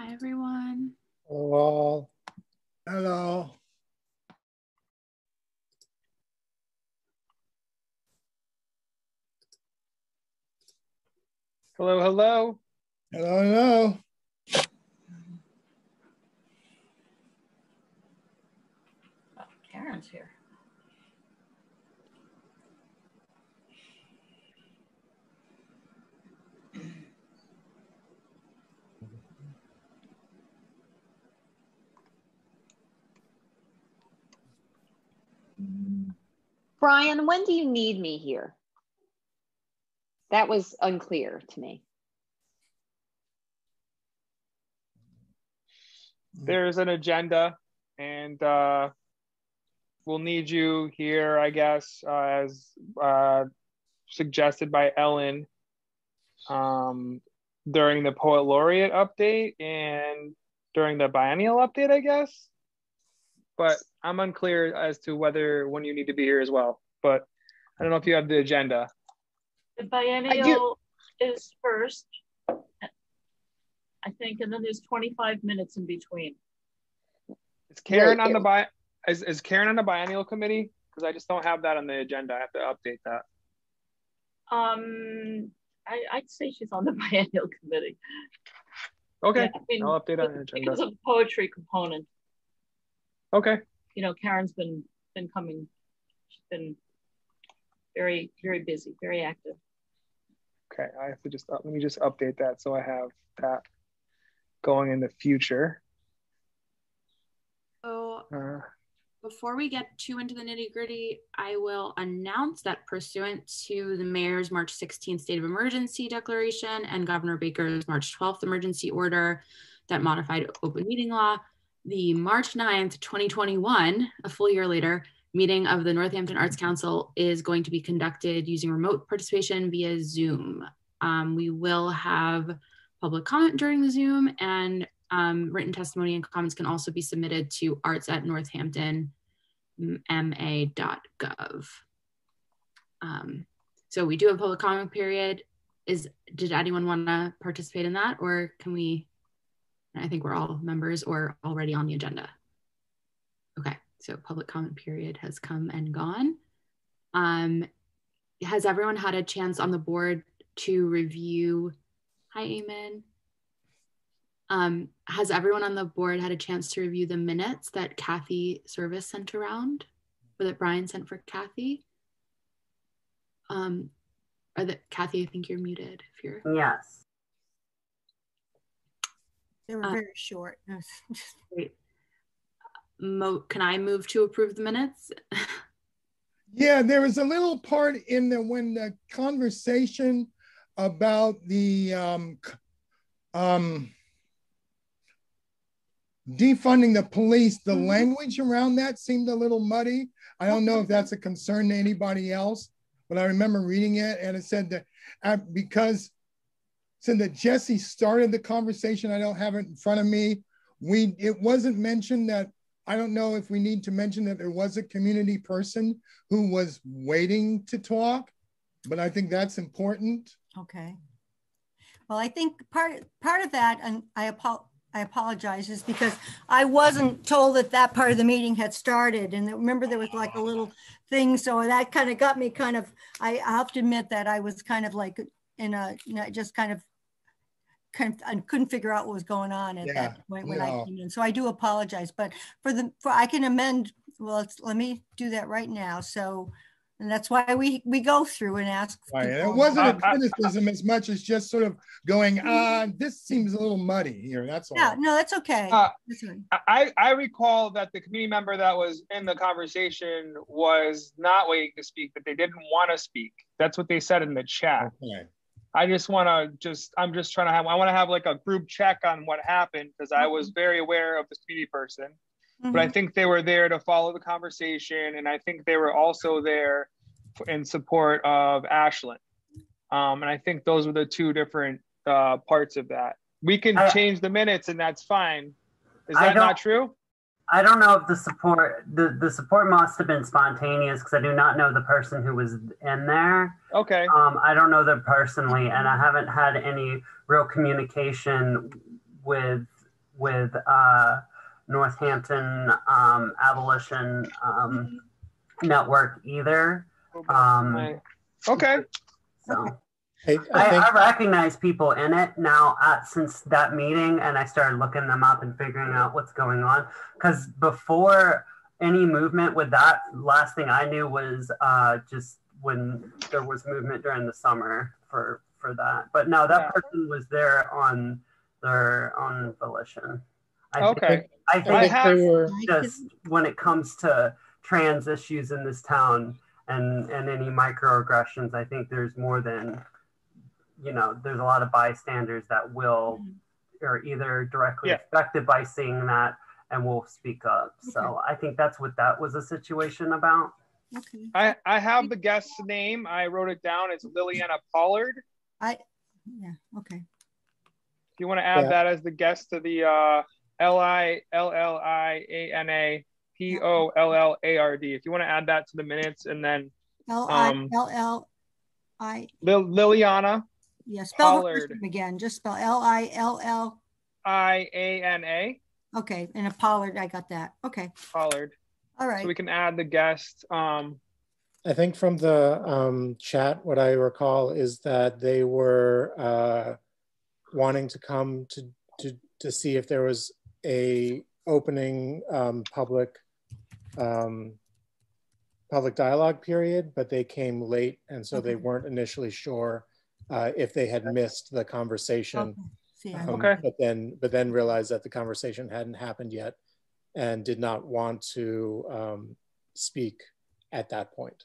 Hi, everyone. Hello, all. Hello. Hello, hello. Hello, hello. Oh, Karen's here. Brian, when do you need me here? That was unclear to me. There's an agenda, and uh, we'll need you here, I guess, uh, as uh, suggested by Ellen um, during the Poet Laureate update and during the biennial update, I guess. But I'm unclear as to whether when you need to be here as well. But I don't know if you have the agenda. The biennial is first, I think, and then there's 25 minutes in between. Is Karen Right, on the bi? Is, is Karen on the biennial committee? Because I just don't have that on the agenda. I have to update that. Um, I, I'd say she's on the biennial committee. Okay, Yeah, I mean, I'll update on the because agenda. of the poetry component, Okay, you know, Karen's been been coming. She's been very very busy, very active. okay. I have to just uh, let me just update that so I have that going in the future. So Uh, before we get too into the nitty gritty, I will announce that pursuant to the mayor's March 16th state of emergency declaration and Governor Baker's March 12th emergency order that modified open meeting law, the March 9th, 2021, a full year later, meeting of the Northampton Arts Council is going to be conducted using remote participation via Zoom. Um, we will have public comment during the Zoom and um, written testimony and comments can also be submitted to arts at northamptonma.gov. Um, so we do have a public comment period. Is did anyone want to participate in that, or can we? I think we're all members or already on the agenda. Okay, so public comment period has come and gone. Um, has everyone had a chance on the board to review? Hi, Eamon. Um, has everyone on the board had a chance to review the minutes that Kathy Service sent around, or that Brian sent for Kathy? Um, or that Kathy, I think you're muted. If you're Yes. They were Uh, very short. great. Mo, can I move to approve the minutes? Yeah, there was a little part in there when the conversation about the um, um, defunding the police, the Mhm. language around that seemed a little muddy. I don't know if that's a concern to anybody else, but I remember reading it and it said that uh, because said that Jesse started the conversation. I don't have it in front of me. We it wasn't mentioned that I don't know if we need to mention that there was a community person who was waiting to talk, but I think that's important. Okay. Well, I think part part of that, and I apo- I apologize, is because I wasn't told that that part of the meeting had started, and remember there was like a little thing, so that kind of got me kind of. I, have to admit that I was kind of like in a, just kind of. Kind of, I couldn't figure out what was going on at Yeah, that point when I came in, so I do apologize. But for the, for I can amend. Well, let's, let me do that right now. So, and that's why we we go through and ask. Right. It wasn't a criticism as much as just sort of going, ah, this seems a little muddy here. That's all. Yeah, no, that's okay. Uh, That's. I, I recall that the community member that was in the conversation was not waiting to speak, that they didn't want to speak. That's what they said in the chat. Okay. I just want to just, I'm just trying to have, I want to have like a group check on what happened because I was very aware of the speedy person. But I Mhm. think they were there to follow the conversation. And I think they were also there for- in support of Ashlyn. Um, and I think those were the two different uh, parts of that. We can I- change the minutes and that's fine. Is that not true? I don't know if the support the, the support must have been spontaneous because I do not know the person who was in there. Okay. Um, I don't know them personally, and I haven't had any real communication with with uh, Northampton um, Abolition um, Network either. Um, okay. So I, I, I think I recognize people in it now uh, since that meeting, and I started looking them up and figuring out what's going on. Because before any movement with that, last thing I knew was uh, just when there was movement during the summer for for that. But no, that Yeah. person was there on their own volition. I Okay. Think, I I think think have- they were just when it comes to trans issues in this town and and any microaggressions, I think there's more than you know. There's a lot of bystanders that will are either directly Yeah. affected by seeing that and will speak up. So I think that's what that was a situation about. Okay. I, I have the guest's name. I wrote it down. It's Lilliana Pollard. I, yeah, okay. You want to add Yeah. that as the guest to the uh, L I L L I A N A P O L L A R D. If you want to add that to the minutes, and then L I Um, L L I, Lilliana yeah, spell her first name again, just spell L I L L, I A N A okay, and a Pollard, I got that. Okay, Pollard. All right. So we can add the guest. Um, I think from the um, chat, what I recall is that they were uh, wanting to come to, to to see if there was a opening um, public um, public dialogue period, but they came late, and so they weren't initially sure uh, if they had missed the conversation. Okay. See, Um, Okay. But then, but then realized that the conversation hadn't happened yet, and did not want to um, speak at that point.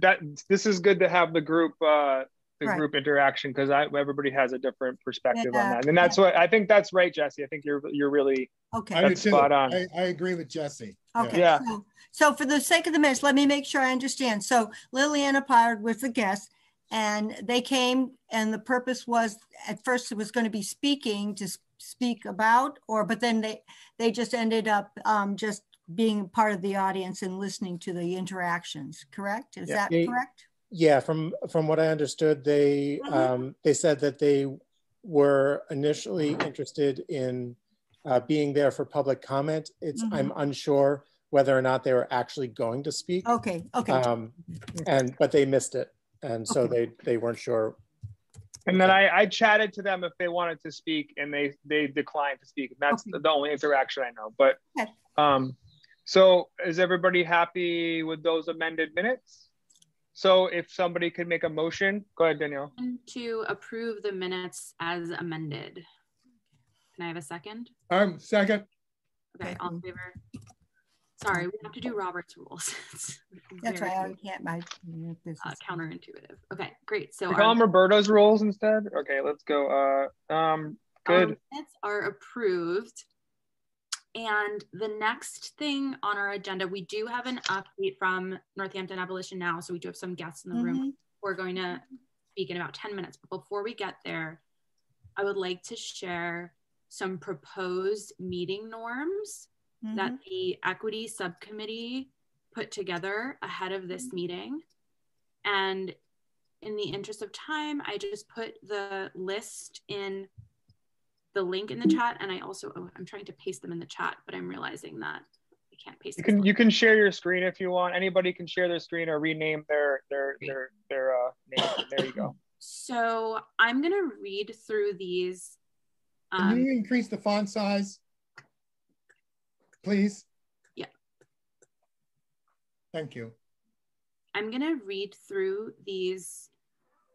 that this is good to have the group uh, the Right. group interaction because I everybody has a different perspective on that, and that's what I think. That's right, Jesse. I think you're you're really Okay. I That's too. spot on. I, I agree with Jesse. Yeah. Okay, Yeah. so, so for the sake of the minutes, let me make sure I understand. So Lilliana Pollard was the guest and they came and the purpose was, at first it was going to be speaking to speak about, or, but then they, they just ended up um, just being part of the audience and listening to the interactions, correct? Is Yeah. that They- correct? Yeah, from from what I understood, they Mhm. um, they said that they were initially interested in uh, being there for public comment. It's I'm unsure whether or not they were actually going to speak, Okay, okay. um, and but they missed it, and so they they weren't sure. And then I, I chatted to them if they wanted to speak, and they they declined to speak. That's Okay. the only interaction I know. But Okay. um, so is everybody happy with those amended minutes? So if somebody could make a motion, go ahead, Danielle. To approve the minutes as amended. Can I have a second? Um, second, Okay, Okay. all in favor? Sorry, we have to do Robert's rules. That's right. I can't, my. Uh, counterintuitive. Okay, great. So our call them Roberto's rules instead. Okay, let's go. Uh, um, good. minutes are approved. And the next thing on our agenda, we do have an update from Northampton Abolition Now. So we do have some guests in the room. Mhm. We're going to speak in about 10 minutes. But before we get there, I would like to share some proposed meeting norms that Mhm. the equity subcommittee put together ahead of this meeting. And in the interest of time, I just put the list in the link in the chat. And I also, oh, I'm trying to paste them in the chat, but I'm realizing that I can't paste You can link. you can share your screen if you want. Anybody can share their screen or rename their their their their uh name. There you go. So I'm going to read through these. can Um, you increase the font size? Please? Yeah. Thank you. I'm going to read through these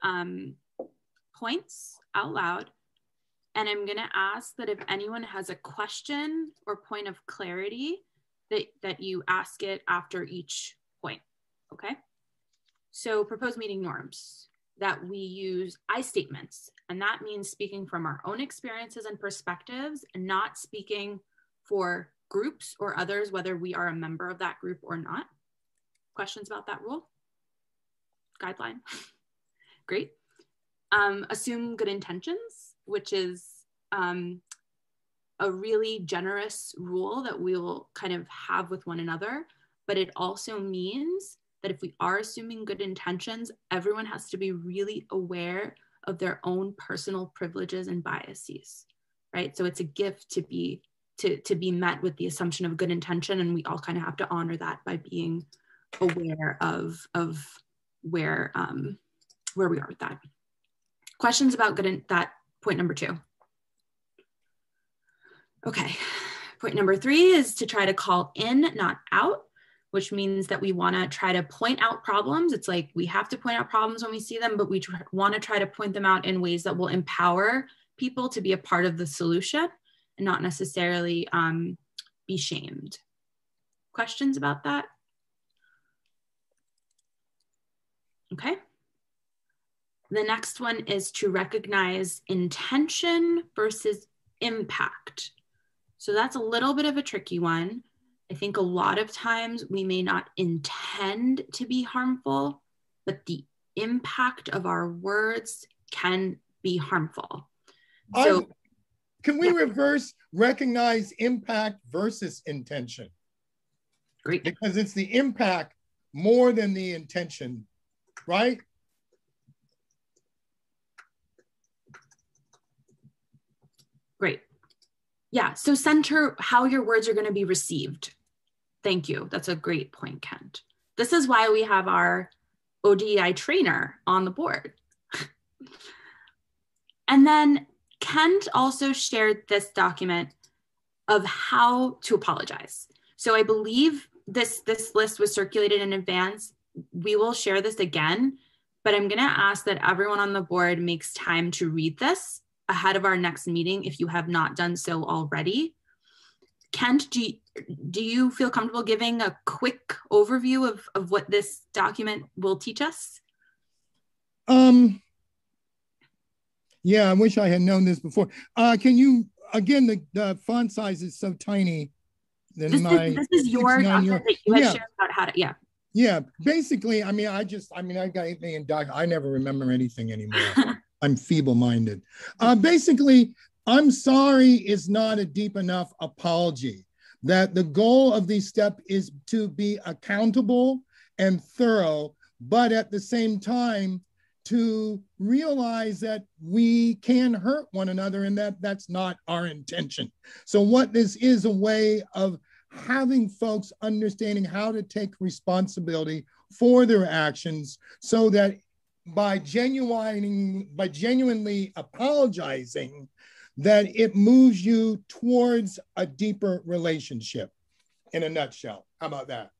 um, points out loud. And I'm going to ask that if anyone has a question or point of clarity, that, that you ask it after each point. Okay. So, proposed meeting norms that we use I statements. And that means speaking from our own experiences and perspectives and not speaking for groups or others, whether we are a member of that group or not. Questions about that rule? Guideline? Great. Um, assume good intentions, which is um, a really generous rule that we'll kind of have with one another. But it also means that if we are assuming good intentions, everyone has to be really aware of their own personal privileges and biases. right? So it's a gift to be to to be met with the assumption of good intention, and we all kind of have to honor that by being aware of of where um, where we are with that. Questions about good in, that point number two. Okay, point number three is to try to call in, not out which means that we want to try to point out problems. It's like we have to point out problems when we see them, but we want to try to point them out in ways that will empower people to be a part of the solution and not necessarily um, be shamed. Questions about that? Okay. The next one is to recognize intention versus impact. So that's a little bit of a tricky one. I think a lot of times we may not intend to be harmful, but the impact of our words can be harmful. So, can we reverse recognize impact versus intention? Great. Because it's the impact more than the intention, right? Great. Yeah. So center how your words are going to be received. Thank you. That's a great point, Kent. This is why we have our ODI trainer on the board. and then Kent also shared this document of how to apologize. So I believe this, this list was circulated in advance. We will share this again, but I'm gonna ask that everyone on the board makes time to read this ahead of our next meeting if you have not done so already. Kent, do you, do you feel comfortable giving a quick overview of, of what this document will teach us? Um, yeah, I wish I had known this before. Uh, can you, again, the, the font size is so tiny. Than this, my is, this is your document that you had yeah. shared about how to, yeah. Yeah, basically, I mean, I just, I mean, I got eight million doc. I never remember anything anymore. I'm feeble-minded. Uh, basically, I'm sorry is not a deep enough apology. That the goal of these steps is to be accountable and thorough, but at the same time, to realize that we can hurt one another and that that's not our intention. So, what this is a way of having folks understanding how to take responsibility for their actions so that by genuine by genuinely apologizing that it moves you towards a deeper relationship in a nutshell. How about that?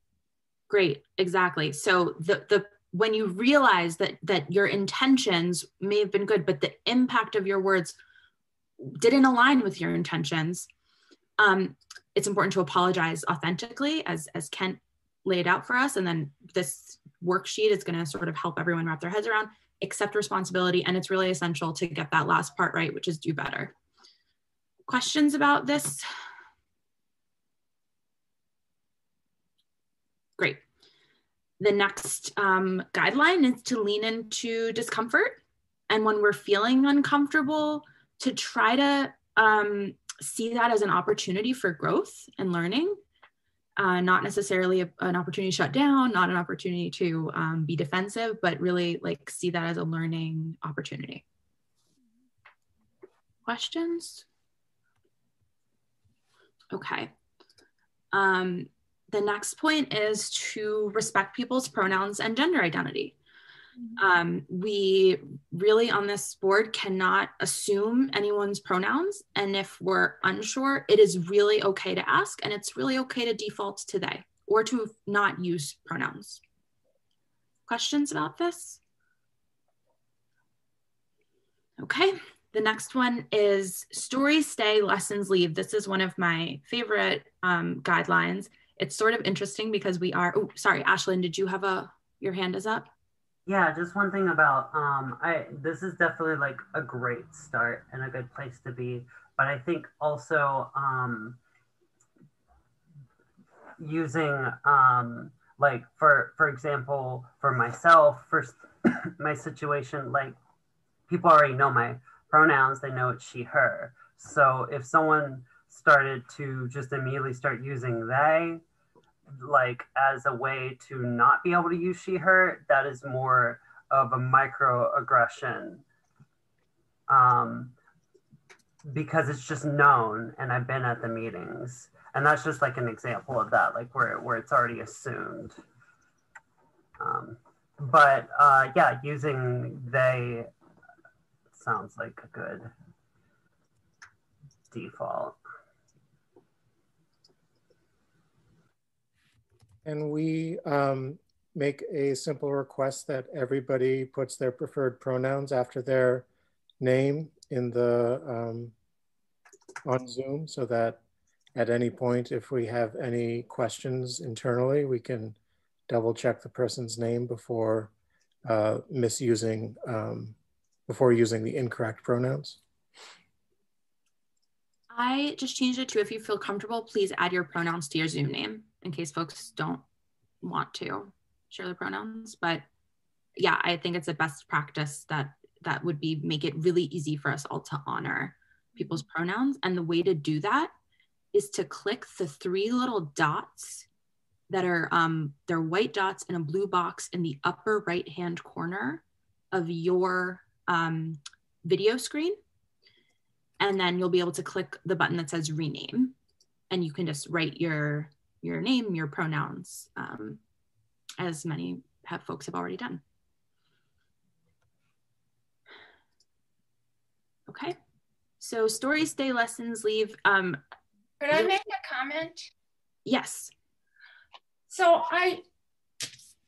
Great, exactly. So the the when you realize that that your intentions may have been good, but the impact of your words didn't align with your intentions, um, it's important to apologize authentically, as as Kent laid out for us, and then this worksheet is going to sort of help everyone wrap their heads around accept responsibility and it's really essential to get that last part right which is do better questions about this? Great. The next um, guideline is to lean into discomfort. And when we're feeling uncomfortable, to try to um, see that as an opportunity for growth and learning, uh, not necessarily a, an opportunity to shut down, not an opportunity to um, be defensive, but really like see that as a learning opportunity. Questions? Okay. Um, the next point is to respect people's pronouns and gender identity. Mm-hmm. Um, we really on this board cannot assume anyone's pronouns. And if we're unsure, it is really okay to ask, and it's really okay to default to they or to not use pronouns. Questions about this? Okay. The next one is stories stay, lessons leave. This is one of my favorite um, guidelines. It's sort of interesting because we are, oh, sorry, Ashlyn, did you have a, your hand is up? Yeah, just one thing about, um, I, this is definitely like a great start and a good place to be. But I think also um, using, um, like for, for example, for myself, for my situation, like people already know my pronouns, they know it's she, her. So if someone started to just immediately start using they, like as a way to not be able to use she, her, that is more of a microaggression. Um, because it's just known and I've been at the meetings. And that's just like an example of that, like where, where it's already assumed. Um, but uh, yeah, using they sounds like a good default. And we um, make a simple request that everybody puts their preferred pronouns after their name in the um, on Zoom so that at any point, if we have any questions internally, we can double check the person's name before uh, misusing, um, before using the incorrect pronouns. I just changed it to if you feel comfortable, please add your pronouns to your Zoom name in case folks don't want to share their pronouns. But yeah, I think it's a best practice that that would be make it really easy for us all to honor people's pronouns. And the way to do that is to click the three little dots that are um, they're white dots in a blue box in the upper right hand corner of your um, video screen and then you'll be able to click the button that says rename and you can just write your your name your pronouns um, as many have folks have already done. Okay. So story stay lessons leave um could i make a comment? Yes. So i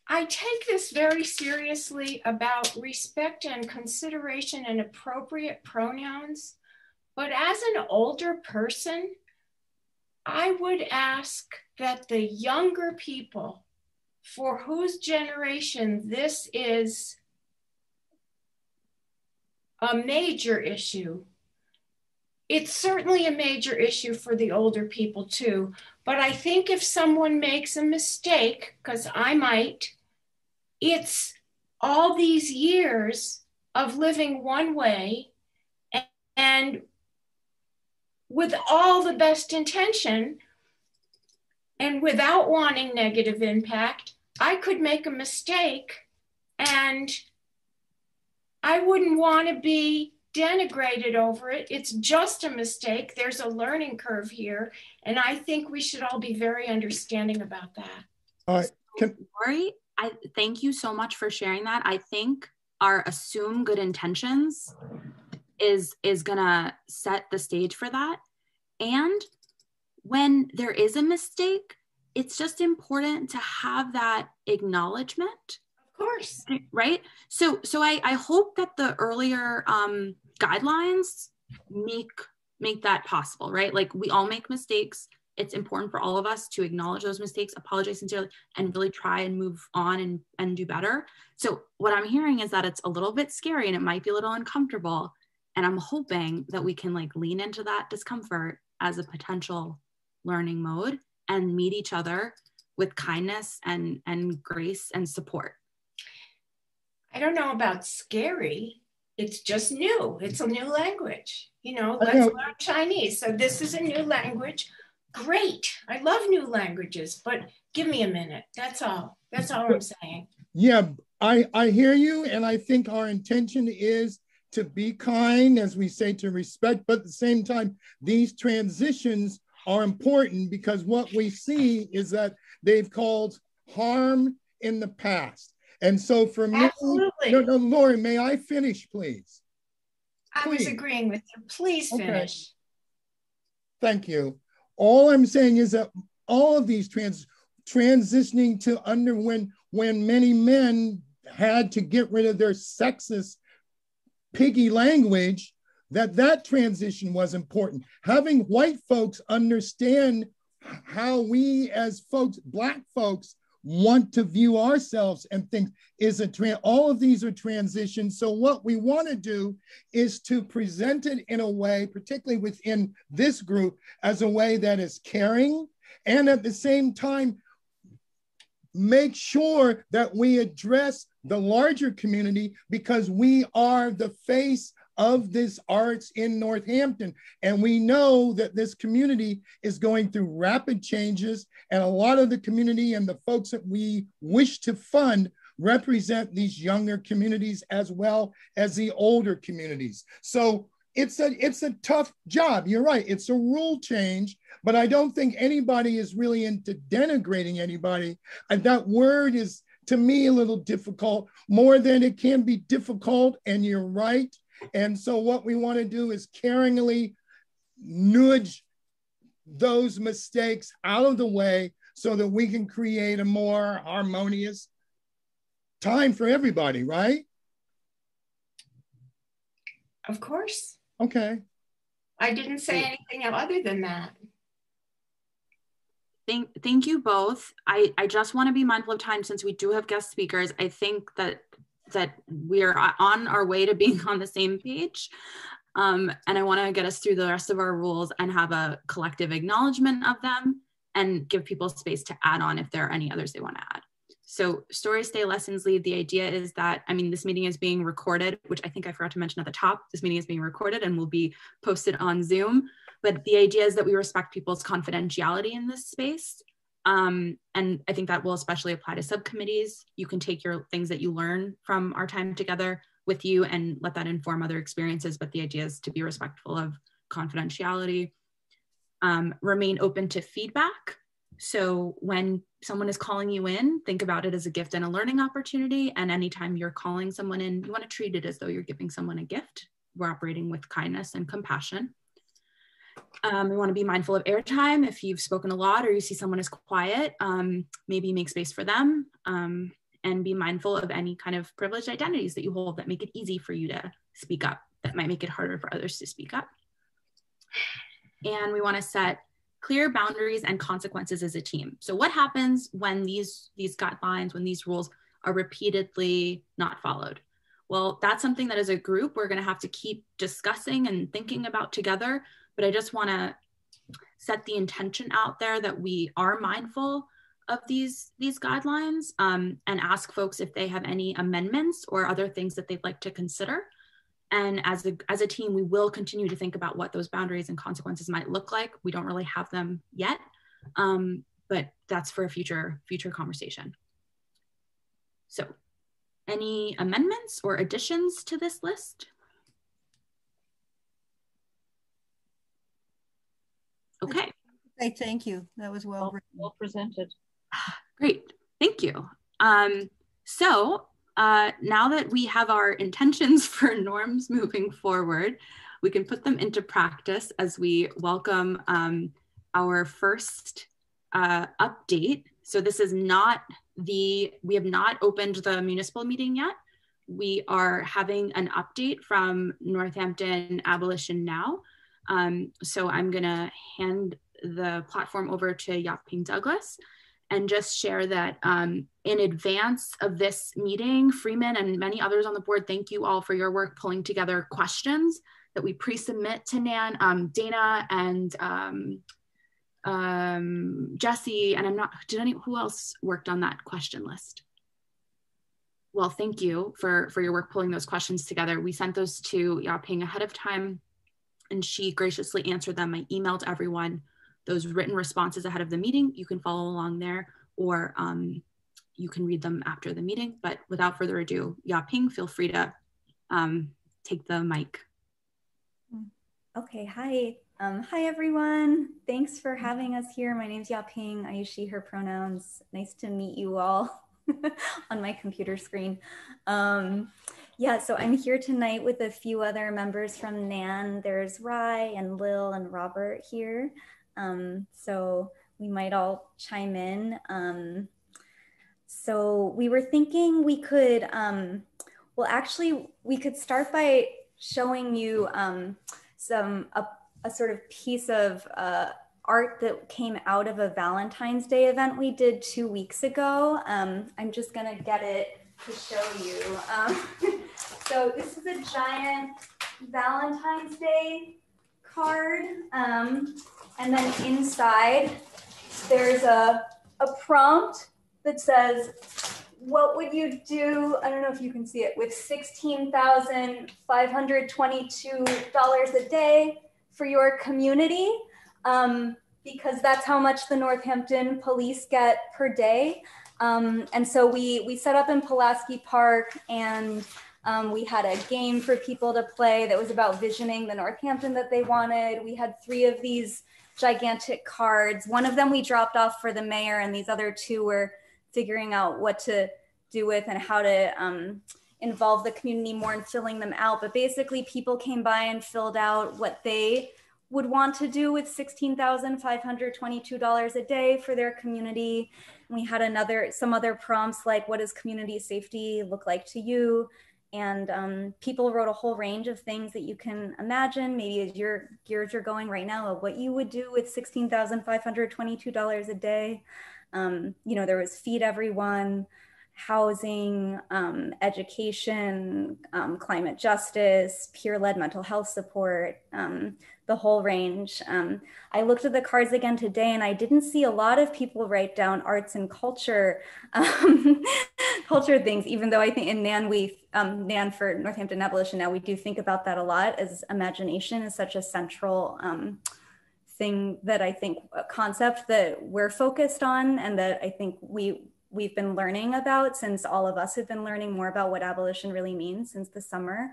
I take this very seriously about respect and consideration and appropriate pronouns. But as an older person, I would ask that the younger people for whose generation this is a major issue. It's certainly a major issue for the older people too. But I think if someone makes a mistake, because I might, it's all these years of living one way and with all the best intention and without wanting negative impact, I could make a mistake and I wouldn't want to be denigrated over it. It's just a mistake. There's a learning curve here. And I think we should all be very understanding about that. All right. Can- Lori, I thank you so much for sharing that. I think our assume good intentions is is gonna set the stage for that. And when there is a mistake, it's just important to have that acknowledgement. Of course. Right. So so I, I hope that the earlier um, guidelines make make that possible, right? Like we all make mistakes. It's important for all of us to acknowledge those mistakes, apologize sincerely, and really try and move on and, and do better. So what I'm hearing is that it's a little bit scary and it might be a little uncomfortable. And I'm hoping that we can like lean into that discomfort as a potential learning mode and meet each other with kindness and and grace and support. I don't know about scary. It's just new. It's a new language. You know let's know. learn chinese. So this is a new language. Great. I love new languages but give me a minute. That's all. That's all i'm saying. Yeah i i hear you and i think our intention is to be kind, as we say, to respect, but at the same time, these transitions are important because what we see is that they've caused harm in the past. And so for me, Absolutely. no, no, Lori, may I finish, please? I was agreeing with you. Please finish. Okay. Thank you. All I'm saying is that all of these trans transitioning to under when when many men had to get rid of their sexist piggy language that that transition was important. Having white folks understand how we as folks, black folks, want to view ourselves and think is a trans all of these are transitions so what we want to do is to present it in a way particularly within this group as a way that is caring and at the same time make sure that we address the larger community because we are the face of this arts in Northampton. And we know that this community is going through rapid changes, and a lot of the community and the folks that we wish to fund represent these younger communities as well as the older communities. So it's a it's a tough job. You're right. It's a rule change, but I don't think anybody is really into denigrating anybody. And that word is to me a little difficult, more than it can be difficult. And you're right. And so what we want to do is caringly nudge those mistakes out of the way so that we can create a more harmonious time for everybody, right? Of course. Okay. I didn't say anything other than that. Thank, thank you both. I, I just want to be mindful of time since we do have guest speakers. I think that that we're on our way to being on the same page. Um, and I want to get us through the rest of our rules and have a collective acknowledgement of them and give people space to add on if there are any others they want to add. So stories stay lessons lead. The idea is that, I mean, this meeting is being recorded, which I think I forgot to mention at the top. This meeting is being recorded and will be posted on Zoom. But the idea is that we respect people's confidentiality in this space. Um, and I think that will especially apply to subcommittees. You can take your things that you learn from our time together with you and let that inform other experiences. But the idea is to be respectful of confidentiality. Um, remain open to feedback. So when someone is calling you in, think about it as a gift and a learning opportunity. And anytime you're calling someone in, you want to treat it as though you're giving someone a gift. We're operating with kindness and compassion. Um, we want to be mindful of airtime. If you've spoken a lot or you see someone is quiet, um, maybe make space for them um, and be mindful of any kind of privileged identities that you hold that make it easy for you to speak up, that might make it harder for others to speak up. And we want to set clear boundaries and consequences as a team. So what happens when these, these guidelines, when these rules are repeatedly not followed? Well, that's something that as a group, we're gonna have to keep discussing and thinking about together. But I just wanna set the intention out there that we are mindful of these, these guidelines um, and ask folks if they have any amendments or other things that they'd like to consider. And as a, as a team, we will continue to think about what those boundaries and consequences might look like. We don't really have them yet, um, but that's for a future, future conversation. So any amendments or additions to this list? Okay. Say thank you. That was well, well, well presented. Great. Thank you. Um, so uh, now that we have our intentions for norms moving forward, we can put them into practice as we welcome um, our first uh, update. So this is not the, we have not opened the municipal meeting yet. We are having an update from Northampton Abolition Now. Um, so I'm gonna hand the platform over to Yaping Douglas and just share that um, in advance of this meeting, Freeman and many others on the board, thank you all for your work pulling together questions that we pre-submit to NAN. Um, Dana and um, um, Jesse, and I'm not, did any, who else worked on that question list? Well, thank you for, for your work pulling those questions together. We sent those to Yaping ahead of time and she graciously answered them. I emailed everyone those written responses ahead of the meeting. You can follow along there or um, you can read them after the meeting. But without further ado, Yaping, feel free to um, take the mic. Okay, hi. Um, hi, everyone. Thanks for having us here. My name's Yaping. I use she, her pronouns. Nice to meet you all on my computer screen. Um, yeah, so I'm here tonight with a few other members from NAN. There's Rye and Lil and Robert here. Um, so we might all chime in. Um, so we were thinking we could, um, well, actually, we could start by showing you um, some a, a, sort of piece of uh, art that came out of a Valentine's Day event we did two weeks ago. Um, I'm just gonna get it to show you. Um, so this is a giant Valentine's Day card. Um, and then inside, there's a, a prompt that says, what would you do? I don't know if you can see it with $16,522 a day for your community, um, because that's how much the Northampton police get per day. Um, and so we, we set up in Pulaski Park and Um, we had a game for people to play that was about visioning the Northampton that they wanted. We had three of these gigantic cards. One of them we dropped off for the mayor, and these other two were figuring out what to do with and how to um, involve the community more in filling them out. But basically, people came by and filled out what they would want to do with $16,522 a day for their community. We had another, some other prompts like, what does community safety look like to you? And um, people wrote a whole range of things that you can imagine, maybe as your gears are going right now, of what you would do with $16,522 a day. Um, you know, there was feed everyone, housing, um, education, um, climate justice, peer led mental health support, um, the whole range. Um, I looked at the cards again today and I didn't see a lot of people write down arts and culture, um, culture things, even though I think in NAN, we, um, NAN for Northampton Abolition now, we do think about that a lot as imagination is such a central um, thing that I think a concept that we're focused on and that I think we we've been learning about since all of us have been learning more about what abolition really means since the summer.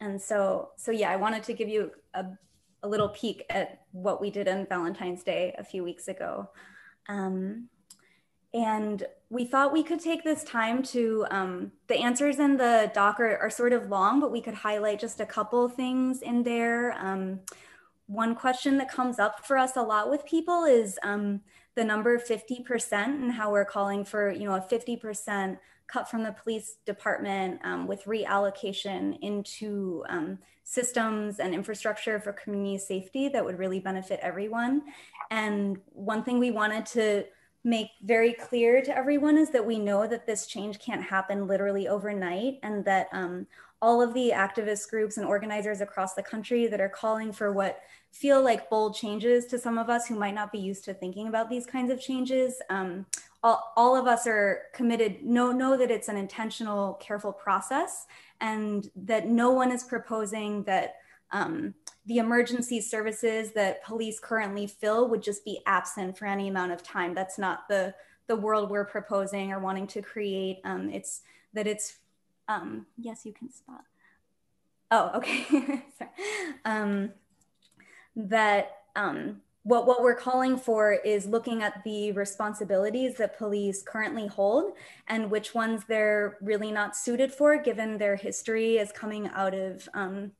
And so, so yeah, I wanted to give you a, a little peek at what we did on Valentine's Day a few weeks ago. Um, and we thought we could take this time to, um, the answers in the doc are, are, sort of long, but we could highlight just a couple things in there. Um, one question that comes up for us a lot with people is um, the number 50% and how we're calling for, you know, a 50% cut from the police department um, with reallocation into um, systems and infrastructure for community safety that would really benefit everyone. And one thing we wanted to make very clear to everyone is that we know that this change can't happen literally overnight and that um, all of the activist groups and organizers across the country that are calling for what feel like bold changes to some of us who might not be used to thinking about these kinds of changes um, all, all of us are committed know know that it's an intentional careful process and that no one is proposing that um, the emergency services that police currently fill would just be absent for any amount of time. That's not the the world we're proposing or wanting to create. Um, it's that it's um, yes you can spot. Oh okay. Um, that um, what, what we're calling for is looking at the responsibilities that police currently hold and which ones they're really not suited for given their history as coming out of um,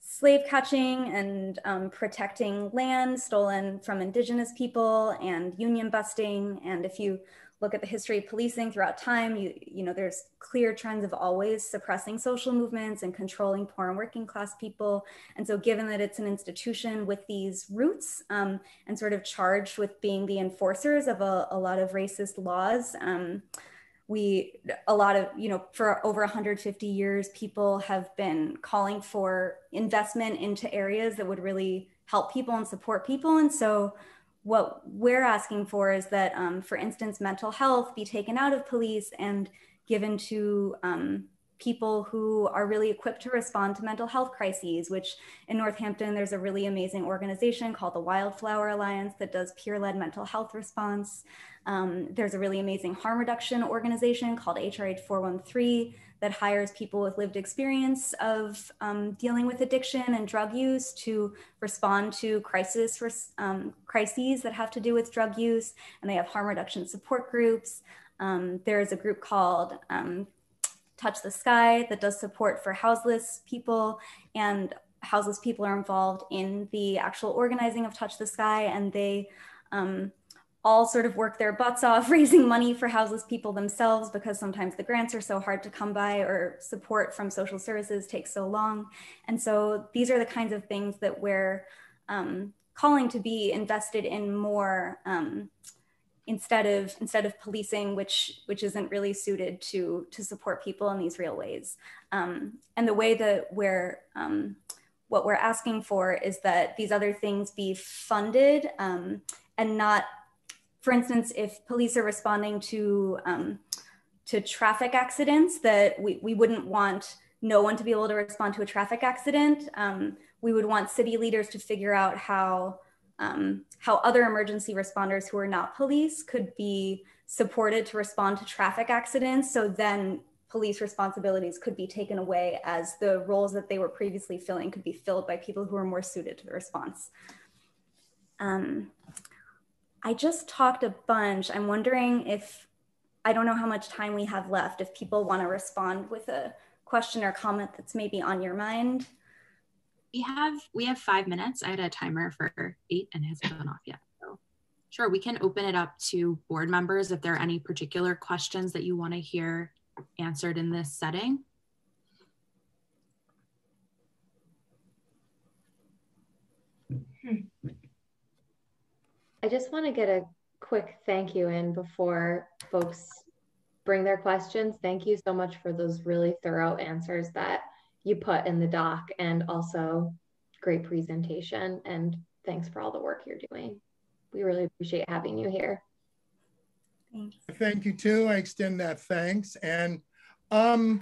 slave catching and um, protecting land stolen from indigenous people and union busting. And if you look at the history of policing throughout time, you, you know, there's clear trends of always suppressing social movements and controlling poor and working class people. And so given that it's an institution with these roots um, and sort of charged with being the enforcers of a, a lot of racist laws, um, we a lot of you know for over 150 years people have been calling for investment into areas that would really help people and support people and so what we're asking for is that, um, for instance, mental health be taken out of police and given to um, people who are really equipped to respond to mental health crises, which in Northampton, there's a really amazing organization called the Wildflower Alliance that does peer led mental health response. Um, there's a really amazing harm reduction organization called HRH 413 that hires people with lived experience of um, dealing with addiction and drug use to respond to crisis um, crises that have to do with drug use. And they have harm reduction support groups. Um, there's a group called um, Touch the Sky that does support for houseless people and houseless people are involved in the actual organizing of Touch the Sky and they um, all sort of work their butts off raising money for houseless people themselves because sometimes the grants are so hard to come by or support from social services takes so long. And so these are the kinds of things that we're um, calling to be invested in more um, instead of instead of policing, which which isn't really suited to to support people in these real ways. Um, and the way that we're um, what we're asking for is that these other things be funded um, and not for instance, if police are responding to um, to traffic accidents, that we, we wouldn't want no one to be able to respond to a traffic accident. Um, we would want city leaders to figure out how um, how other emergency responders who are not police could be supported to respond to traffic accidents. So then police responsibilities could be taken away as the roles that they were previously filling could be filled by people who are more suited to the response. Um, I just talked a bunch. I'm wondering if, I don't know how much time we have left, if people want to respond with a question or comment that's maybe on your mind. We have we have five minutes. I had a timer for eight and it hasn't gone off yet. So sure, we can open it up to board members if there are any particular questions that you want to hear answered in this setting. I just want to get a quick thank you in before folks bring their questions. Thank you so much for those really thorough answers that you put in the doc and also great presentation. And thanks for all the work you're doing. We really appreciate having you here. Thanks. Thank you too. I extend that thanks. And um,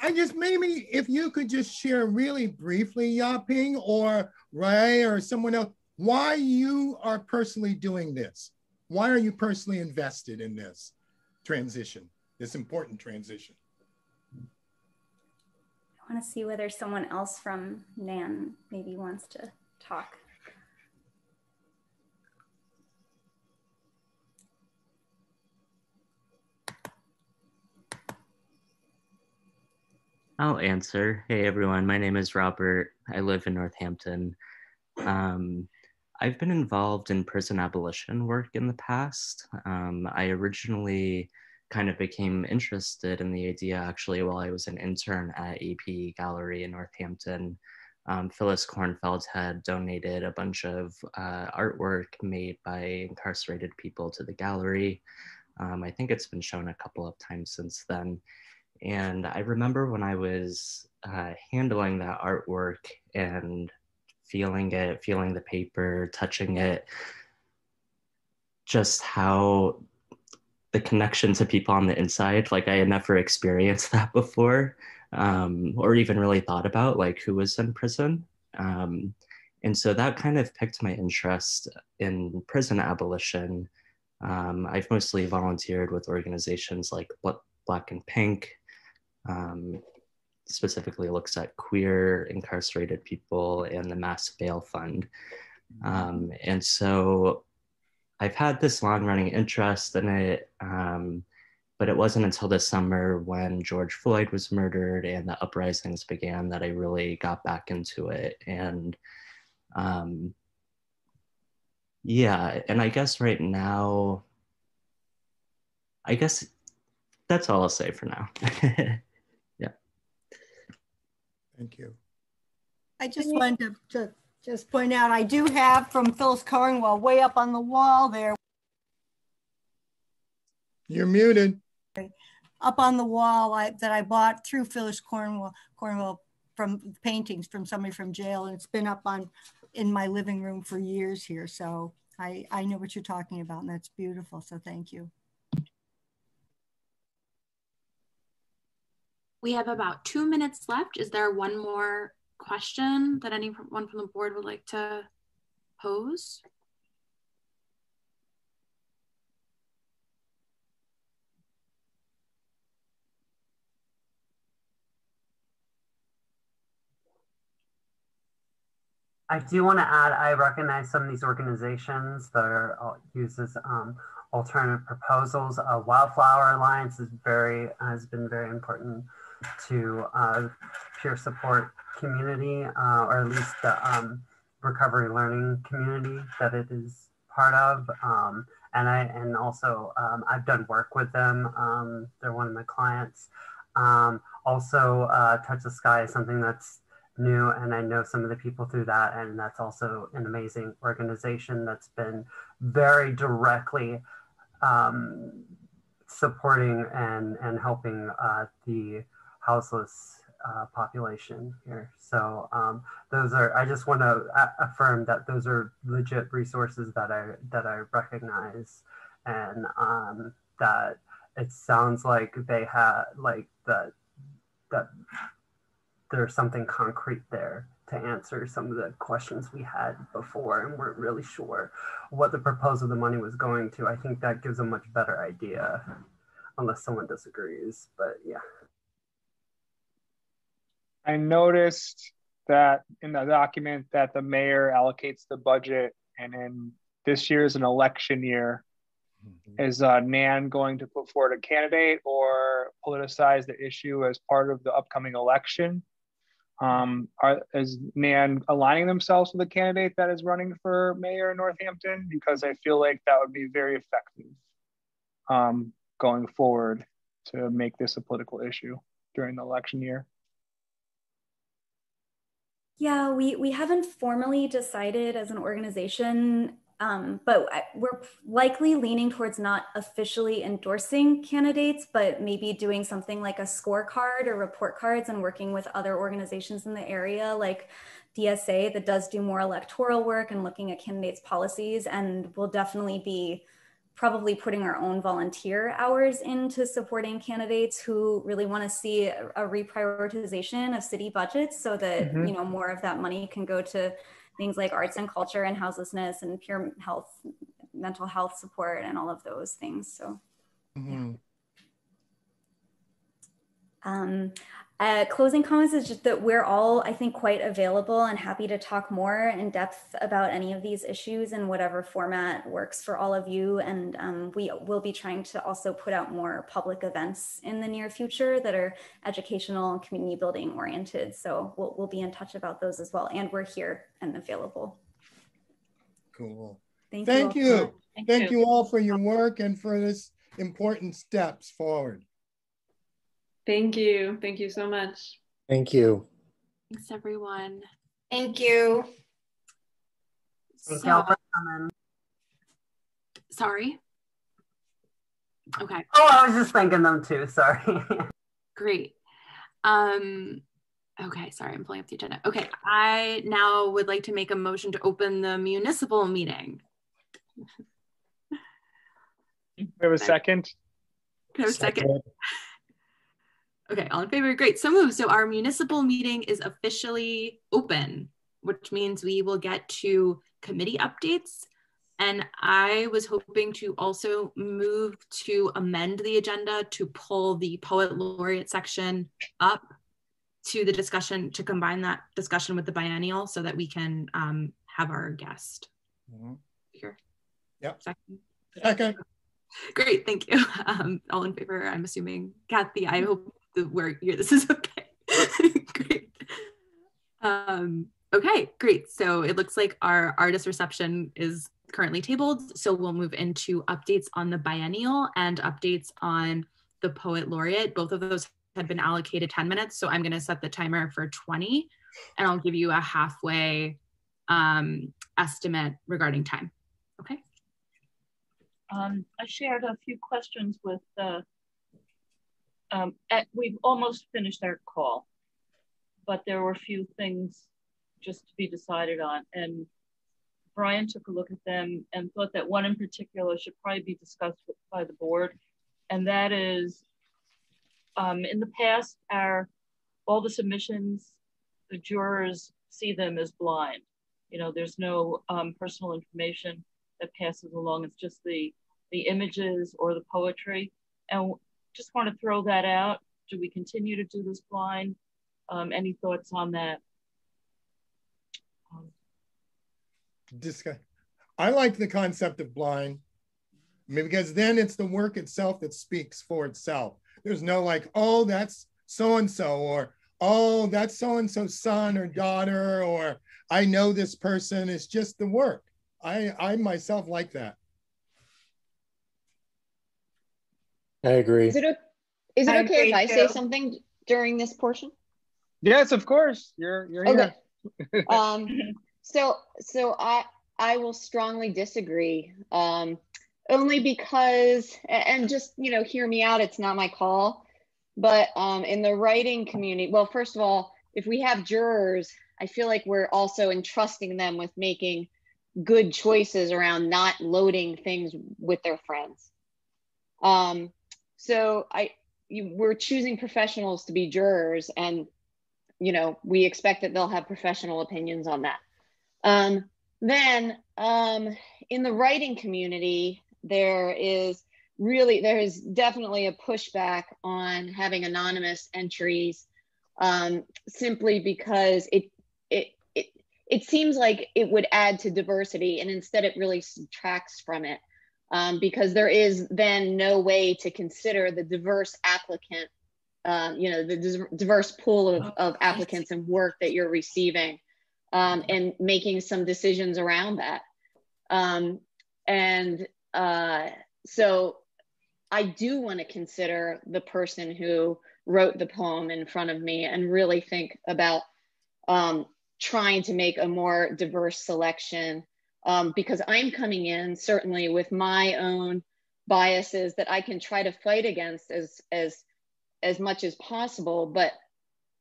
I just maybe if you could just share really briefly, Yaping or Ray or someone else, why you are personally doing this. Why are you personally invested in this transition, this important transition? I want to see whether someone else from NAN maybe wants to talk. I'll answer. Hey everyone, my name is Robert. I live in Northampton. Um, I've been involved in prison abolition work in the past. Um, I originally kind of became interested in the idea actually while I was an intern at AP Gallery in Northampton. Um, Phyllis Kornfeld had donated a bunch of uh, artwork made by incarcerated people to the gallery. Um, I think it's been shown a couple of times since then. And I remember when I was uh, handling that artwork and feeling it, feeling the paper, touching it, just how the connection to people on the inside, like I had never experienced that before, um, or even really thought about like who was in prison. Um, and so that kind of picked my interest in prison abolition. Um, I've mostly volunteered with organizations like Black and Pink, um, specifically looks at queer incarcerated people and the Mass Bail Fund. Um, and so I've had this long running interest in it, um, but it wasn't until this summer when George Floyd was murdered and the uprisings began that I really got back into it. And um, yeah, and I guess right now, I guess that's all I'll say for now. Thank you. I just wanted to, to just point out, I do have from Phyllis Cornwell way up on the wall there. You're muted. Up on the wall I, that I bought through Phyllis Cornwell, Cornwell from paintings from somebody from jail. And it's been up on in my living room for years here. So I, I know what you're talking about and that's beautiful. So thank you. We have about two minutes left. Is there one more question that anyone from the board would like to pose? I do want to add, I recognize some of these organizations that are uh, uses um, alternative proposals. Uh, Wildflower Alliance is very has been very important to uh, peer support community, uh, or at least the um, recovery learning community that it is part of. Um, and I and also um, I've done work with them. Um, they're one of my clients. Um, also, uh, Touch the Sky is something that's new, and I know some of the people through that, and that's also an amazing organization that's been very directly supporting and and helping uh, the houseless uh, population here. So um, those are, I just want to affirm that those are legit resources that I, that I recognize and um, that it sounds like they have like that, that there's something concrete there to answer some of the questions we had before and weren't really sure what the proposal the money was going to. I think that gives a much better idea unless someone disagrees. But yeah. I noticed that in the document that the mayor allocates the budget, and in this year is an election year. Mm-hmm. Is uh, Nan going to put forward a candidate or politicize the issue as part of the upcoming election? Um, are, is Nan aligning themselves with a candidate that is running for mayor in Northampton? Because I feel like that would be very effective um, going forward to make this a political issue during the election year. Yeah, we, we haven't formally decided as an organization, um, but we're likely leaning towards not officially endorsing candidates, but maybe doing something like a scorecard or report cards and working with other organizations in the area like DSA that does do more electoral work and looking at candidates' policies. And we'll definitely be probably putting our own volunteer hours into supporting candidates who really want to see a, a reprioritization of city budgets so that Mhm. you know more of that money can go to things like arts and culture and houselessness and peer health mental health support and all of those things so Mhm. um, uh, closing comments is just that we're all, I think, quite available and happy to talk more in depth about any of these issues in whatever format works for all of you. And um, we will be trying to also put out more public events in the near future that are educational and community building oriented. So we'll, we'll be in touch about those as well. And we're here and available. Cool. Thank, Thank you. you. all. Thank you all for your work and for this important steps forward. Thank you. Thank you so much. Thank you. Thanks, everyone. Thank you. Thank So- y'all for coming. Sorry. Okay, Oh, I was just thanking them too. Sorry. great. Um, okay, sorry, I'm pulling up the agenda. Okay, I now would like to make a motion to open the municipal meeting. We have a second. Can I have a second? Okay, all in favor? Great. So moved. So our municipal meeting is officially open, which means we will get to committee updates. And I was hoping to also move to amend the agenda to pull the poet laureate section up to the discussion, to combine that discussion with the biennial so that we can um, have our guest Mhm. here. Yep. Second. Second. Great, thank you. Um, all in favor, I'm assuming. Kathy, I hope the where you're, this is okay. great. Um, okay, great. So it looks like our artist reception is currently tabled. So we'll move into updates on the biennial and updates on the poet laureate. Both of those had been allocated 10 minutes. So I'm going to set the timer for 20 and I'll give you a halfway um, estimate regarding time. Okay. Um, I shared a few questions with, uh, um, at, we've almost finished our call, but there were a few things just to be decided on. And Brian took a look at them and thought that one in particular should probably be discussed by the board. And that is, um, in the past, our, all the submissions, the jurors see them as blind. You know, there's no um, personal information that passes along. It's just the the images or the poetry. And just want to throw that out. Do we continue to do this blind? Um, any thoughts on that? Um. I like the concept of blind. I mean, because then it's the work itself that speaks for itself. There's no like, oh, that's so and so, or oh, that's so and so's son or daughter, or I know this person. It's just the work. I I myself like that. I agree. Is it, o- is it okay if agree I say something during this portion? Yes, of course. You're you're Okay. here. Um, so, so I, I will strongly disagree. Um, only because, and just, you know, hear me out. It's not my call, but, um, in the writing community, well, first of all, if we have jurors, I feel like we're also entrusting them with making good choices around not loading things with their friends. Um, so I, you, we're choosing professionals to be jurors and you know, we expect that they'll have professional opinions on that. Um, then um, in the writing community, there is really there is definitely a pushback on having anonymous entries um, simply because it, it it it seems like it would add to diversity and instead it really subtracts from it um, because there is then no way to consider the diverse applicant um, you know the diverse pool of, of applicants and work that you're receiving um, and making some decisions around that. Um, and uh, so I do want to consider the person who wrote the poem in front of me and really think about um, trying to make a more diverse selection um, because I'm coming in certainly with my own biases that I can try to fight against as as as much as possible, but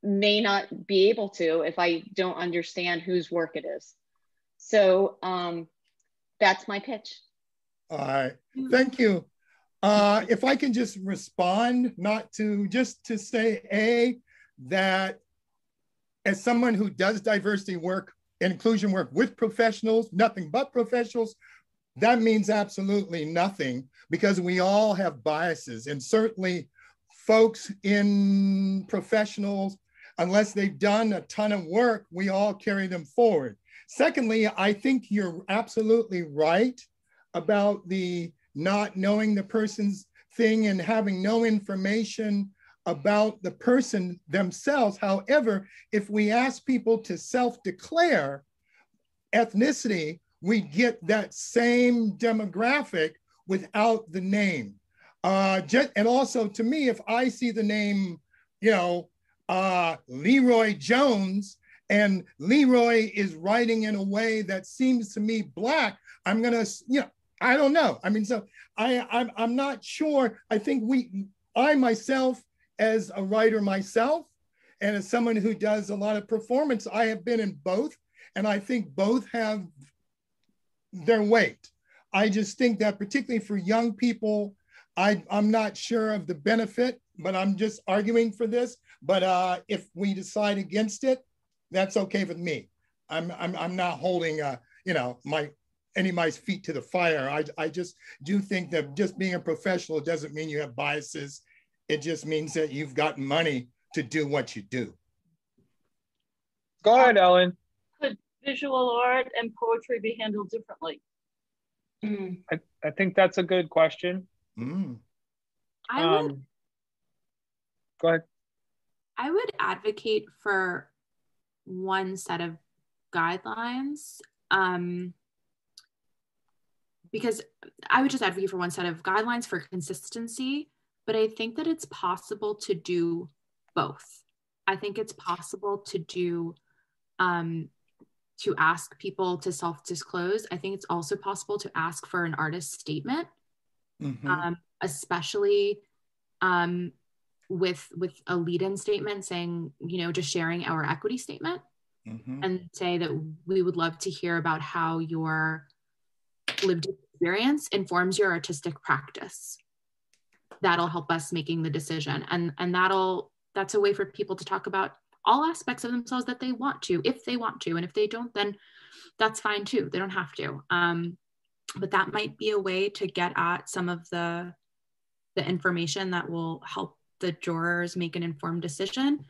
may not be able to if I don't understand whose work it is. So um, that's my pitch. All right, thank you. Uh, if I can just respond, not to just to say a that as someone who does diversity work, inclusion work with professionals, nothing but professionals, that means absolutely nothing because we all have biases and certainly folks in professionals, unless they've done a ton of work, we all carry them forward. Secondly, I think you're absolutely right about the not knowing the person's thing and having no information about the person themselves. However, if we ask people to self declare ethnicity, we get that same demographic without the name. Uh, and also to me, if I see the name, you know, uh, Leroy Jones, and Leroy is writing in a way that seems to me black, I'm gonna, you know, I don't know. I mean, so I, I'm, I'm not sure. I think we, I myself, as a writer myself, and as someone who does a lot of performance, I have been in both, and I think both have their weight. I just think that particularly for young people, I, I'm not sure of the benefit, but I'm just arguing for this. But uh, if we decide against it, that's okay with me. I'm, I'm, I'm not holding, uh, you know, my any of my feet to the fire. I, I just do think that just being a professional doesn't mean you have biases. It just means that you've got money to do what you do. Go ahead, Ellen. Could visual art and poetry be handled differently? Mm. I, I think that's a good question. Mm. I Um, would go ahead. I would advocate for one set of guidelines. Um, because I would just advocate for one set of guidelines for consistency, but I think that it's possible to do both. I think it's possible to do um, to ask people to self-disclose. I think it's also possible to ask for an artist statement, Mhm. um, especially um, with with a lead-in statement saying, you know, just sharing our equity statement Mhm. and say that we would love to hear about how your lived experience informs your artistic practice that'll help us making the decision. And and that'll that's a way for people to talk about all aspects of themselves that they want to if they want to. And if they don't then that's fine too. They don't have to. Um, but that might be a way to get at some of the the information that will help the jurors make an informed decision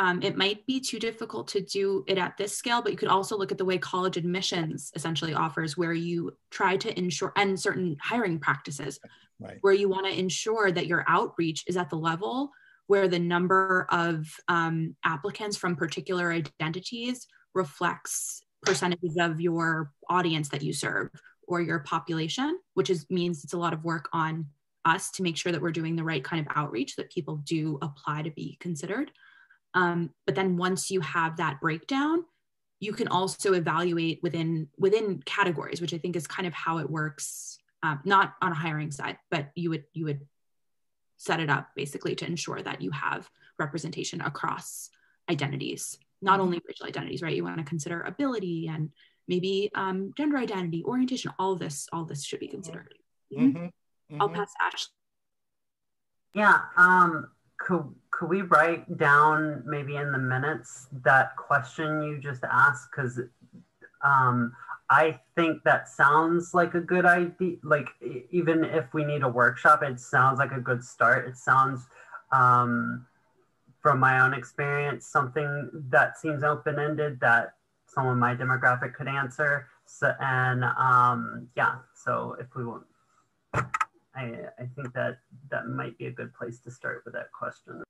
um, it might be too difficult to do it at this scale, but you could also look at the way college admissions essentially offers, where you try to ensure, and certain hiring practices, Right. where you want to ensure that your outreach is at the level where the number of um, applicants from particular identities reflects percentages of your audience that you serve or your population, which is means it's a lot of work on us to make sure that we're doing the right kind of outreach that people do apply to be considered. Um, but then once you have that breakdown, you can also evaluate within within categories, which I think is kind of how it works. Um, not on a hiring side, but you would you would set it up basically to ensure that you have representation across identities, not only racial identities, right? You want to consider ability and maybe um, gender identity, orientation. All of this, all of this should be considered. Mhm. I'll Mhm. pass Ashlyn. Yeah, um, could, could we write down maybe in the minutes that question you just asked? Because um, I think that sounds like a good idea. Like even if we need a workshop, it sounds like a good start. It sounds, um, from my own experience, something that seems open ended that someone my demographic could answer. So and um, yeah, so if we want, I I think that that might be a good place to start with that question.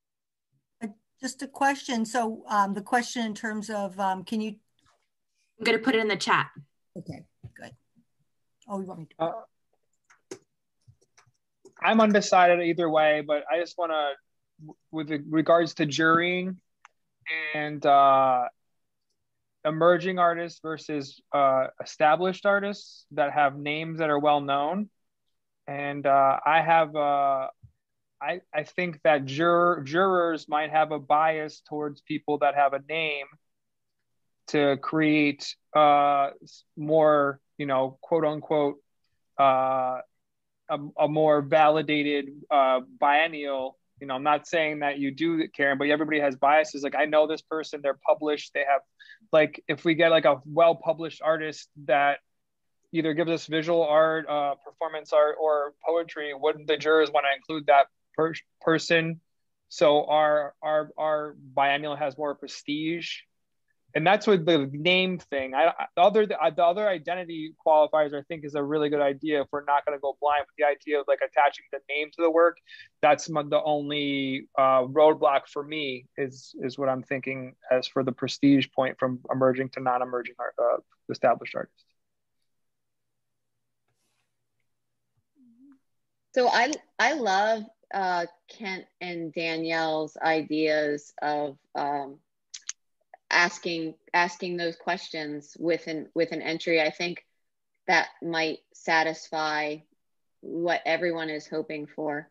Just a question. So um, the question in terms of, um, can you? I'm going to put it in the chat. Okay, good. Oh, you want me to? Uh, I'm undecided either way, but I just want to, with regards to jurying and uh, emerging artists versus uh, established artists that have names that are well known. And uh, I have uh, I, I think that juror, jurors might have a bias towards people that have a name to create uh, more, you know, quote unquote, uh, a, a, more validated uh, biennial. You know, I'm not saying that you do, Karen, but everybody has biases. Like I know this person, they're published. They have, like, if we get like a well-published artist that either gives us visual art, uh, performance art, or poetry, wouldn't the jurors want to include that per- person. So our our our biennial has more prestige, and that's what the name thing. I the other the other identity qualifiers I think is a really good idea if we're not going to go blind with the idea of like attaching the name to the work. That's the only uh, roadblock for me is is what I'm thinking as for the prestige point from emerging to non-emerging art, uh, established artists. So I I love uh, Kent and Danielle's ideas of um, asking asking those questions with an with an entry. I think that might satisfy what everyone is hoping for.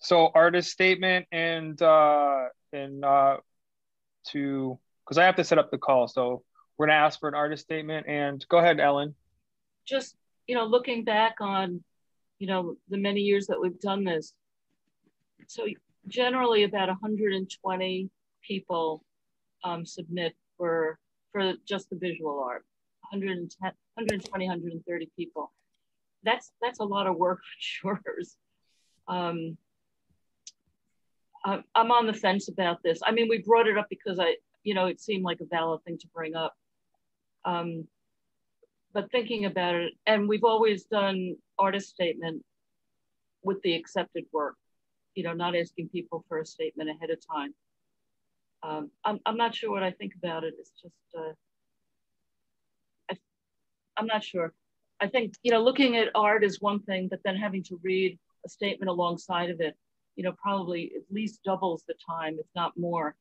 So artist statement and uh, and uh, to because I have to set up the call, so we're gonna ask for an artist statement. And go ahead, Ellen. Just you know, looking back on you know, the many years that we've done this. So generally about 120 people um, submit for for just the visual art. 110, 120, 130 people. That's that's a lot of work for jurors. Um, I'm on the fence about this. I mean, we brought it up because I, you know, it seemed like a valid thing to bring up. Um, but thinking about it, and we've always done artist statement with the accepted work, you know, not asking people for a statement ahead of time. Um, I'm, I'm not sure what I think about it. It's just, uh, I, I'm not sure. I think, you know, looking at art is one thing, but then having to read a statement alongside of it, you know, probably at least doubles the time, if not more,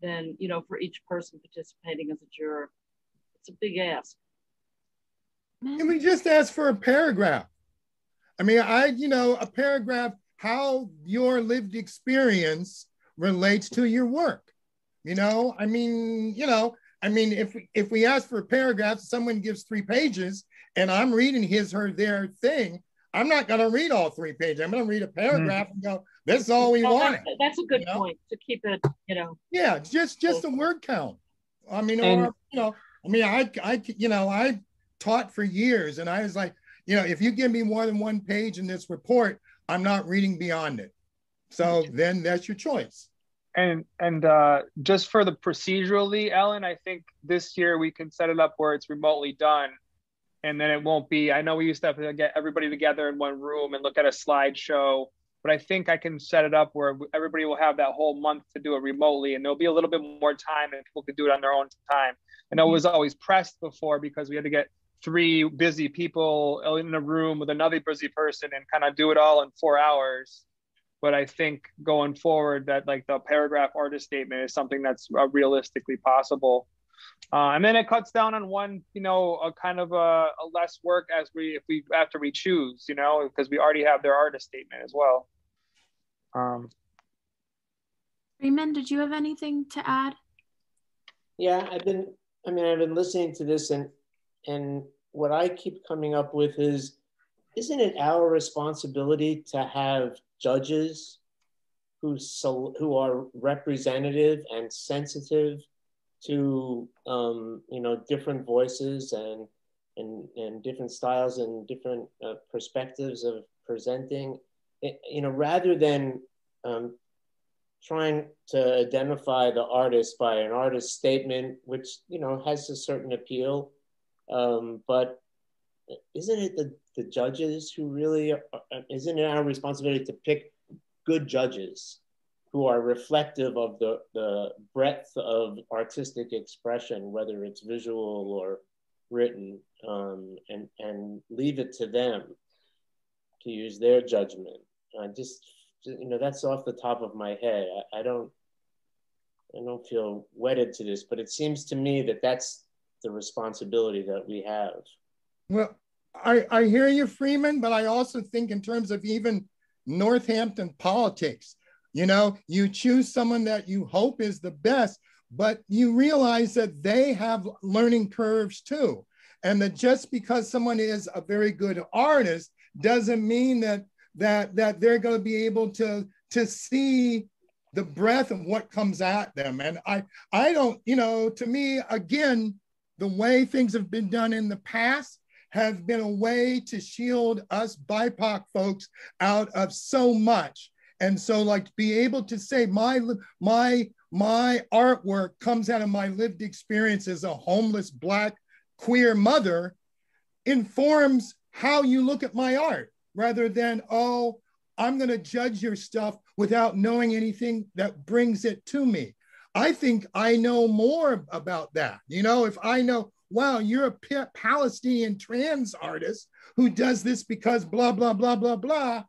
than, you know, for each person participating as a juror. It's a big ask. Can we just ask for a paragraph? I mean, I, you know, a paragraph, how your lived experience relates to your work. You know, I mean, you know, I mean, if if we ask for a paragraph, someone gives three pages, and I'm reading his, her, their thing. I'm not going to read all three pages. I'm going to read a paragraph mm. and go, "This is all we well, want." That's, that's, a good you know? point to keep it, you know. Yeah, just just a word count. I mean, and, or you know, I mean, I I you know, I taught for years, and I was like, you know, if you give me more than one page in this report, I'm not reading beyond it. So then that's your choice. And and uh, just for the procedurally, Ellen, I think this year we can set it up where it's remotely done, and then it won't be. I know we used to have to get everybody together in one room and look at a slideshow, but I think I can set it up where everybody will have that whole month to do it remotely, and there'll be a little bit more time, and people can do it on their own time. And I know it was always pressed before because we had to get three busy people in a room with another busy person and kind of do it all in four hours. But i think going forward that like the paragraph artist statement is something that's uh, realistically possible. Uh, and then it cuts down on one you know a kind of a, a less work as we if we after we choose you know because we already have their artist statement as well. Um Freeman, did you have anything to add? Yeah, I've been, I mean, I've been listening to this and and what I keep coming up with is isn't it our responsibility to have judges who so, who are representative and sensitive to um, you know different voices and and and different styles and different uh, perspectives of presenting. It, you know, rather than um, trying to identify the artist by an artist statement, which you know has a certain appeal, um, but isn't it the, the judges who really are, isn't it our responsibility to pick good judges who are reflective of the, the breadth of artistic expression, whether it's visual or written, um, and, and leave it to them to use their judgment. I just, you know, that's off the top of my head. I, I don't, I don't feel wedded to this, but it seems to me that that's the responsibility that we have. Well, I, I hear you, Freeman, but I also think in terms of even Northampton politics, you know, you choose someone that you hope is the best, but you realize that they have learning curves too. And that just because someone is a very good artist doesn't mean that that that they're going to be able to to see the breadth of what comes at them. And I I don't, you know, to me, again, the way things have been done in the past have been a way to shield us BIPOC folks out of so much. And so, like, to be able to say my my my artwork comes out of my lived experience as a homeless black queer mother informs how you look at my art rather than oh i'm going to judge your stuff without knowing anything that brings it to me i think i know more about that you know if i know wow, you're a Palestinian trans artist who does this because blah, blah, blah, blah, blah.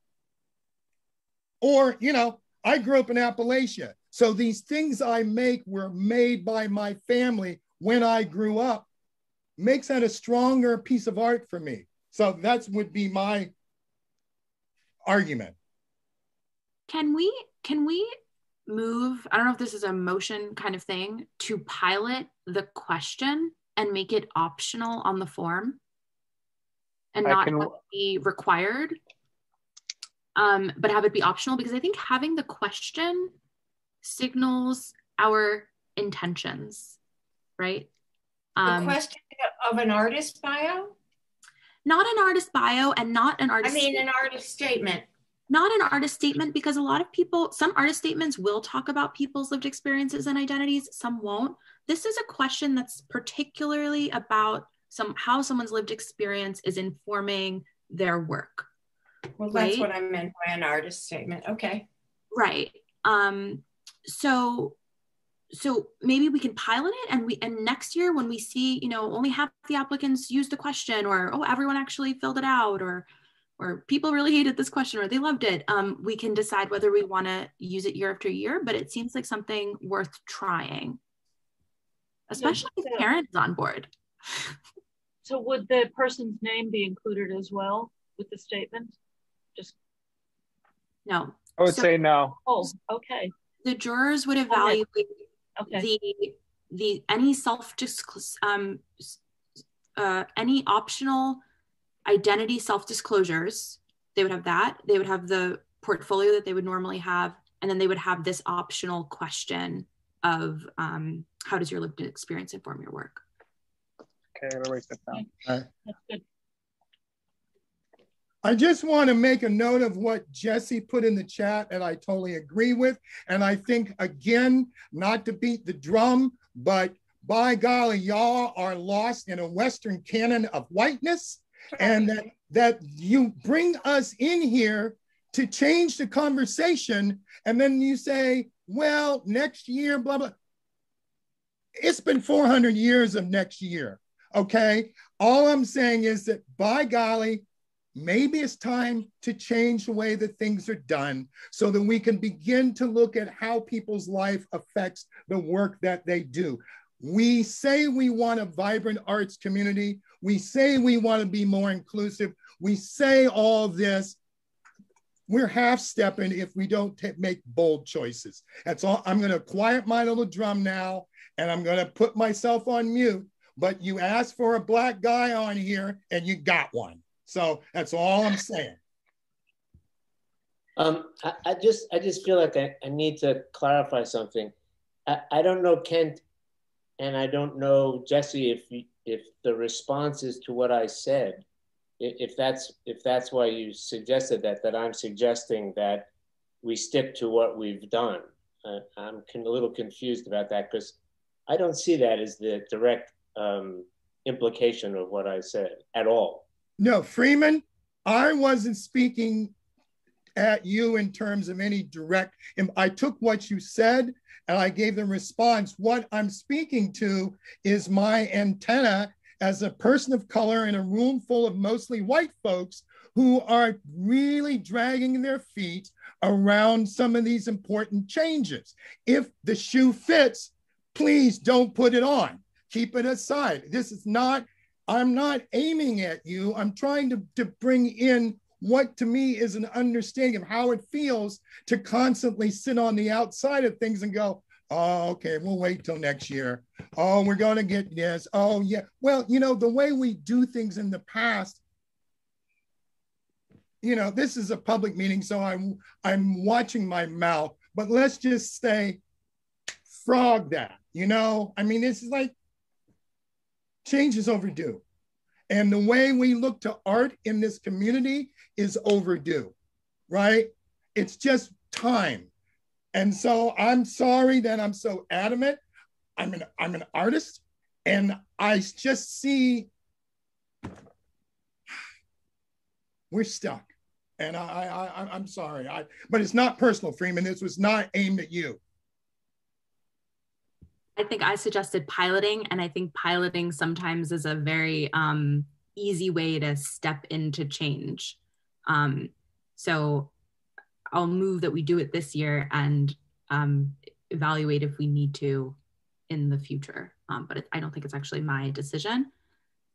Or, you know, I grew up in Appalachia. So these things I make were made by my family when I grew up, makes that a stronger piece of art for me. So that would be my argument. Can we can we move? I don't know if this is a motion kind of thing to pilot the question and make it optional on the form and not can... be required. Um, but have it be optional because i think having the question signals our intentions right? Um, the question of an artist bio? Not an artist bio and not an artist i mean an artist statement not an artist statement because a lot of people some artist statements will talk about people's lived experiences and identities some won't this is a question that's particularly about some how someone's lived experience is informing their work. Well, that's right? what I meant by an artist statement. Okay. Right. Um, so so maybe we can pilot it and we and next year when we see you know only half the applicants use the question or oh everyone actually filled it out or or people really hated this question or they loved it um, we can decide whether we want to use it year after year but it seems like something worth trying especially yeah, so, if parents on board. so would the person's name be included as well with the statement? Just no. I would so, say no. Oh, okay. The jurors would evaluate okay. the the any self um uh, any optional identity self disclosures. They would have that. They would have the portfolio that they would normally have, and then they would have this optional question of um, how does your lived experience inform your work? Okay, I'll write that down. Right. That's good. I just want to make a note of what Jesse put in the chat, and I totally agree with. And I think, again, not to beat the drum, but by golly, y'all are lost in a Western canon of whiteness, and that, that you bring us in here to change the conversation. And then you say, well, next year, blah, blah it's been 400 years of next year. Okay. All I'm saying is that by golly, maybe it's time to change the way that things are done so that we can begin to look at how people's life affects the work that they do. We say we want a vibrant arts community. We say we want to be more inclusive. We say all this. We're half stepping if we don't make bold choices. That's all. I'm going to quiet my little drum now and I'm going to put myself on mute. But you asked for a black guy on here and you got one. So that's all I'm saying. Um, I, I, just I just feel like I, I need to clarify something. I, I don't know, Kent. and I don't know, Jesse, if if the response is to what I said, if that's if that's why you suggested that, that I'm suggesting that we stick to what we've done. Uh, I'm a little confused about that because I don't see that as the direct um, implication of what I said at all. No, Freeman, I wasn't speaking at you in terms of any direct. I took what you said and I gave them response. What I'm speaking to is my antenna as a person of color in a room full of mostly white folks who are really dragging their feet around some of these important changes. If the shoe fits, please don't put it on. Keep it aside. This is not, I'm not aiming at you. I'm trying to, to bring in what to me is an understanding of how it feels to constantly sit on the outside of things and go, oh, okay, we'll wait till next year. Oh, we're going to get this. Oh, yeah. Well, you know, the way we do things in the past, you know, this is a public meeting, so I'm I'm watching my mouth, but let's just say frog that, you know? I mean, this is like change is overdue. And the way we look to art in this community is overdue, right? It's just time. And so I'm sorry that I'm so adamant. I'm an I'm an artist and I just see we're stuck. And I, I, I'm sorry, I, but it's not personal, Freeman. This was not aimed at you. I think I suggested piloting, and I think piloting sometimes is a very um, easy way to step into change. Um, so I'll move that we do it this year and um, evaluate if we need to in the future. Um, but it, I don't think it's actually my decision.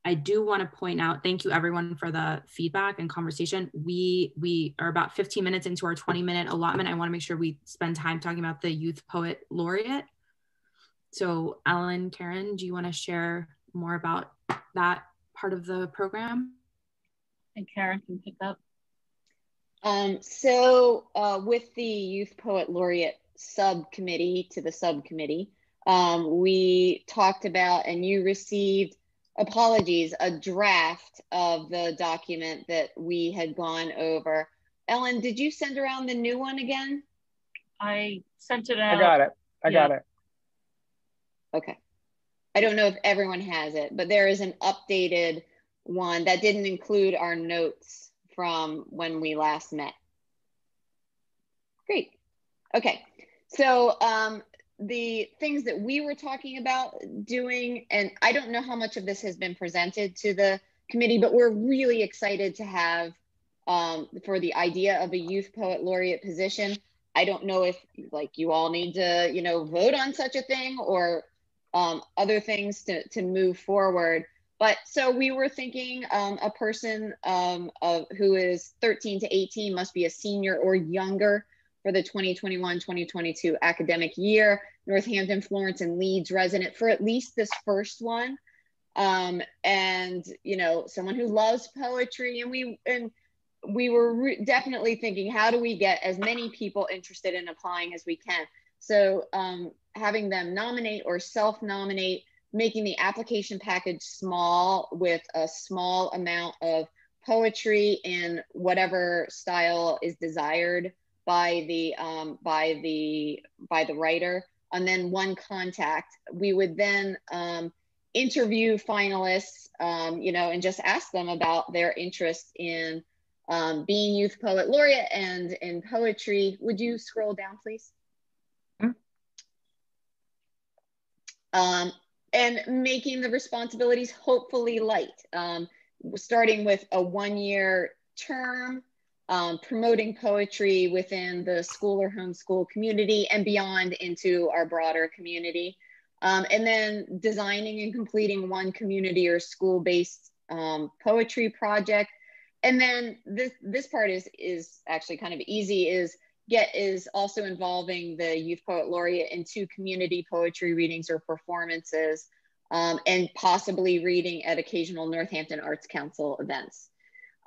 I do want to point out, thank you everyone for the feedback and conversation. We we are about 15 minutes into our 20 minute allotment. I want to make sure we spend time talking about the Youth Poet Laureate. So Ellen, Karen, do you want to share more about that part of the program? And Karen can pick up. Um, so uh, with the Youth Poet Laureate subcommittee to the subcommittee, um, we talked about and you received apologies, a draft of the document that we had gone over. Ellen, did you send around the new one again? I sent it out. I got it. I yeah. got it. Okay. I don't know if everyone has it, but there is an updated one that didn't include our notes from when we last met. Great. Okay. So um, the things that we were talking about doing, and I don't know how much of this has been presented to the committee, but we're really excited to have um, for the idea of a youth poet laureate position. I don't know if like you all need to, you know, vote on such a thing or um, other things to, to move forward. But so we were thinking um, a person um, of, who is 13 to 18 must be a senior or younger for the 2021-2022 academic year. Northampton, Florence, and Leeds resident for at least this first one. Um, and you know, someone who loves poetry, and we and we were re- definitely thinking, how do we get as many people interested in applying as we can? So um, having them nominate or self-nominate, making the application package small with a small amount of poetry in whatever style is desired by the um, by the by the writer, and then one contact. We would then um, interview finalists, um, you know, and just ask them about their interest in um, being youth poet laureate and in poetry. Would you scroll down, please? And making the responsibilities hopefully light, um, starting with a one year term, um, promoting poetry within the school or homeschool community and beyond into our broader community. Um, and then designing and completing one community or school based um, poetry project. And then this, this part is, is actually kind of easy is get is also involving the youth poet laureate in two community poetry readings or performances um, and possibly reading at occasional northampton arts council events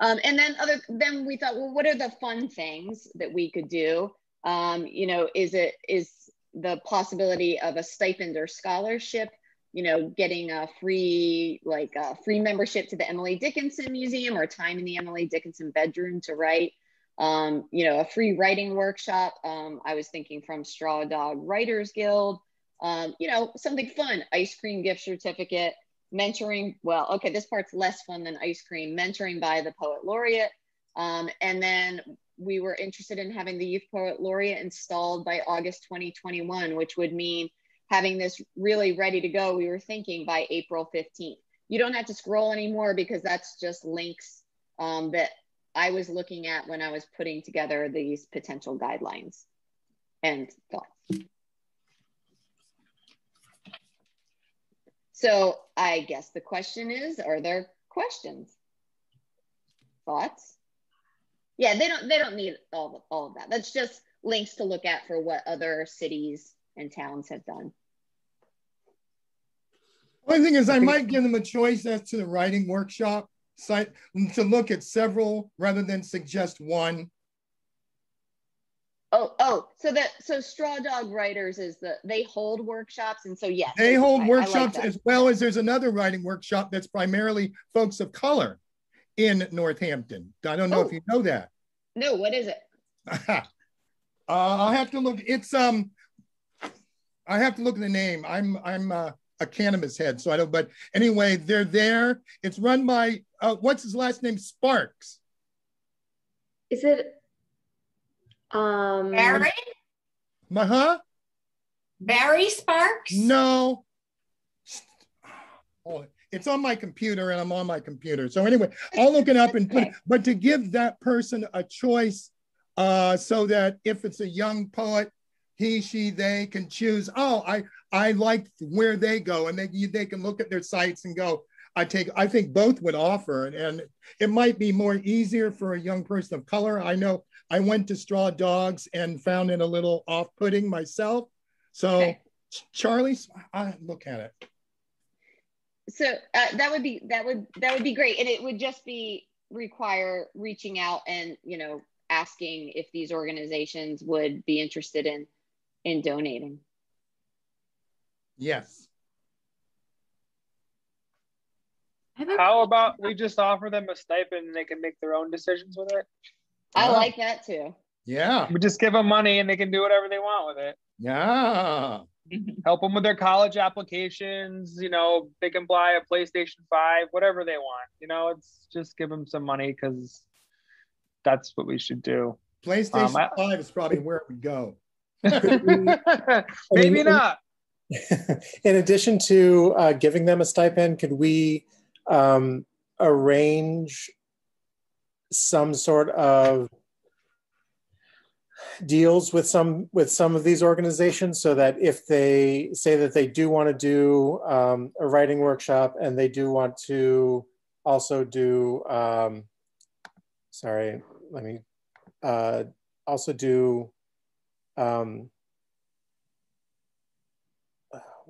um, and then other then we thought well what are the fun things that we could do um, you know is it is the possibility of a stipend or scholarship you know, getting a free, like a free membership to the Emily Dickinson Museum or time in the Emily Dickinson bedroom to write. Um, you know, a free writing workshop. Um, I was thinking from Straw Dog Writers Guild. Um, you know, something fun, ice cream gift certificate, mentoring. Well, okay, this part's less fun than ice cream, mentoring by the poet laureate. Um, and then we were interested in having the Youth Poet Laureate installed by August 2021, which would mean having this really ready to go. We were thinking by April 15th. You don't have to scroll anymore because that's just links um, that I was looking at when I was putting together these potential guidelines and thoughts. So I guess the question is, are there questions? Thoughts? Yeah, they don't they don't need all of, all of that. That's just links to look at for what other cities and towns have done. One thing is I might give them a choice as to the writing workshop site to look at several rather than suggest one. Oh, oh, so that so Straw Dog Writers is the they hold workshops, and so yes, they hold I, workshops I like as well as there's another writing workshop that's primarily folks of color in Northampton. I don't know Oh. if you know that. No, what is it? uh, I'll have to look. It's um, I have to look at the name. I'm I'm uh, a cannabis head, so I don't. But anyway, they're there. It's run by uh, what's his last name? Sparks. Is it um Barry? My huh? Barry Sparks? No. Oh, it's on my computer and I'm on my computer. So anyway, I'll look it up and put it, but to give that person a choice uh, so that if it's a young poet, he, she, they can choose, oh, I, I like where they go and they, they can look at their sites and go, I take, I think both would offer and, and it might be more easier for a young person of color. I know I went to Straw Dogs and found it a little off-putting myself. So Charlie, I look at it. So uh, that would be that would that would be great, and it would just be require reaching out and you know asking if these organizations would be interested in in donating. Yes. How about we just offer them a stipend and they can make their own decisions with it? I like that too. Yeah. We just give them money and they can do whatever they want with it. Yeah. Help them with their college applications. You know, they can buy a PlayStation 5, whatever they want. You know, it's just give them some money because that's what we should do. PlayStation Um, I- 5 is probably where it would go. Maybe not. In addition to uh, giving them a stipend, could we um, arrange some sort of deals with some with some of these organizations so that if they say that they do want to do um, a writing workshop and they do want to also do um, sorry let me uh, also do um,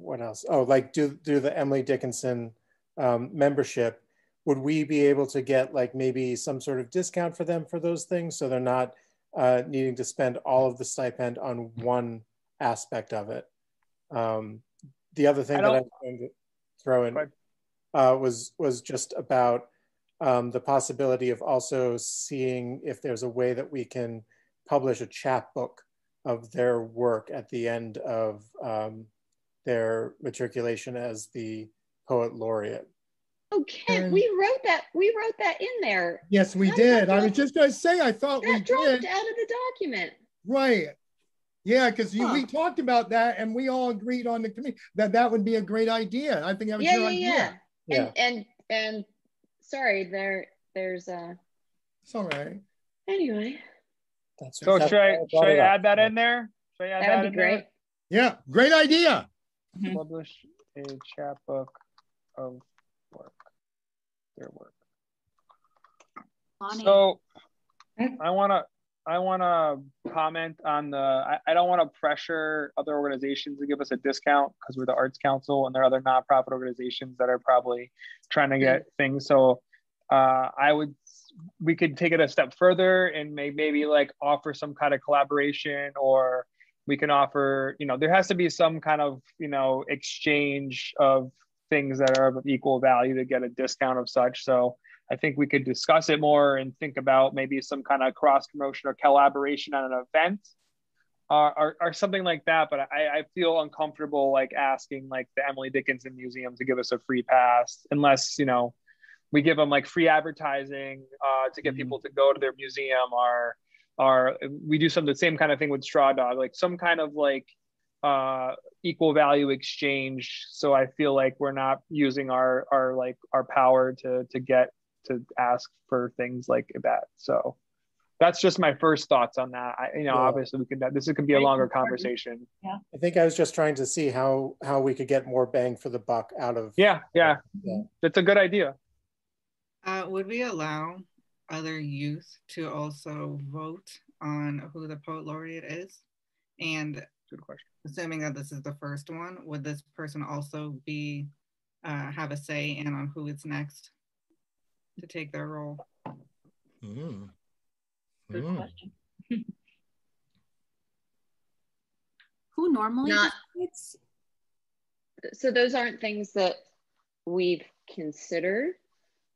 what else? Oh, like do do the Emily Dickinson um, membership. Would we be able to get like maybe some sort of discount for them for those things, so they're not uh, needing to spend all of the stipend on one aspect of it? Um, the other thing I that I was going to throw in uh, was was just about um, the possibility of also seeing if there's a way that we can publish a chapbook of their work at the end of um, their matriculation as the poet laureate. Okay, Um, we wrote that. We wrote that in there. Yes, we How did that did. I was just going to say, I thought we dropped did. out of the document. Right. Yeah, because Huh. we talked about that and we all agreed on the committee that that would be a great idea. I think that was Yeah, your yeah, idea. yeah. And and and sorry, there there's uh It's all right. anyway. That's So that's should I, why should I add that in there? Should I add That would in be there? great. Yeah, great idea. Mm-hmm. Publish a chapbook of work, their work. Lonnie. So hmm? I want to I want to comment on the I, I don't want to pressure other organizations to give us a discount because we're the Arts Council and there are other nonprofit organizations that are probably trying to get mm-hmm. things. So uh, I would we could take it a step further and may, maybe like offer some kind of collaboration or we can offer you know there has to be some kind of you know exchange of things that are of equal value to get a discount of such. So i think we could discuss it more and think about maybe some kind of cross promotion or collaboration on an event uh, or, or something like that. But I, I feel uncomfortable like asking like the emily dickinson museum to give us a free pass unless you know we give them like free advertising uh, to get people to go to their museum or or we do some the same kind of thing with straw dog like some kind of like uh equal value exchange so i feel like we're not using our our like our power to to get to ask for things like that so that's just my first thoughts on that I, you know Yeah. obviously we could this can be a longer conversation Yeah. I think I was just trying to see how how we could get more bang for the buck out of. yeah yeah Yeah. that's a good idea Uh, would we allow other youth to also vote on who the poet laureate is? And Good question. assuming that this is the first one, would this person also be uh, have a say in on who is next to take their role? Mm. Good Mm. question. Who normally Not- decides? so those aren't things that we've considered.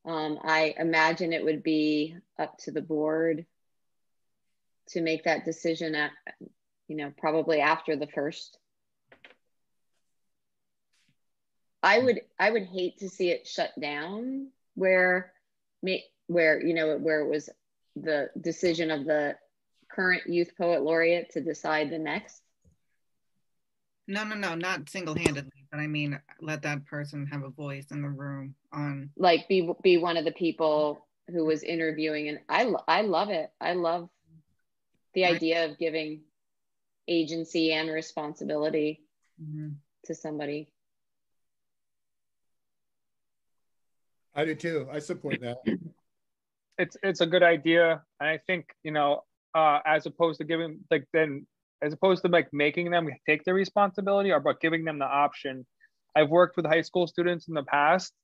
Um, I imagine it would be up to the board to make that decision at, you know, probably after the first. I would, I would hate to see it shut down where, me, where, you know, where it was the decision of the current youth poet laureate to decide the next. No, no, no, not single-handedly, but I mean, let that person have a voice in the room on. like be be one of the people who was interviewing and I lo- I love it. I love the Right. idea of giving agency and responsibility Mhm. to somebody. I do too. I support that. it's it's a good idea and i think you know uh as opposed to giving like then as opposed to like making them take the responsibility or but giving them the option i've worked with high school students in the past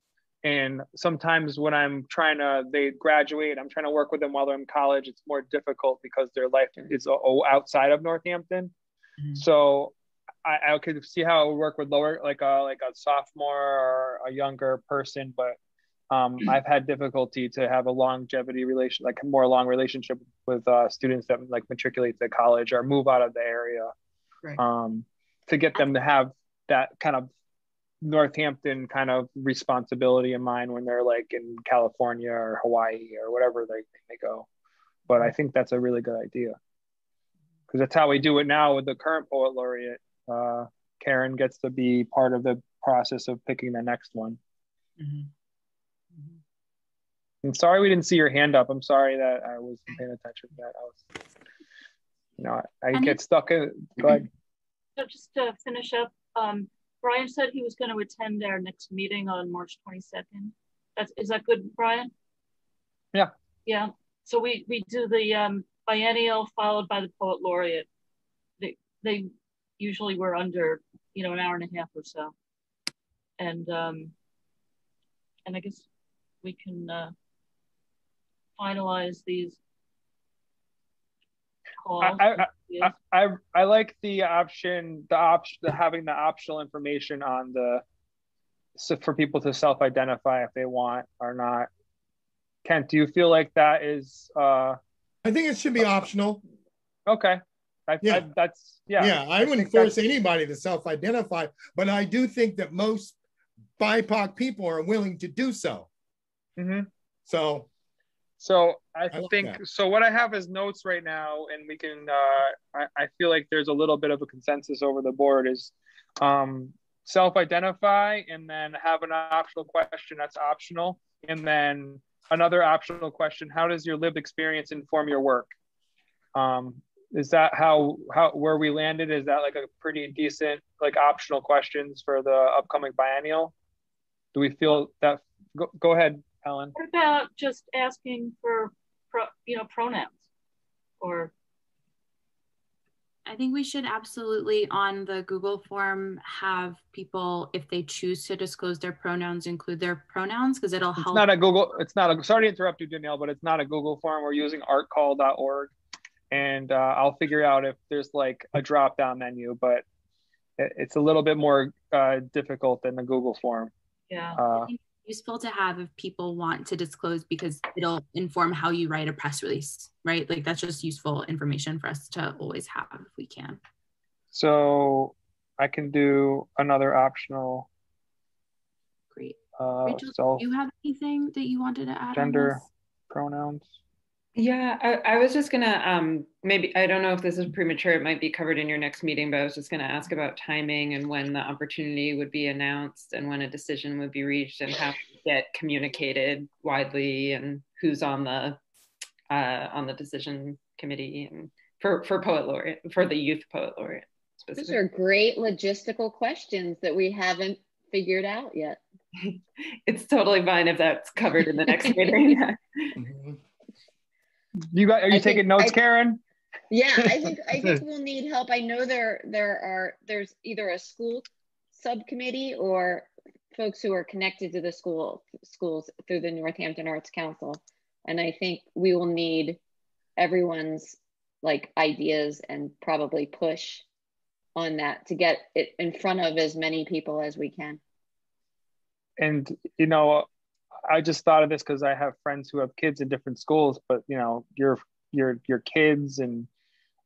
and sometimes when i'm trying to they graduate i'm trying to work with them while they're in college it's more difficult because their life is outside of northampton. So I, I could see how it would work with lower like a like a sophomore or a younger person but um, I've had difficulty to have a longevity relation, like a more long relationship with uh, students that like matriculate to college or move out of the area, Right. um, to get them to have that kind of Northampton kind of responsibility in mind when they're like in California or Hawaii or whatever they, they go. But I think that's a really good idea because that's how we do it now with the current poet laureate. Uh, Karen gets to be part of the process of picking the next one. Mhm. I'm sorry we didn't see your hand up. I'm sorry that I wasn't paying attention to that. I was, you know, I, I get stuck in. Go ahead. So just to finish up, um, Brian said he was going to attend our next meeting on March 22nd. That's, is that good, Brian? Yeah. Yeah. So we, we do the um, biennial followed by the poet laureate. They, they usually were under, you know, an hour and a half or so. And, um, and I guess we can uh, finalize these calls. I, I, I, I, I like the option, the option, the having the optional information on the, so for people to self-identify if they want or not. Kent, do you feel like that is, uh, I think it should be optional. okay. I, Yeah. I, that's, yeah. Yeah, I wouldn't force anybody to self-identify, but I do think that most BIPOC people are willing to do so. Mhm. So So I, I think so. What I have as notes right now, and we can. Uh, I, I feel like there's a little bit of a consensus over the board is um, self-identify, and then have an optional question that's optional, and then another optional question: How does your lived experience inform your work? Um, is that how how where we landed? Is that like a pretty decent like optional questions for the upcoming biennial? Do we feel that? Go, go ahead, Ellen. What about just asking for, pro, you know, pronouns or I think we should absolutely on the Google form have people, if they choose to disclose their pronouns, include their pronouns because it'll It's help. not a Google. It's not a. Sorry to interrupt you, Danielle, but it's not a Google form. We're using artcall.org, and uh, I'll figure out if there's like a drop down menu, but it, it's a little bit more uh, difficult than the Google form. Yeah. Uh, useful to have if people want to disclose because it'll inform how you write a press release, right? Like that's just useful information for us to always have if we can. so I can do another optional. Great. Uh, Rachel, do you have anything that you wanted to add? gender pronouns. Yeah, I, I was just gonna um maybe I don't know if this is premature. It might be covered in your next meeting, but I was just gonna ask about timing and when the opportunity would be announced and when a decision would be reached and how to get communicated widely and who's on the uh on the decision committee and for for poet laureate for the youth poet laureate Those specifically. are great logistical questions that we haven't figured out yet. It's totally fine if that's covered in the next meeting. You got? Are you I taking think- notes, I- Karen? Yeah, I think I think we'll need help. I know there there are there's either a school subcommittee or folks who are connected to the school schools through the Northampton Arts Council. And I think we will need everyone's like ideas and probably push on that to get it in front of as many people as we can. and you know i just thought of this because i have friends who have kids in different schools but you know your your your kids and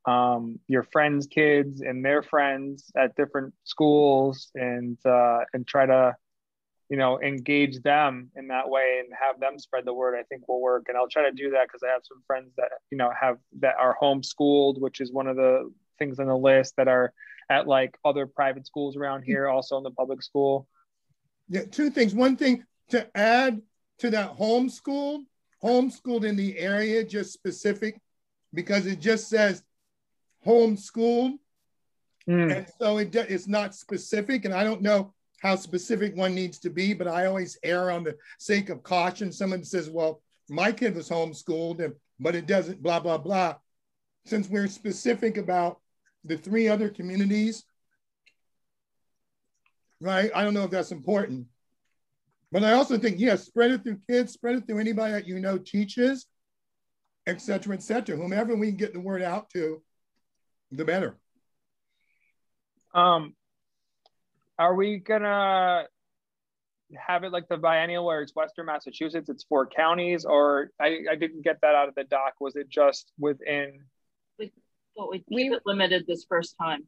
um, your friends kids and their friends at different schools and uh, and try to you know engage them in that way and have them spread the word i think will work. And i'll try to do that because i have some friends that you know have that are homeschooled which is one of the things on the list that are at like other private schools around here also in the public school. Yeah, two things. One thing to add to that homeschool, homeschooled in the area, just specific, because it just says homeschooled. Hmm. And so it, it's not specific. And I don't know how specific one needs to be, but I always err on the sake of caution. Someone says, well, my kid was homeschooled, and, but it doesn't, blah, blah, blah. Since we're specific about the three other communities, right? I don't know if that's important. But I also think, yes, spread it through kids, spread it through anybody that you know teaches, et cetera, et cetera. Whomever we can get the word out to, the better. Um, are we gonna have it like the biennial where it's Western Massachusetts, it's four counties, or I, I didn't get that out of the doc. Was it just within? We thought we'd limited this first time.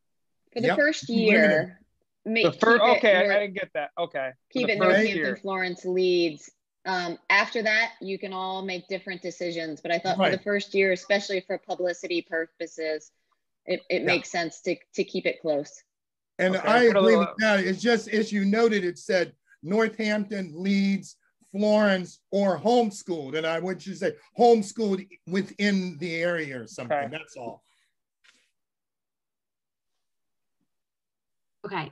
For the first year, make, The first, keep it okay, I, I didn't get that. Okay. Keep it Northampton year. Florence Leeds. Um, after that, you can all make different decisions. But I thought for the first year, especially for publicity purposes, it, it Yeah. makes sense to, to keep it close. And Okay, I put a agree with that. It's just, as you noted, it said Northampton, Leeds, Florence, or homeschooled. And I would just say homeschooled within the area or something. Okay. That's all. Okay.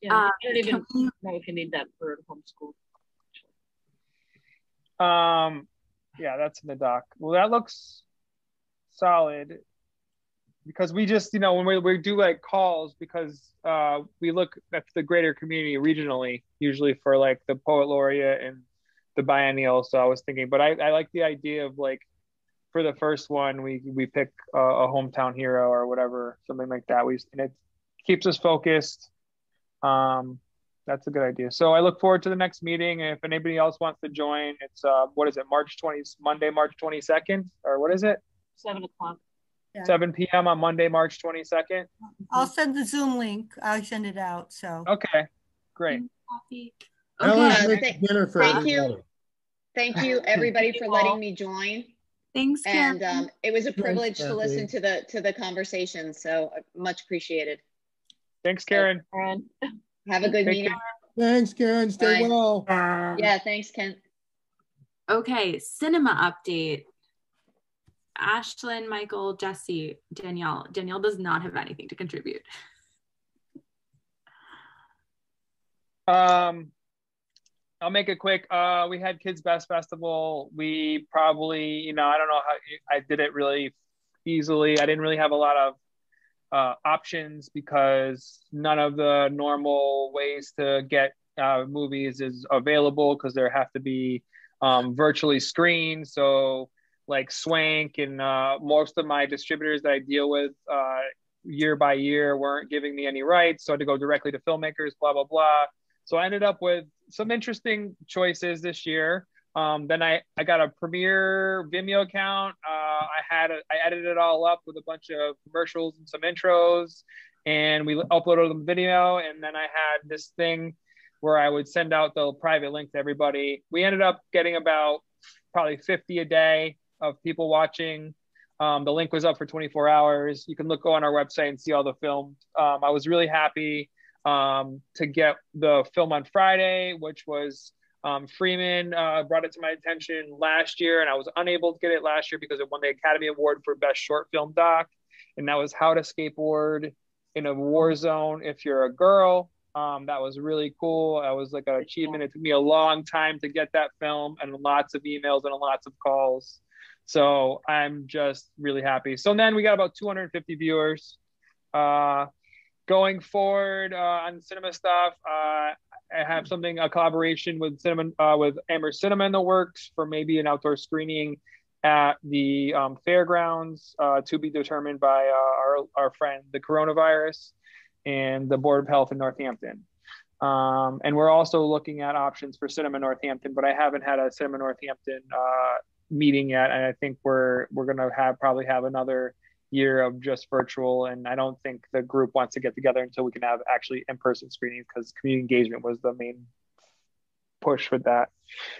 Yeah, Uh, I don't even can know if you need that for homeschool. Um, yeah, that's in the doc. Well, that looks solid because we just, you know, when we, we do like calls, because uh, we look at the greater community regionally, usually for like the poet laureate and the biennial. So I was thinking, but I, I like the idea of like for the first one, we we pick a, a hometown hero or whatever, something like that. We and it keeps us focused. Um, that's a good idea. So I look forward to the next meeting. If anybody else wants to join, it's uh, what is it, March 20, Monday, March 22nd, or what is it? Seven o'clock. Yeah. 7 p.m. on Monday, March 22nd. I'll send the Zoom link. I'll send it out. So Okay, great. Coffee. Ellen, Uh, thank- dinner for thank you. everybody. Thank you, everybody, for letting me join. Thanks, And um, it was a privilege to listen to the to the conversation. So uh, much appreciated. Thanks, Karen. Karen. Have a good Take meeting. Thanks, Karen. Stay Bye. well. Yeah, thanks, Kent. Okay, cinema update. Ashlyn, Michael, Jesse, Danielle. Danielle does not have anything to contribute. Um, I'll make it quick. Uh, we had Kids Best Festival. We probably, you know, I don't know how I did it really easily. I didn't really have a lot of uh, options because none of the normal ways to get uh, movies is available because there have to be um, virtually screened. So like Swank and uh, most of my distributors that I deal with uh, year by year weren't giving me any rights. So I had to go directly to filmmakers, blah, blah, blah. So I ended up with some interesting choices this year. Um, then I, I got a Premiere Vimeo account. Uh, I had a, I edited it all up with a bunch of commercials and some intros, and we uploaded the video. And then I had this thing where I would send out the private link to everybody. We ended up getting about probably 50 a day of people watching. Um, the link was up for 24 hours. You can look go on our website and see all the film. Um, I was really happy um, to get the film on Friday, which was um, Freeman uh, brought it to my attention last year, and I was unable to get it last year because it won the Academy Award for Best Short Film Doc, and that was How to Skateboard in a War Zone If You're a Girl. Um, that was really cool. That was like an achievement. It took me a long time to get that film, and lots of emails and lots of calls. So I'm just really happy. So then we got about 250 viewers. Uh, going forward uh, on cinema stuff, uh, I have something a collaboration with cinema uh, with Amherst Cinema in the works for maybe an outdoor screening at the um, fairgrounds uh, to be determined by uh, our our friend the coronavirus and the Board of Health in Northampton. Um, and we're also looking at options for Cinema Northampton, but I haven't had a Cinema Northampton uh, meeting yet, and I think we're we're gonna have probably have another year of just virtual and i don't think the group wants to get together until we can have actually in-person screenings because community engagement was the main push for that.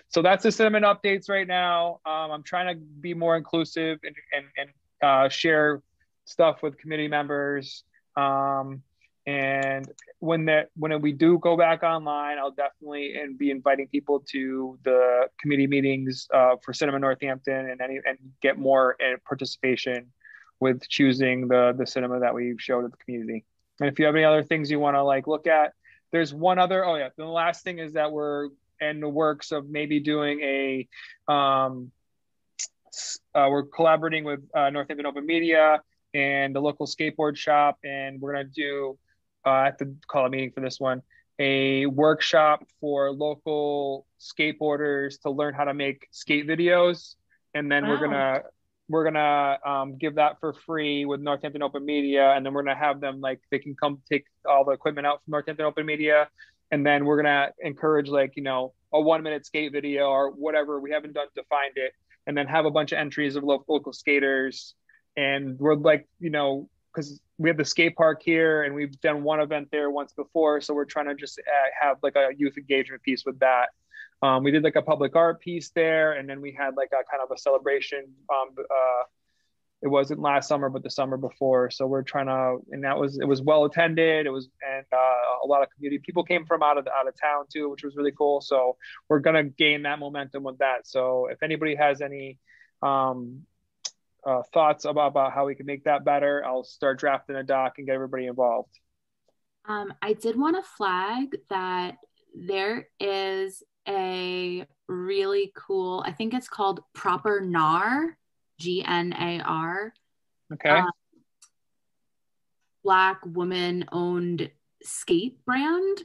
So that's the cinnamon updates right now. Um, i'm trying to be more inclusive and, and, and uh, share stuff with committee members. Um, and when that when we do go back online i'll definitely and be inviting people to the committee meetings uh, for cinema northampton and any and get more uh, participation with choosing the the cinema that we showed at the community. And if you have any other things you want to like look at, there's one other. Oh yeah, the last thing is that we're in the works of maybe doing a. Um, uh, we're collaborating with uh, Northampton Open Media and the local skateboard shop, and we're gonna do. Uh, I have to call a meeting for this one. A workshop for local skateboarders to learn how to make skate videos, and then wow. we're gonna we're gonna um, give that for free with Northampton Open Media, and then we're gonna have them like they can come take all the equipment out from Northampton Open Media, and then we're gonna encourage like you know a one minute skate video or whatever we haven't done to find it, and then have a bunch of entries of local, local skaters, and we're like you know because we have the skate park here and we've done one event there once before, so we're trying to just uh, have like a youth engagement piece with that. Um, we did like a public art piece there, and then we had like a kind of a celebration. Um, uh, it wasn't last summer, but the summer before. So we're trying to, and that was it was well attended. It was, and uh, a lot of community people came from out of out of town too, which was really cool. So we're gonna gain that momentum with that. So if anybody has any um, uh, thoughts about, about how we can make that better, I'll start drafting a doc and get everybody involved. Um, I did want to flag that there is a really cool, I think it's called Proper Gnar, G N A R. Okay. Um, black woman owned skate brand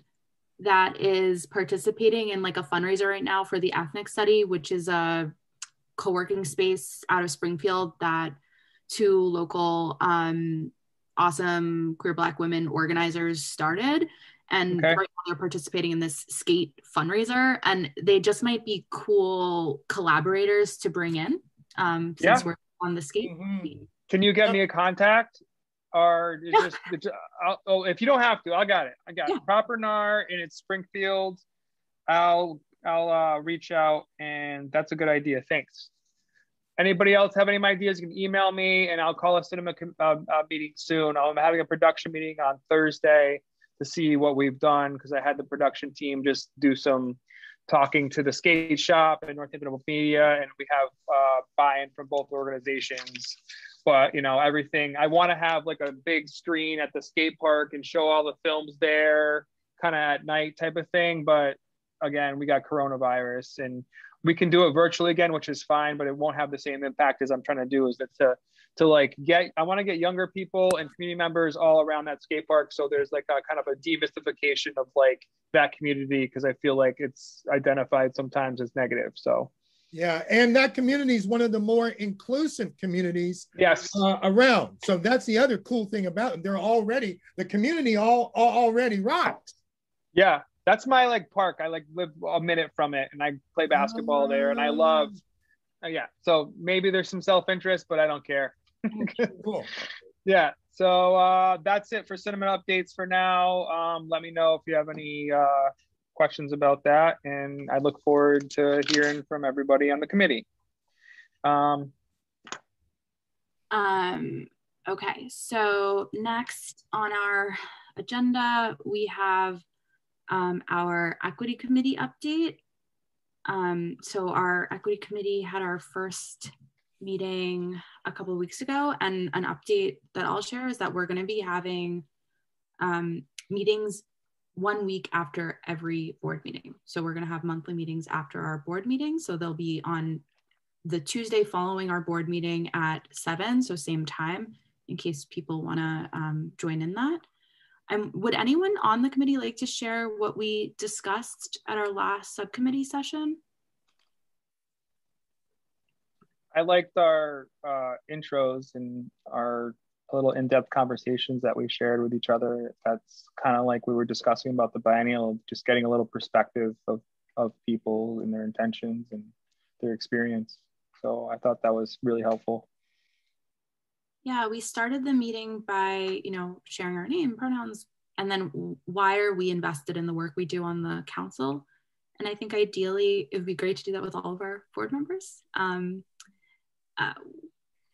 that is participating in like a fundraiser right now for the ethnic study which is a co-working space out of springfield that two local um, awesome queer black women organizers started and okay. right now they're participating in this skate fundraiser and they just might be cool collaborators to bring in um since yeah. we're on the skate mm-hmm. can you get me a contact or yeah. just, just oh if you don't have to i got it i got yeah. it Proper Gnar and it's springfield i'll i'll uh, reach out and that's a good idea thanks anybody else have any ideas you can email me and i'll call a cinema uh, uh, meeting soon i'm having a production meeting on thursday to see what we've done because I had the production team just do some talking to the skate shop and North Northampton Media, and we have uh, buy-in from both organizations. But you know, everything I want to have like a big screen at the skate park and show all the films there, kind of at night type of thing. But again, we got coronavirus, and we can do it virtually again, which is fine, but it won't have the same impact as I'm trying to do. Is that to to like get i want to get younger people and community members all around that skate park so there's like a kind of a demystification of like that community because i feel like it's identified sometimes as negative so Yeah, and that community is one of the more inclusive communities yes uh, around. So that's the other cool thing about it. They're already the community all, all already rocks. Yeah, that's my like park. I like live a minute from it, and I play basketball there, and I love. uh, yeah, so maybe there's some self interest, but I don't care. cool. Yeah. So uh, that's it for cinnamon updates for now. Um, let me know if you have any uh, questions about that, and I look forward to hearing from everybody on the committee. Um, Um, okay, so next on our agenda, we have um, our equity committee update. Um, so our equity committee had our first meeting a couple of weeks ago, and an update that I'll share is that we're going to be having um, meetings one week after every board meeting. So we're going to have monthly meetings after our board meeting. So they'll be on the Tuesday following our board meeting at seven, so same time, in case people want to um, join in that. Um, would anyone on the committee like to share what we discussed at our last subcommittee session? I liked our uh, intros and our little in-depth conversations that we shared with each other. That's kind of like we were discussing about the biennial, just getting a little perspective of of people and their intentions and their experience. So I thought that was really helpful. Yeah, we started the meeting by, you know, sharing our name, pronouns, and then why are we invested in the work we do on the council? And I think ideally it would be great to do that with all of our board members. Um, uh,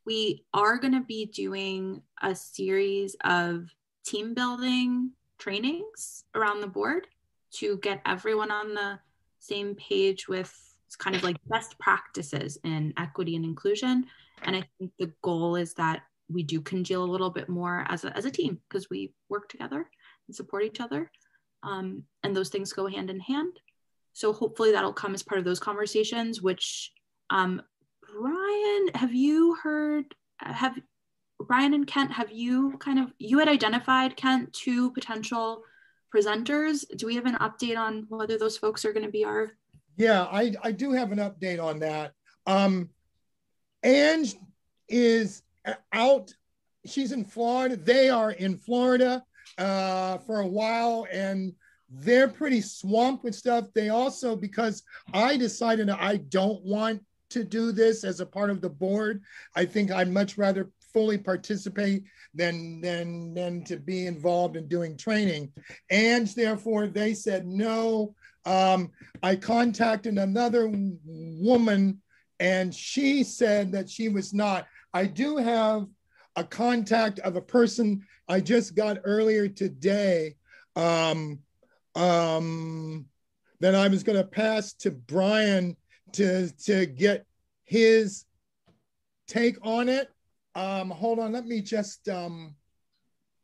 we are going to be doing a series of team building trainings around the board to get everyone on the same page with kind of like best practices in equity and inclusion. And I think the goal is that we do congeal a little bit more as a, as a team because we work together and support each other. Um, and those things go hand in hand. So hopefully that'll come as part of those conversations, which um, Brian, have you heard, have Ryan and Kent, have you kind of, you had identified Kent two potential presenters. Do we have an update on whether those folks are going to be our Yeah, I, I do have an update on that. Um, Ange is out. She's in Florida. They are in Florida uh, for a while, and they're pretty swamped with stuff. They also, because I decided I don't want to do this as a part of the board, I think I'd much rather fully participate than than than to be involved in doing training. And therefore, they said no. Um, I contacted another woman, and she said that she was not. I do have a contact of a person I just got earlier today um, um, that I was going to pass to Brian to, to get his take on it. Um, hold on, let me just, um,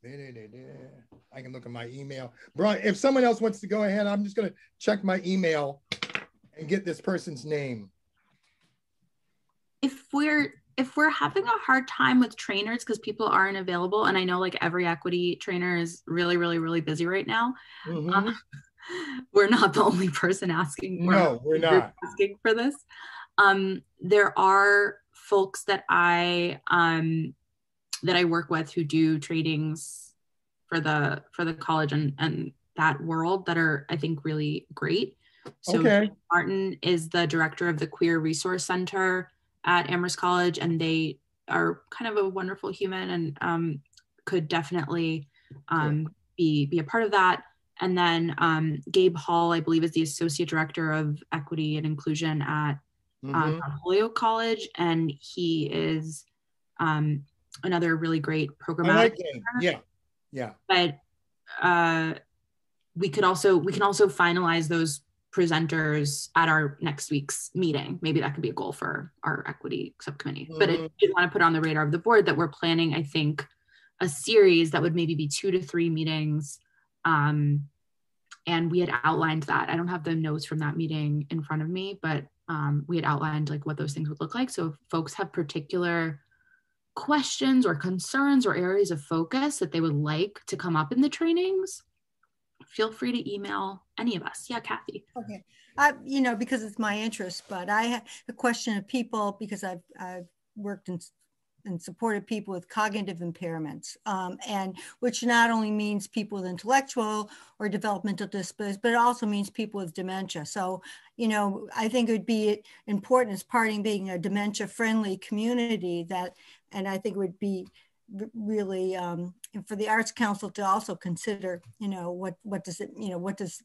I can look at my email. Brian, if someone else wants to go ahead, I'm just going to check my email and get this person's name. if we're if we're having a hard time with trainers because people aren't available and i know like every equity trainer is really really really busy right now Mhm. um, we're not the only person asking No, we're not. asking for this um, there are folks that i um, that i work with who do tradings for the for the college and and that world that are i think really great so Okay. martin is the director of the queer resource center at amherst college and they are kind of a wonderful human and um, could definitely um, be be a part of that and then um, gabe hall i believe is the associate director of equity and inclusion at um, Mhm. Holyoke College, and he is um, another really great I programmatic. like. Yeah, yeah. But uh, we could also we can also finalize those presenters at our next week's meeting. Maybe that could be a goal for our equity subcommittee. But I did want to put on the radar of the board that we're planning. I think a series that would maybe be two to three meetings. Um, and we had outlined that. I don't have the notes from that meeting in front of me, but um, we had outlined like what those things would look like. So if folks have particular questions or concerns or areas of focus that they would like to come up in the trainings, feel free to email any of us. Yeah, Kathy. Okay. I, you know, because it's my interest, but I have a question of people because I've, I've worked in and supported people with cognitive impairments, um, and which not only means people with intellectual or developmental disabilities, but it also means people with dementia. So, you know, I think it would be important as part of being a dementia-friendly community that, and I think it would be really um, for the Arts Council to also consider, you know, what what does it, you know, what does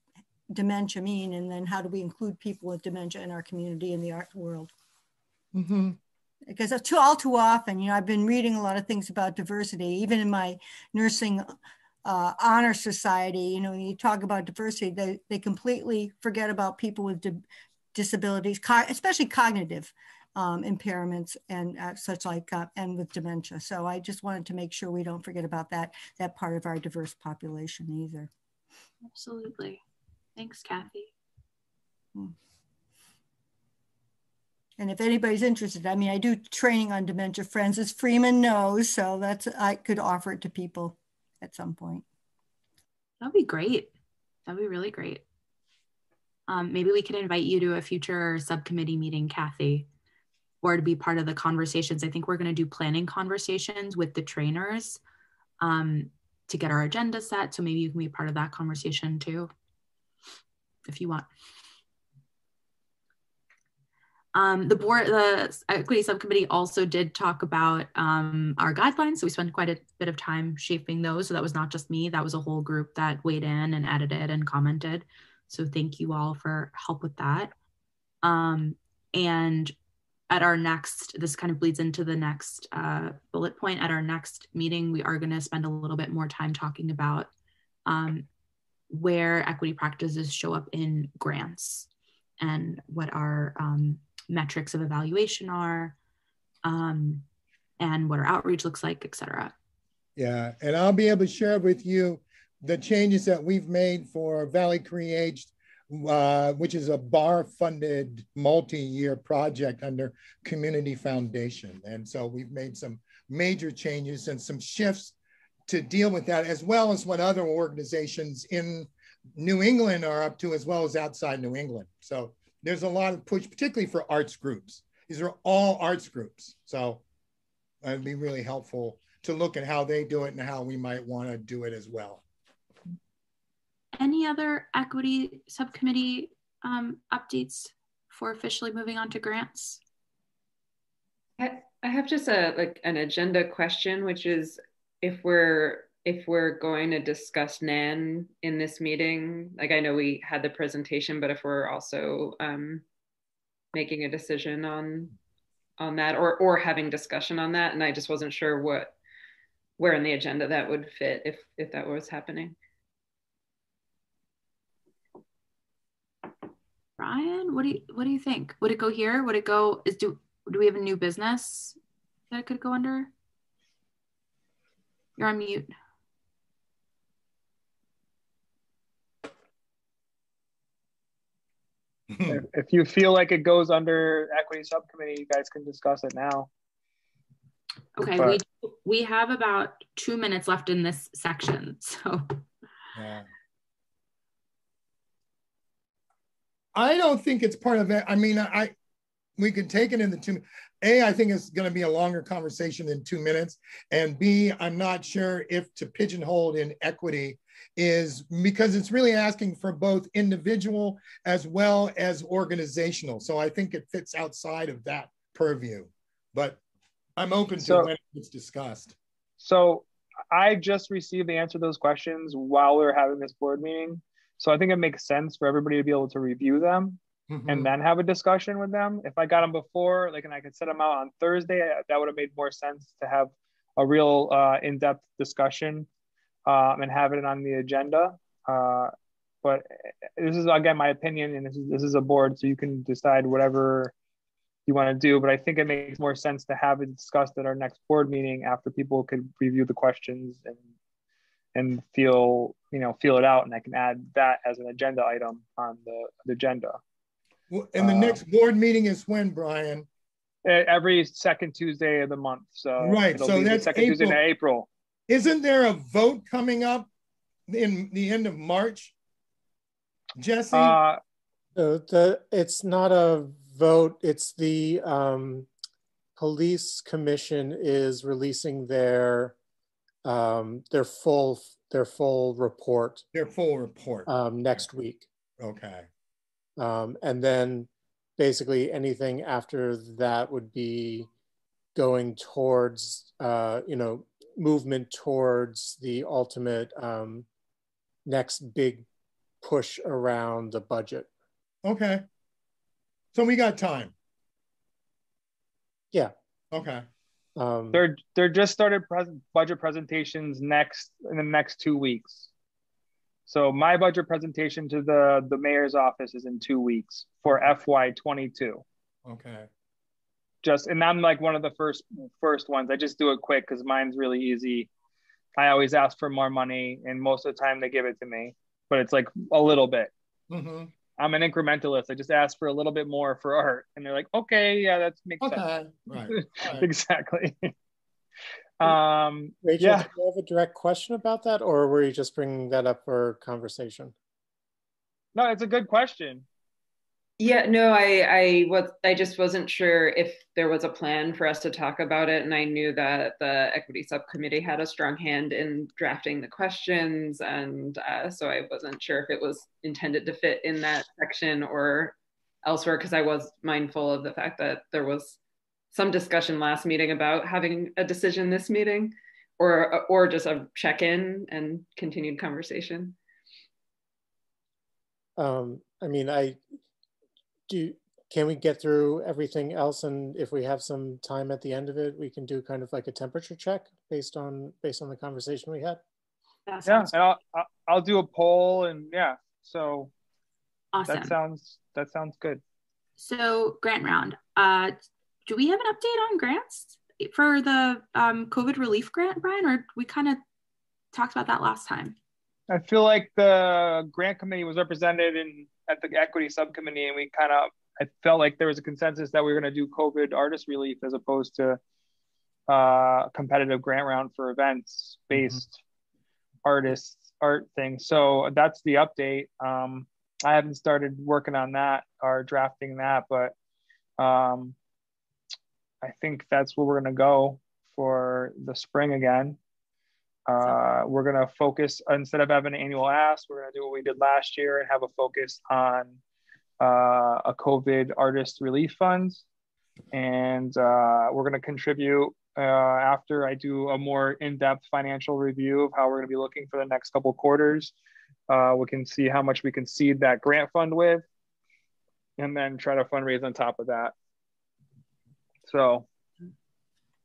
dementia mean, and then how do we include people with dementia in our community in the art world? Mm-hmm because too, all too often, you know, I've been reading a lot of things about diversity, even in my nursing uh, honor society, you know, when you talk about diversity, they, they completely forget about people with di disabilities, co especially cognitive um, impairments and uh, such like, uh, and with dementia. So I just wanted to make sure we don't forget about that, that part of our diverse population either. Absolutely. Thanks, Kathy. Hmm. And if anybody's interested, I mean, I do training on dementia friends, as Freeman knows, so that's I could offer it to people at some point. That'd be great. That'd be really great. Um, maybe we can invite you to a future subcommittee meeting, Kathy, or to be part of the conversations. I think we're going to do planning conversations with the trainers um, to get our agenda set. So maybe you can be part of that conversation too, if you want. Um, the board, the equity subcommittee also did talk about um, our guidelines. So we spent quite a bit of time shaping those. So that was not just me, that was a whole group that weighed in and edited and commented. So thank you all for help with that. Um, and at our next, this kind of bleeds into the next uh, bullet point. At our next meeting, we are going to spend a little bit more time talking about um, where equity practices show up in grants and what our um, metrics of evaluation are, um, and what our outreach looks like, et cetera. Yeah, and I'll be able to share with you the changes that we've made for Valley Creates, uh, which is a Barr-funded multi-year project under Community Foundation. And so we've made some major changes and some shifts to deal with that, as well as what other organizations in New England are up to, as well as outside New England. So there's a lot of push, particularly for arts groups. These are all arts groups. So it'd be really helpful to look at how they do it and how we might want to do it as well. Any other equity subcommittee um, updates for officially moving on to grants? I, I have just a like an agenda question, which is if we're if we're going to discuss NAN in this meeting, like I know we had the presentation, but if we're also um, making a decision on on that or or having discussion on that, and I just wasn't sure what where in the agenda that would fit if if that was happening. Ryan, what do you what do you think? Would it go here? Would it go? Is do do we have a new business that it could go under? You're on mute. if, if you feel like it goes under equity subcommittee, you guys can discuss it now. Okay, but, we we have about two minutes left in this section, so. Yeah. I don't think it's part of it. I mean, I we can take it in the two. A, I think it's going to be a longer conversation than two minutes, and B, I'm not sure if to pigeonhole in equity is because it's really asking for both individual as well as organizational. So I think it fits outside of that purview, but I'm open to so, when it's discussed. So I just received the answer to those questions while we were having this board meeting. So I think it makes sense for everybody to be able to review them mm-hmm. and then have a discussion with them. If I got them before, like, and I could set them out on Thursday, that would have made more sense to have a real uh, in-depth discussion um, and have it on the agenda. Uh, but this is again my opinion, and this is this is a board, so you can decide whatever you want to do. But I think it makes more sense to have it discussed at our next board meeting after people could review the questions and and feel you know feel it out, and I can add that as an agenda item on the, the agenda. Well, and the next board meeting is when, Brian? Every second Tuesday of the month. So right, so that's second April. Tuesday in April. Isn't there a vote coming up in the end of March? Jesse? Uh, So the it's not a vote. It's the um, police commission is releasing their um, their full their full report. Their full report um, next week. Okay. Um, and then basically anything after that would be going towards uh, you know movement towards the ultimate um, next big push around the budget. Okay. So we got time. Yeah. Okay. Um, they're they're just started pres- budget presentations next in the next two weeks. So my budget presentation to the the mayor's office is in two weeks for FY twenty two. Okay. Just and I'm like one of the first first ones. I just do it quick because mine's really easy. I always ask for more money, and most of the time they give it to me, but it's like a little bit. Mm-hmm. I'm an incrementalist. I just ask for a little bit more for art, and they're like, "Okay, yeah, that makes Okay. sense." Right. right. exactly. um, Rachel, yeah. do you have a direct question about that, or were you just bringing that up for conversation? No, it's a good question. Yeah, no, I I was I just wasn't sure if there was a plan for us to talk about it, and I knew that the equity subcommittee had a strong hand in drafting the questions, and uh, so I wasn't sure if it was intended to fit in that section or elsewhere, because I was mindful of the fact that there was some discussion last meeting about having a decision this meeting, or or just a check in and continued conversation. Um, I mean, I do. Can we get through everything else, and if we have some time at the end of it, we can do kind of like a temperature check based on based on the conversation we had. Yeah, and I'll I'll- I'll do a poll, and yeah, so Awesome. that sounds that sounds good. So grant round. Uh, do we have an update on grants for the um, COVID relief grant, Brian? Or we kind of talked about that last time. I feel like the grant committee was represented in at the equity subcommittee, and we kind of I felt like there was a consensus that we were going to do COVID artist relief as opposed to uh, competitive grant round for events based artists art things. So that's the update. Um, I haven't started working on that or drafting that, but um, I think that's where we're going to go for the spring again. Uh, we're going to focus instead of having an annual ask, we're going to do what we did last year and have a focus on uh, a COVID artist relief fund. And uh, we're going to contribute uh, after I do a more in-depth financial review of how we're going to be looking for the next couple quarters. Uh, we can see how much we can seed that grant fund with, and then try to fundraise on top of that. So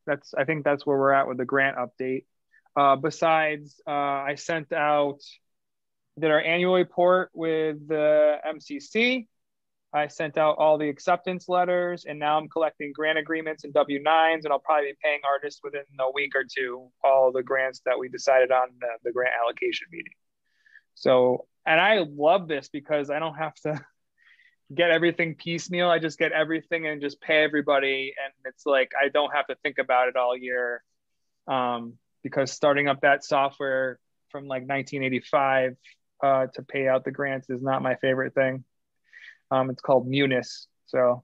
that's I think that's where we're at with the grant update. Uh, besides, uh, I sent out did our annual report with the MCC. I sent out all the acceptance letters, and now I'm collecting grant agreements and W 9s, and I'll probably be paying artists within a week or two all the grants that we decided on the, the grant allocation meeting. So, and I love this because I don't have to get everything piecemeal. I just get everything and just pay everybody, and it's like I don't have to think about it all year. Um, because starting up that software from like 1985 uh, to pay out the grants is not my favorite thing. Um, it's called Munis. So,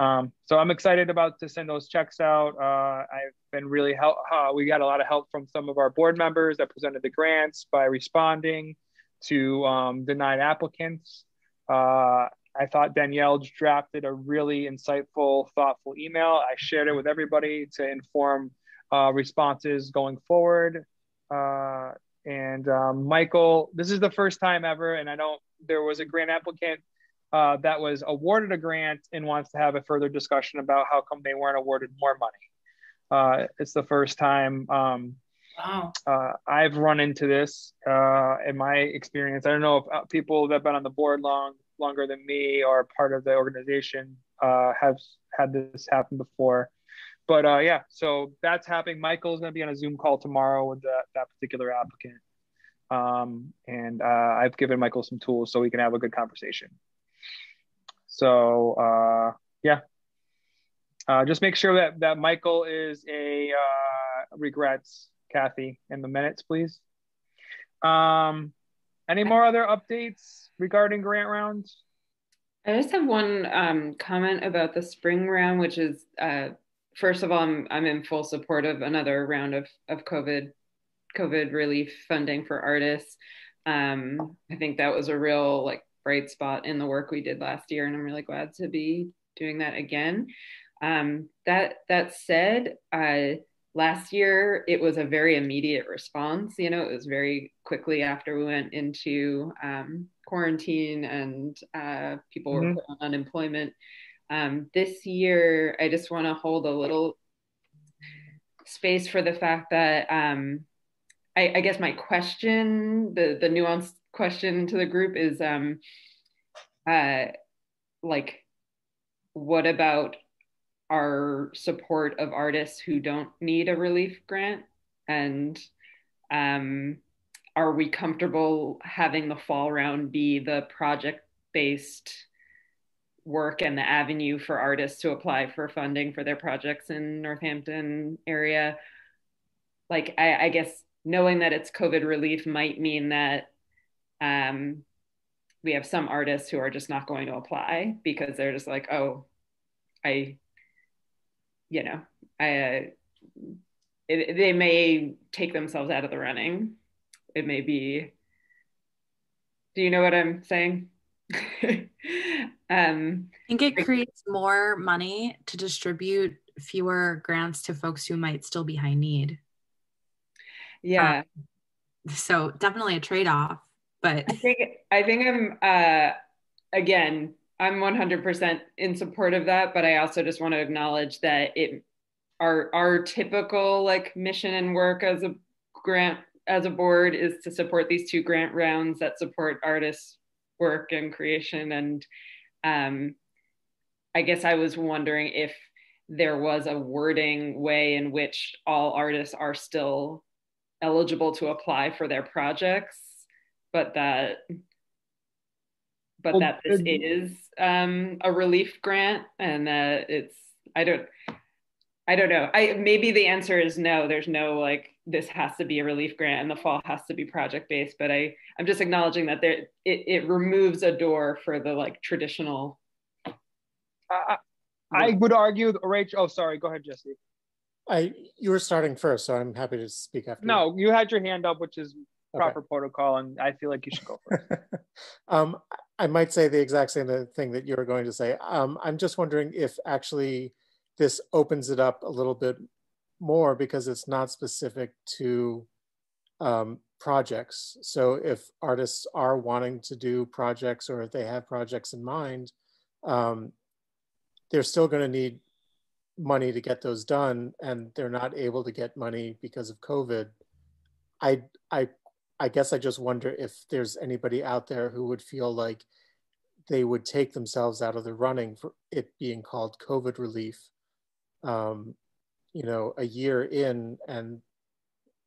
um, so I'm excited about to send those checks out. Uh, I've been really help. Uh, we got a lot of help from some of our board members that presented the grants by responding to um, denied applicants. Uh, I thought Danielle drafted a really insightful, thoughtful email. I shared it with everybody to inform uh, responses going forward. Uh, and um, Michael, this is the first time ever, and I don't. There was a grant applicant uh, that was awarded a grant and wants to have a further discussion about how come they weren't awarded more money. Uh, it's the first time um, Wow. uh, I've run into this uh, in my experience. I don't know if people that have been on the board long longer than me or part of the organization uh, have had this happen before. But uh, yeah, so that's happening. Michael's going to be on a Zoom call tomorrow with that, that particular applicant. Um, and uh, I've given Michael some tools so we can have a good conversation. So uh, yeah, uh, just make sure that, that Michael is a uh, regrets Kathy in the minutes, please. Um, any more other updates regarding grant rounds? I just have one um, comment about the spring round, which is uh, first of all, I'm I'm in full support of another round of of COVID COVID relief funding for artists. Um, I think that was a real like bright spot in the work we did last year, and I'm really glad to be doing that again. Um, that that said, uh, last year it was a very immediate response. You know, it was very quickly after we went into um, quarantine and uh, people mm-hmm. were put on unemployment. Um, this year, I just want to hold a little space for the fact that um, I, I, guess my question, the the nuanced question to the group is, um, uh, like, what about our support of artists who don't need a relief grant? And um, are we comfortable having the fall round be the project based work and the avenue for artists to apply for funding for their projects in northampton area like i, I guess knowing that it's covid relief might mean that um, we have some artists who are just not going to apply because they're just like oh i you know, I, uh, it, they may take themselves out of the running. It may be. Do you know what I'm saying? um, I think it creates more money to distribute fewer grants to folks who might still be high need. Yeah. Um, so definitely a trade off, but I think I think I'm uh, again I'm 100% in support of that, but I also just want to acknowledge that it our our typical like mission and work as a grant as a board is to support these two grant rounds that support artists work and creation and um, I guess I was wondering if there was a wording way in which all artists are still eligible to apply for their projects, but that but well, that this is um, a relief grant and that it's I don't I don't know. I maybe the answer is no. There's no like this has to be a relief grant and the fall has to be project based. But I I'm just acknowledging that there it, it removes a door for the like traditional. Uh, I would argue, Rachel. Oh, sorry. Go ahead, Jesse. I you were starting first, so I'm happy to speak after. No, you, you had your hand up, which is proper okay. protocol, and I feel like you should go first. um, I might say the exact same thing that you were going to say. Um, I'm just wondering if actually this opens it up a little bit more because it's not specific to um, projects. So if artists are wanting to do projects or if they have projects in mind, um, they're still going to need money to get those done and they're not able to get money because of COVID. I, I I guess I just wonder if there's anybody out there who would feel like they would take themselves out of the running for it being called COVID relief, um, you know, a year in, and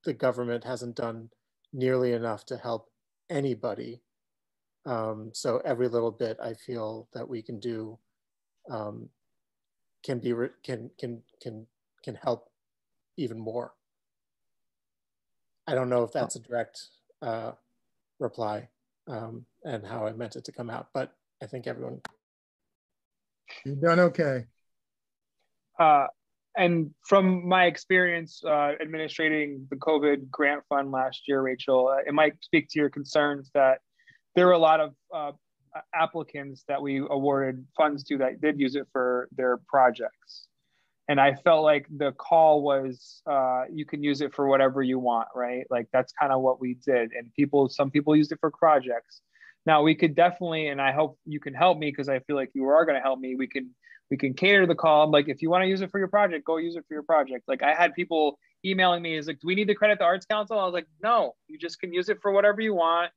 the government hasn't done nearly enough to help anybody. Um, so every little bit I feel that we can do um, can be can can can can help even more. I don't know if that's a direct uh, reply um, and how I meant it to come out, but I think everyone. You've done okay. Uh, and from my experience uh, administrating the COVID grant fund last year, Rachel, uh, it might speak to your concerns that there were a lot of uh, applicants that we awarded funds to that did use it for their projects and I felt like the call was uh, you can use it for whatever you want, right? Like that's kind of what we did. And people, some people used it for projects. Now we could definitely, and I hope you can help me because I feel like you are going to help me. We can we can cater the call. Like if you want to use it for your project, go use it for your project. Like I had people emailing me is like, do we need to credit the Arts Council? I was like, no, you just can use it for whatever you want.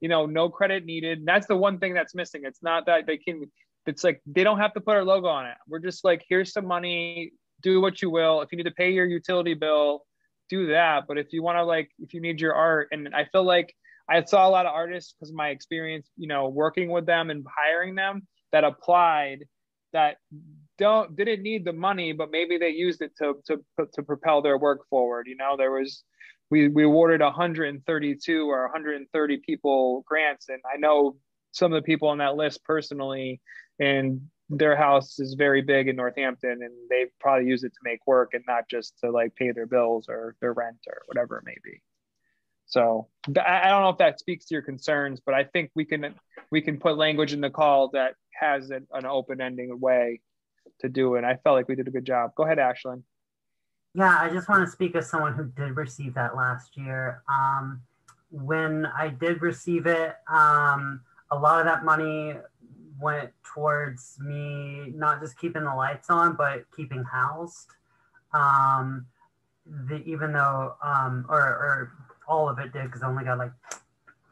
You know, no credit needed. And that's the one thing that's missing. It's not that they can it's like they don't have to put our logo on it. We're just like, here's some money, do what you will. If you need to pay your utility bill, do that. But if you want to like, if you need your art, and I feel like I saw a lot of artists because of my experience, you know, working with them and hiring them that applied that don't didn't need the money, but maybe they used it to to to propel their work forward. You know, there was we we awarded 132 or 130 people grants, and I know some of the people on that list personally, and their house is very big in Northampton, and they probably use it to make work and not just to like pay their bills or their rent or whatever it may be. So I don't know if that speaks to your concerns, but I think we can we can put language in the call that has an, an open ending way to do it. I felt like we did a good job. Go ahead, Ashlyn. Yeah, I just want to speak as someone who did receive that last year. Um, when I did receive it, um, a lot of that money went towards me not just keeping the lights on, but keeping housed. Um, the, even though, um, or, or all of it did, because I only got like,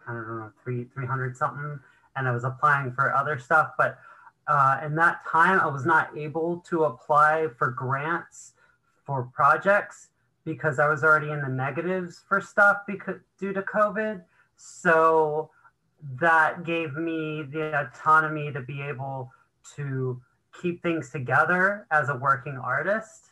I don't know, three, 300 something, and I was applying for other stuff. But uh, in that time, I was not able to apply for grants for projects because I was already in the negatives for stuff because due to COVID. So that gave me the autonomy to be able to keep things together as a working artist,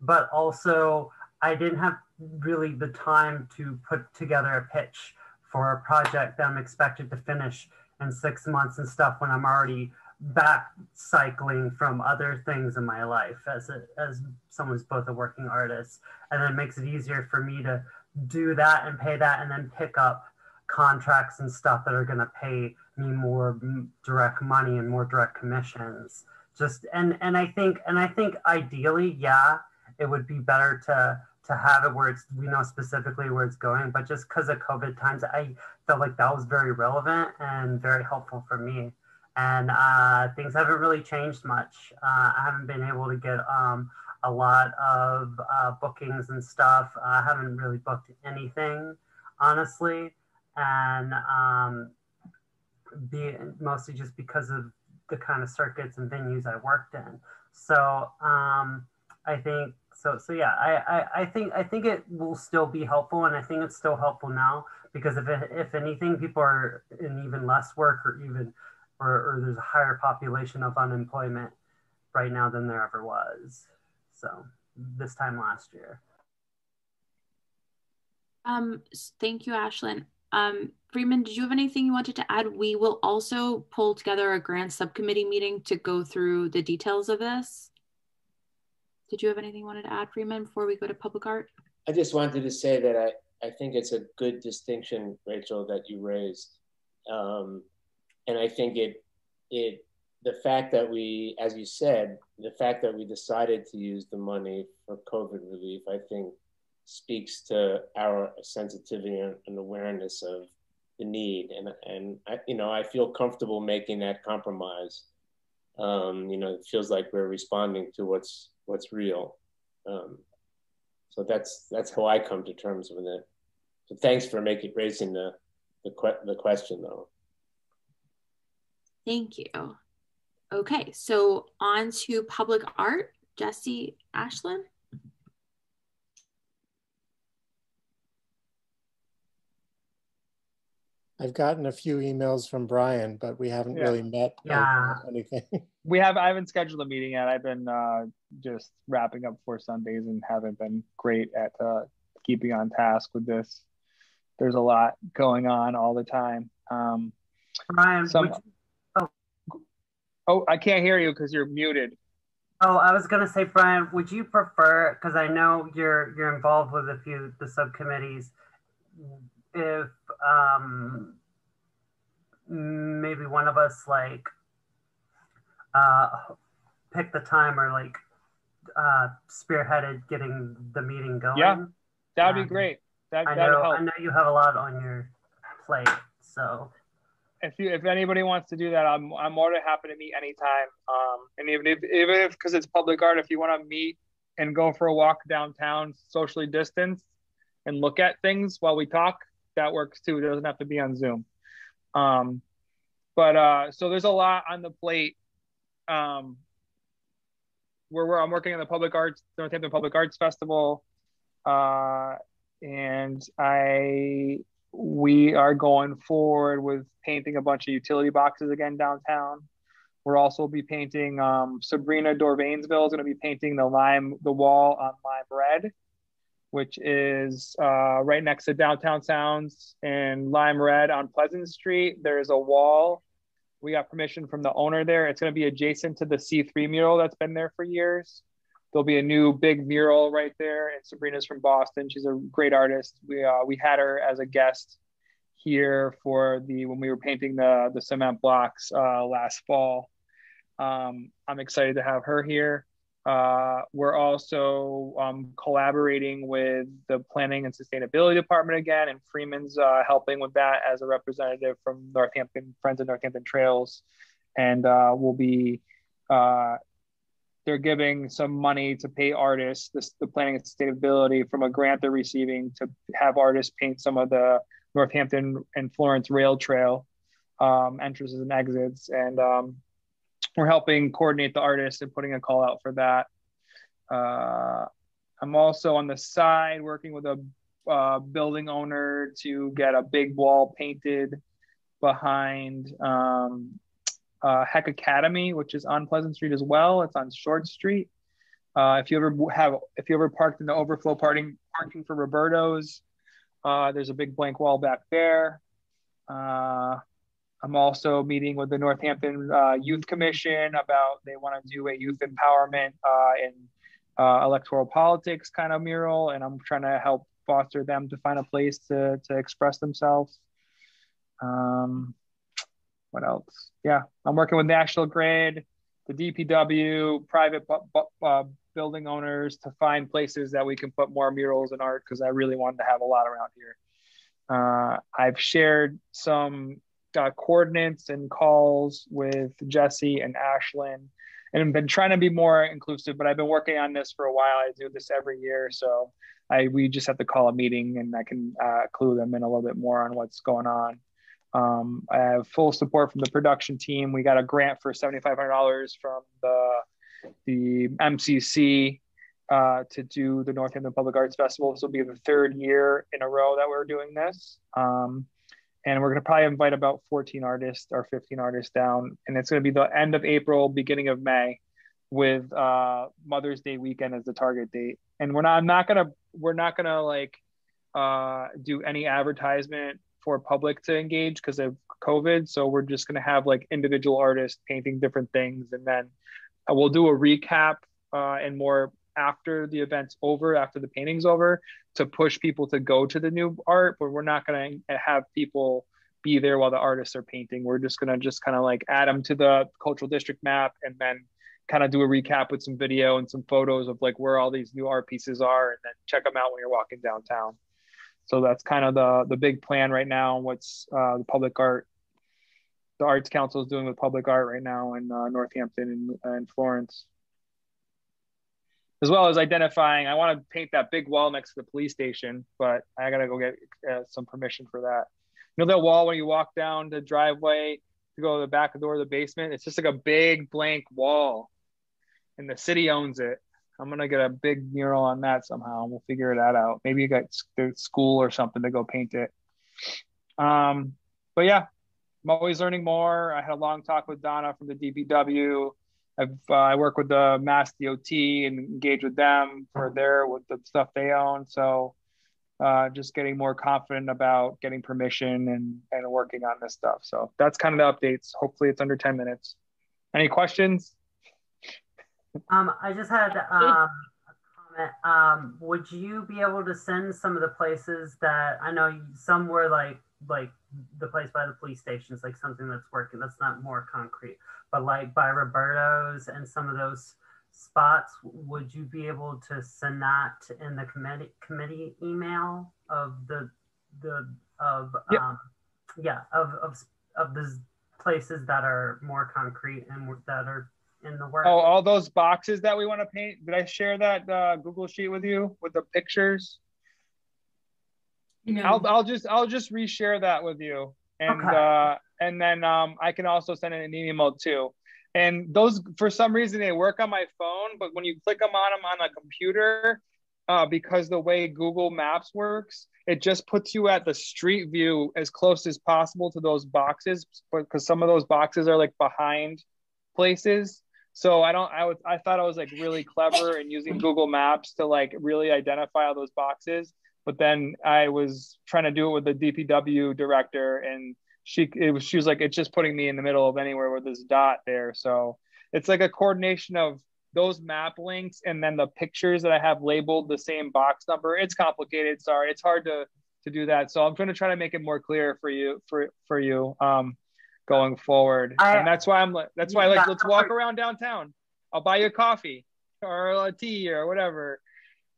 but also I didn't have really the time to put together a pitch for a project that I'm expected to finish in six months and stuff when I'm already back cycling from other things in my life as a, as someone who's both a working artist. And then it makes it easier for me to do that and pay that and then pick up contracts and stuff that are going to pay me more direct money and more direct commissions. Just and and i think and i think ideally yeah it would be better to to have it where it's we know specifically where it's going but just because of covid times i felt like that was very relevant and very helpful for me and uh, things haven't really changed much. Uh, I haven't been able to get um, a lot of uh, bookings and stuff. I haven't really booked anything, honestly, and um, be mostly just because of the kind of circuits and venues I worked in. So um, I think so. So yeah, I, I, I think I think it will still be helpful, and I think it's still helpful now because if it, if anything, people are in even less work or even or, or there's a higher population of unemployment right now than there ever was. So this time last year. Um, thank you, Ashlyn. Um, Freeman, did you have anything you wanted to add? We will also pull together a grant subcommittee meeting to go through the details of this. Did you have anything you wanted to add, Freeman, before we go to public art? I just wanted to say that I, I think it's a good distinction, Rachel, that you raised. Um, and I think it it the fact that we, as you said, the fact that we decided to use the money for COVID relief, I think speaks to our sensitivity and awareness of the need. And, and I, you know, I feel comfortable making that compromise. Um, you know, it feels like we're responding to what's, what's real. Um, so that's, that's how I come to terms with it. So thanks for making, raising the, the, que- the question though. Thank you. Okay, so on to public art. Jesse Ashlyn. I've gotten a few emails from Brian, but we haven't Yeah. really met Yeah. anything. We have I haven't scheduled a meeting yet. I've been uh, just wrapping up four Sundays and haven't been great at uh, keeping on task with this. There's a lot going on all the time. Um, Brian, some, would oh, I can't hear you because you're muted. Oh, I was gonna say, Brian, would you prefer? Because I know you're you're involved with a few the subcommittees. If um, maybe one of us like uh, pick the time or like uh, spearheaded getting the meeting going. Yeah, that'd be Um, great. That I know help. I know you have a lot on your plate, so if you if anybody wants to do that, I'm I'm more than happy to meet anytime. Um, and even if even if because it's public art, if you want to meet and go for a walk downtown, socially distanced, and look at things while we talk, that works too. It doesn't have to be on Zoom. Um, but uh, so there's a lot on the plate. Um, where, I'm working on the public arts, Northampton Public Arts Festival, uh, and I we are going forward with painting a bunch of utility boxes again downtown. We'll also be painting um, Sabrina Dorsainvil is going to be painting the lime the wall on lime red, which is uh, right next to downtown sounds and lime red on Pleasant Street. There's a wall we got permission from the owner there. It's going to be adjacent to the C3 mural that's been there for years. There'll be a new big mural right there. And Sabrina's from Boston. She's a great artist. We uh, we had her as a guest here for the when we were painting the the cement blocks uh, last fall. Um, I'm excited to have her here. Uh, we're also um, collaborating with the Planning and Sustainability Department again, and Freeman's uh, helping with that as a representative from Northampton Friends of Northampton Trails, and uh, we'll be. Uh, they're giving some money to pay artists, the planning and sustainability from a grant they're receiving to have artists paint some of the Northampton and Florence rail trail um, entrances and exits. And um, we're helping coordinate the artists and putting a call out for that. Uh, I'm also on the side working with a uh, building owner to get a big wall painted behind um, uh, Heck Academy, which is on Pleasant Street as well. It's on Short Street. Uh, if you ever have, if you ever parked in the overflow parking parking for Roberto's, uh, there's a big blank wall back there. I'm also meeting with the Northampton uh, Youth Commission about they want to do a youth empowerment uh, in uh, electoral politics kind of mural, and I'm trying to help foster them to find a place to to express themselves. Um, what else? Yeah, I'm working with National Grid, the DPW, private uh, building owners to find places that we can put more murals and art because I really wanted to have a lot around here. Uh, I've shared some uh, coordinates and calls with Jesse and Ashlyn and I've been trying to be more inclusive, but I've been working on this for a while. I do this every year. So I, we just have to call a meeting and I can uh, clue them in a little bit more on what's going on. Um, I have full support from the production team. We got a grant for $7,500 from the, the MCC uh, to do the Northampton Public Arts Festival. This will be the third year in a row that we're doing this. Um, and we're going to probably invite about 14 artists or 15 artists down and it's going to be the end of april beginning of may with uh, mother's day weekend as the target date. And we're not i'm not going to we're not going to like uh, do any advertisement for public to engage because of covid. So we're just going to have like individual artists painting different things and then we'll do a recap uh, and more after the event's over, after the painting's over, to push people to go to the new art. But we're not going to have people be there while the artists are painting. We're just going to just kind of like add them to the cultural district map and then kind of do a recap with some video and some photos of like where all these new art pieces are and then check them out when you're walking downtown. So that's kind of the the big plan right now. What's uh, the public art, the Arts Council is doing with public art right now in uh, Northampton and, and Florence as well as identifying. I want to paint that big wall next to the police station, but I gotta go get uh, some permission for that. You know that wall when you walk down the driveway to go to the back door of the basement? It's just like a big blank wall, and the city owns it. I'm gonna get a big mural on that somehow. We'll figure that out. Maybe you got the school or something to go paint it. Um, but yeah, I'm always learning more. I had a long talk with Donna from the DPW I've uh, I work with the Mass DOT and engage with them for their with the stuff they own. So uh, just getting more confident about getting permission and and working on this stuff. So that's kind of the updates. Hopefully it's under ten minutes. Any questions? Um, I just had um, a comment. Um, would you be able to send some of the places that I know some were like like the place by the police station is like something that's working that's not more concrete but like by Roberto's and some of those spots, would you be able to send that in the committee committee email of the the of yep. um, yeah of of of the places that are more concrete and that are in the work? Oh, all those boxes that we want to paint. Did I share that uh, Google sheet with you with the pictures? No. I'll I'll just I'll just reshare that with you and okay. uh, and then um, I can also send an email too. And those, for some reason, they work on my phone, but when you click them on them on a computer, uh, because the way Google Maps works, it just puts you at the street view as close as possible to those boxes, because some of those boxes are like behind places. So I don't, I was, I thought I was like really clever in using Google Maps to like really identify all those boxes. But then I was trying to do it with the DPW director and she it was she was like it's just putting me in the middle of anywhere with this dot there. So it's like a coordination of those map links and then the pictures that I have labeled the same box number. It's complicated. Sorry, it's hard to to do that. So I'm going to try to make it more clear for you for for you um, going forward. I, and that's why I'm like that's why like let's walk around downtown. I'll buy you a coffee or a tea or whatever.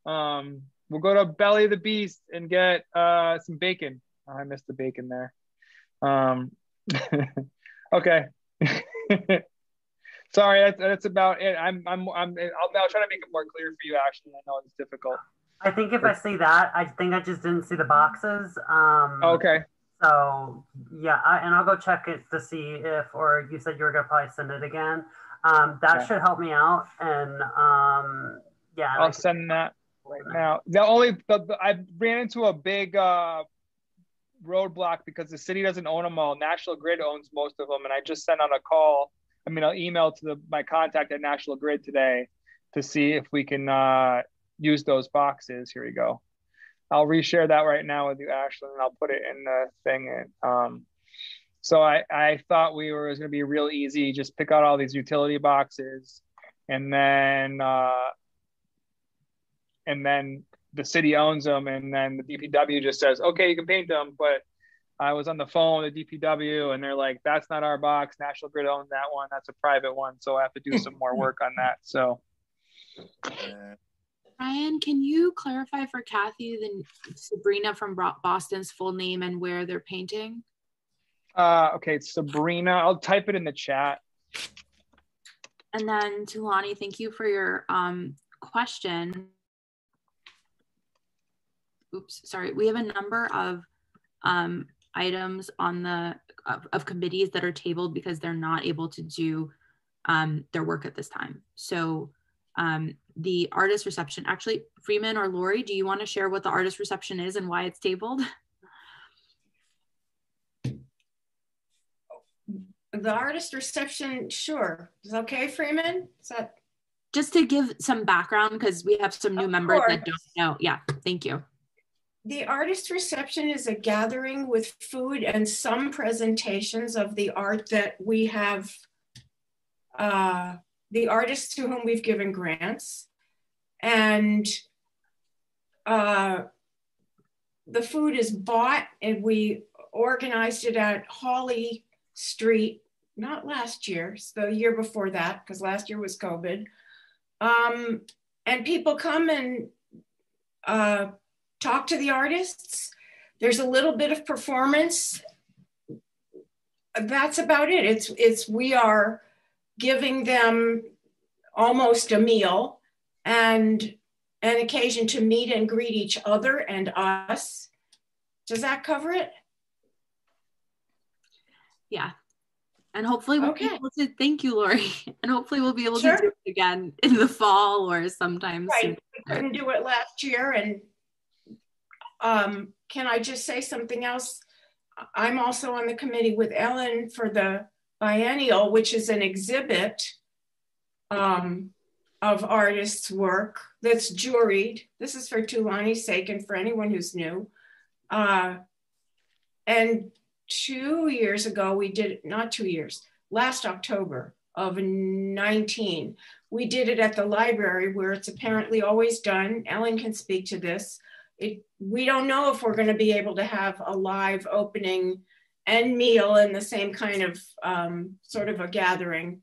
Um, we'll go to Belly of the Beast and get uh, some bacon. Oh, I missed the bacon there. Um, okay. Sorry, that's, that's about it. I'm, I'm, I'm, I'll, I'll try to make it more clear for you, Actually, I know it's difficult. I think if I see that, I think I just didn't see the boxes. Um, okay. So yeah, I, and I'll go check it to see if, or you said you were gonna probably send it again. Um, that okay. should help me out. And um, yeah, I'll send that right now. The only the, the, I ran into a big uh, roadblock because the city doesn't own them all. National Grid owns most of them, and I just sent out a call. I mean, I'll email to the, my contact at National Grid today to see if we can uh, use those boxes. Here we go. I'll reshare that right now with you, Ashley, and I'll put it in the thing. Um, so I, I thought we were, going to be real easy. Just pick out all these utility boxes and then, uh, and then the city owns them. And then the DPW just says, okay, you can paint them. But I was on the phone with DPW and they're like, that's not our box. National Grid owns that one. That's a private one. So I have to do some more work on that. So, Ryan, can you clarify for Kathy the Sabrina from Boston's full name and where they're painting? Uh, okay, it's Sabrina. I'll type it in the chat. And then Tulani, thank you for your um, question. Oops, sorry. We have a number of um, items on the of, of, committees that are tabled because they're not able to do um, their work at this time. So um, the artist reception. Actually, Freeman or Lori, do you want to share what the artist reception is and why it's tabled? The artist reception, sure. Is okay, Freeman? Is that just to give some background because we have some new of members course. that don't know. Yeah, thank you. The artist reception is a gathering with food and some presentations of the art that we have uh, the artists to whom we've given grants. And uh, the food is bought and we organized it at Hawley Street, not last year, the year before that, because last year was COVID. Um, and people come and uh, talk to the artists. There's a little bit of performance. That's about it. It's it's we are giving them almost a meal and an occasion to meet and greet each other and us. Does that cover it? Yeah. And hopefully we'll okay. be able to thank you, Lori. And hopefully we'll be able sure. to do it again in the fall or sometime right. Soon. We couldn't do it last year. And um, can I just say something else? I'm also on the committee with Ellen for the biennial, which is an exhibit um, of artists' work that's juried. This is for Tulani's sake and for anyone who's new. Uh, and two years ago, we did, not two years, last October of 19, we did it at the library where it's apparently always done. Ellen can speak to this. It, we don't know if we're going to be able to have a live opening and meal in the same kind of um, sort of a gathering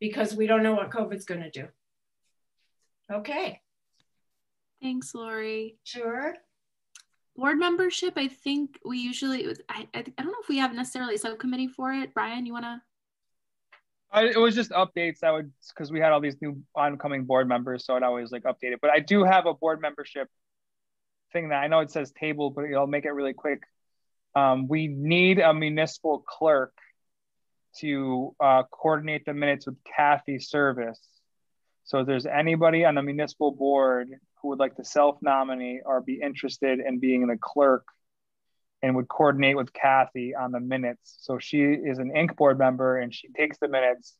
because we don't know what COVID's going to do. Okay. Thanks, Lori. Sure. Board membership, I think we usually, I, I, I don't know if we have necessarily a subcommittee for it. Brian, you want to? it was just updates that would, because we had all these new oncoming board members, so I'd always like update it. But I do have a board membership thing that I know it says table, but I'll make it really quick. Um, we need a municipal clerk to uh, coordinate the minutes with Kathy Service. So if there's anybody on the municipal board who would like to self-nominate or be interested in being the clerk and would coordinate with Kathy on the minutes. So she is an Inc. board member and she takes the minutes,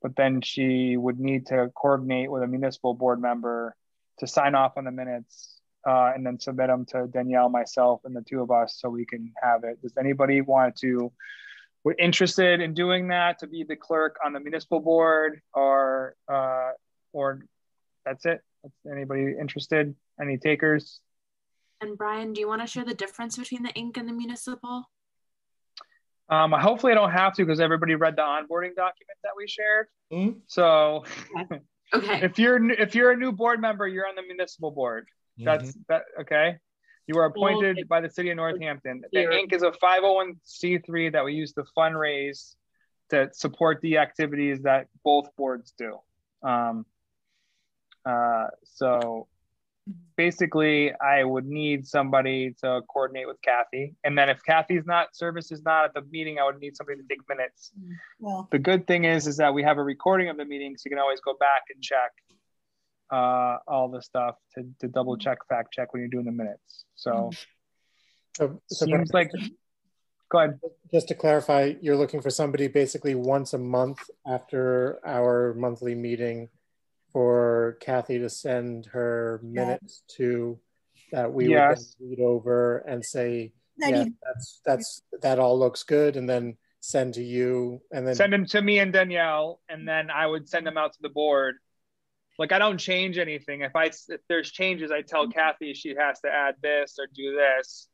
but then she would need to coordinate with a municipal board member to sign off on the minutes uh, and then submit them to Danielle, myself, and the two of us so we can have it. Does anybody want to, we're interested in doing that to be the clerk on the municipal board or, uh, or that's it? Anybody interested? Any takers? And Brian, do you want to share the difference between the ink and the municipal? Um, hopefully I don't have to because everybody read the onboarding document that we shared. Mm-hmm. So okay. if you're if you're a new board member, you're on the municipal board. That's that okay. You are appointed by the city of Northampton. The Inc. is a 501c3 that we use to fundraise to support the activities that both boards do. Um, uh, so basically, I would need somebody to coordinate with Kathy. And then if Kathy's not, service is not at the meeting, I would need somebody to take minutes. Well, The good thing is, is that we have a recording of the meeting, so you can always go back and check uh, all the stuff to, to double check, fact check when you're doing the minutes. So So, so seems like, go ahead. just to clarify, you're looking for somebody basically once a month after our monthly meeting for Kathy to send her minutes to that we would Yes. then read over and say, That yeah, that's that's that all looks good, and then send to you, and then send them to me and Danielle, and then I would send them out to the board. Like I don't change anything. If I if there's changes, I tell Kathy she has to add this or do this,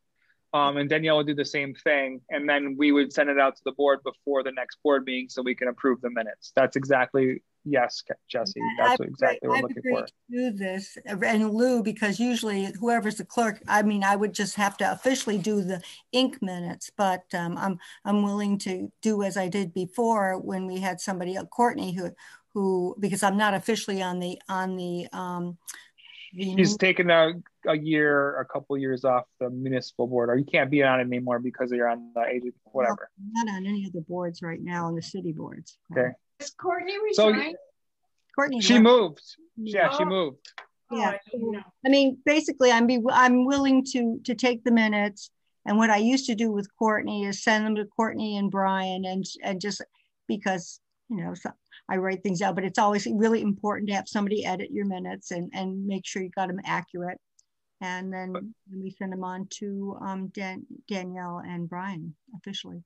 um, and Danielle would do the same thing, and then we would send it out to the board before the next board meeting so we can approve the minutes. That's exactly yes, Jesse. That's what exactly what I've we're looking agreed for. to do this and Lou, because usually whoever's the clerk, I mean, I would just have to officially do the ink minutes, but um, I'm I'm willing to do as I did before when we had somebody, uh, Courtney, who who because I'm not officially on the on the um the She's taken a, a year, a couple years off the municipal board, or you can't be on it anymore because you're on the agent, whatever. I'm not on any of the boards right now on the city boards. Okay. Is Courtney So- Courtney. She left. moved. Yeah, she Oh. moved. Yeah. I. I mean, basically, I'm be I'm willing to to take the minutes. And what I used to do with Courtney is send them to Courtney and Brian, and and just because you know so I write things out, but it's always really important to have somebody edit your minutes and and make sure you got them accurate. And then we send them on to um, Dan, Danielle and Brian officially.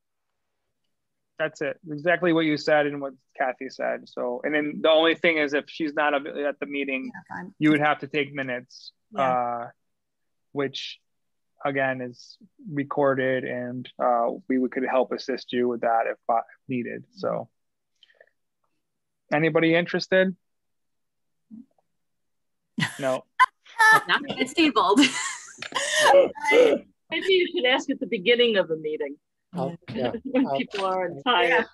That's it. Exactly what you said and what Kathy said. So, and then the only thing is if she's not at the meeting, I'm- you would have to take minutes, Yeah. uh, which again is recorded and uh, we could help assist you with that if uh, needed. So, anybody interested? No. Not it's tabled. Maybe you should ask at the beginning of the meeting. I'll, yeah, When I'll- people aren't tired.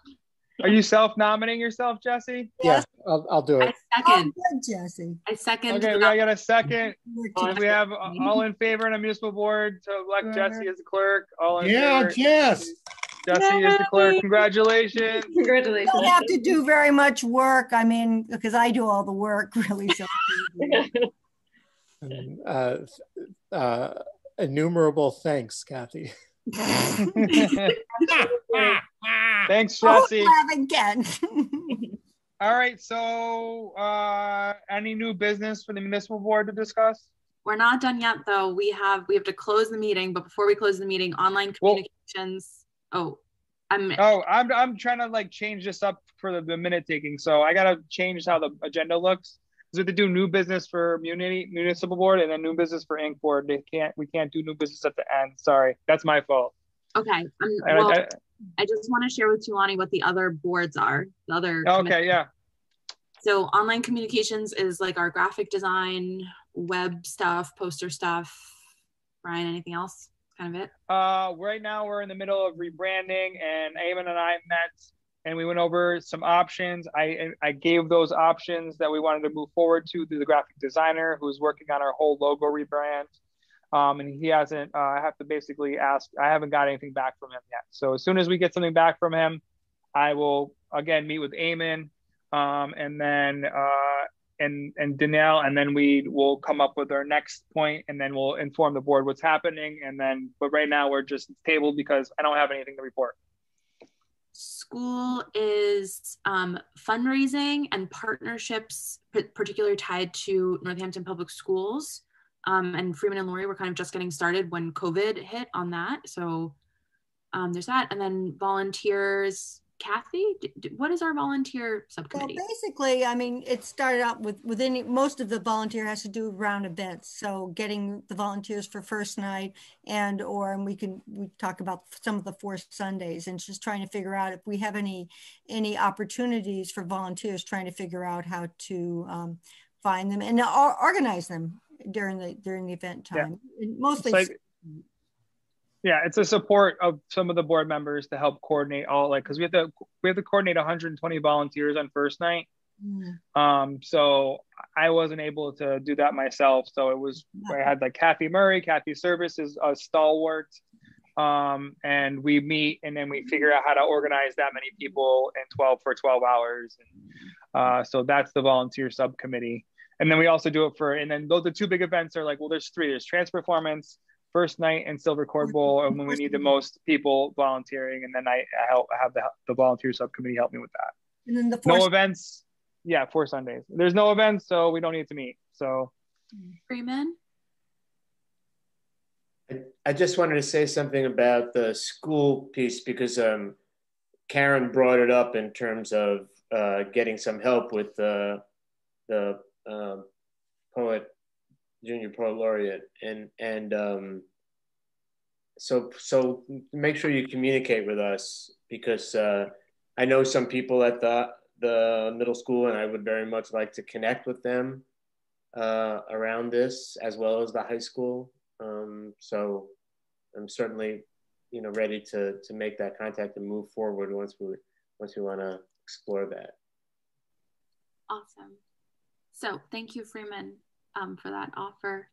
Are you self-nominating yourself, Jesse? yeah, I'll, I'll do it. I Second. Oh, good, Jesse. I second. Okay, we the- got a second. We have all in favor on a municipal board to elect Jesse as the clerk? All in Yeah, favor? Jess. Jesse is the clerk. Congratulations. You Congratulations. don't have to do very much work. I mean, because I do all the work, really. So uh, uh, innumerable thanks, Kathy. Thanks, Jesse. again. All right, so uh, any new business for the municipal board to discuss? We're not done yet, though. We have we have to close the meeting, but before we close the meeting, online communications. Oh, I'm Oh, I'm I'm trying to like change this up for the, the minute taking. So I gotta change how the agenda looks. Because we have to do new business for muni, municipal board and then new business for Inc board. They can't we can't do new business at the end. Sorry, that's my fault. okay. Um, I'm, I- well, I- I just want to share with Tulani what the other boards are. The other okay, yeah. So online communications is like our graphic design, web stuff, poster stuff. Brian, anything else? Kind of it. Uh, right now we're in the middle of rebranding, and Eamon and I met, and we went over some options. I I gave those options that we wanted to move forward to to the graphic designer who's working on our whole logo rebrand. Um, and he hasn't. Uh, I have to basically ask. I haven't got anything back from him yet. So as soon as we get something back from him, I will again meet with Eamon, um, and then uh, and and and then we will come up with our next point, and then we'll inform the board what's happening, and then. But right now we're just tabled because I don't have anything to report. School is um, fundraising and partnerships, particularly tied to Northampton Public Schools. Um, and Freeman and Lori were kind of just getting started when COVID hit on that. So um, there's that. And then volunteers, Kathy, d- d- what is our volunteer subcommittee? Well, subcommittee? basically, I mean, it started out with within most of the volunteer has to do around events. So getting the volunteers for first night and or and we can we talk about some of the four Sundays and just trying to figure out if we have any any opportunities for volunteers trying to figure out how to um, find them and or organize them during the during the event time. And Mostly It's like- yeah, it's a support of some of the board members to help coordinate all like because we have to we have to coordinate 120 volunteers on first night. Mm. Um, so I wasn't able to do that myself. So it was I had like Kathy Murray, Kathy Service is a stalwart. Um, and we meet and then we figure out how to organize that many people in 12 for 12 hours. And, uh, so that's the volunteer subcommittee. And then we also do it for, and then those the two big events are like, well, there's three. There's Trans Performance, First Night, and Silver Cord Bowl. And when we need the most people volunteering, and then I, I help I have the the volunteer subcommittee help me with that. and then the No four events. Yeah, four Sundays. There's no events, so we don't need to meet. So Freeman? I, I just wanted to say something about the school piece because um, Karen brought it up in terms of uh, getting some help with the the um poet junior pro laureate and and um, so so make sure you communicate with us because uh, I know some people at the the middle school and I would very much like to connect with them uh, around this as well as the high school. Um, so I'm certainly, you know, ready to to make that contact and move forward once we once we want to explore that. Awesome. So thank you, Freeman, um, for that offer,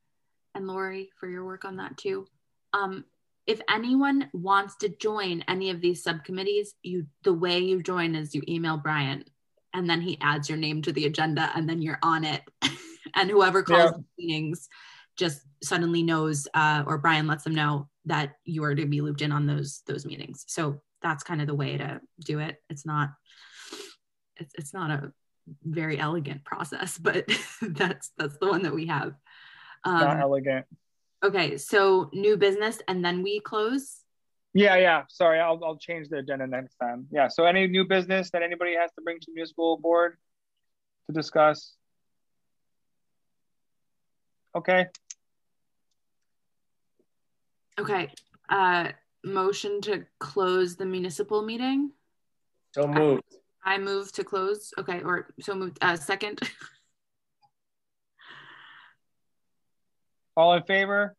and Lori for your work on that too. Um, if anyone wants to join any of these subcommittees, you the way you join is you email Brian, and then he adds your name to the agenda, and then you're on it. and whoever calls Yeah. the meetings just suddenly knows, uh, or Brian lets them know that you are to be looped in on those those meetings. So that's kind of the way to do it. It's not it's, it's not a very elegant process, but that's that's the one that we have. not Um, elegant. okay, so new business, and then we close. Yeah, yeah. Sorry, I'll I'll change the agenda next time. Yeah. So any new business that anybody has to bring to the municipal board to discuss? Okay. Okay, uh, motion to close the municipal meeting. So moved. I move to close. Okay, or so moved. Uh, second. All in favor?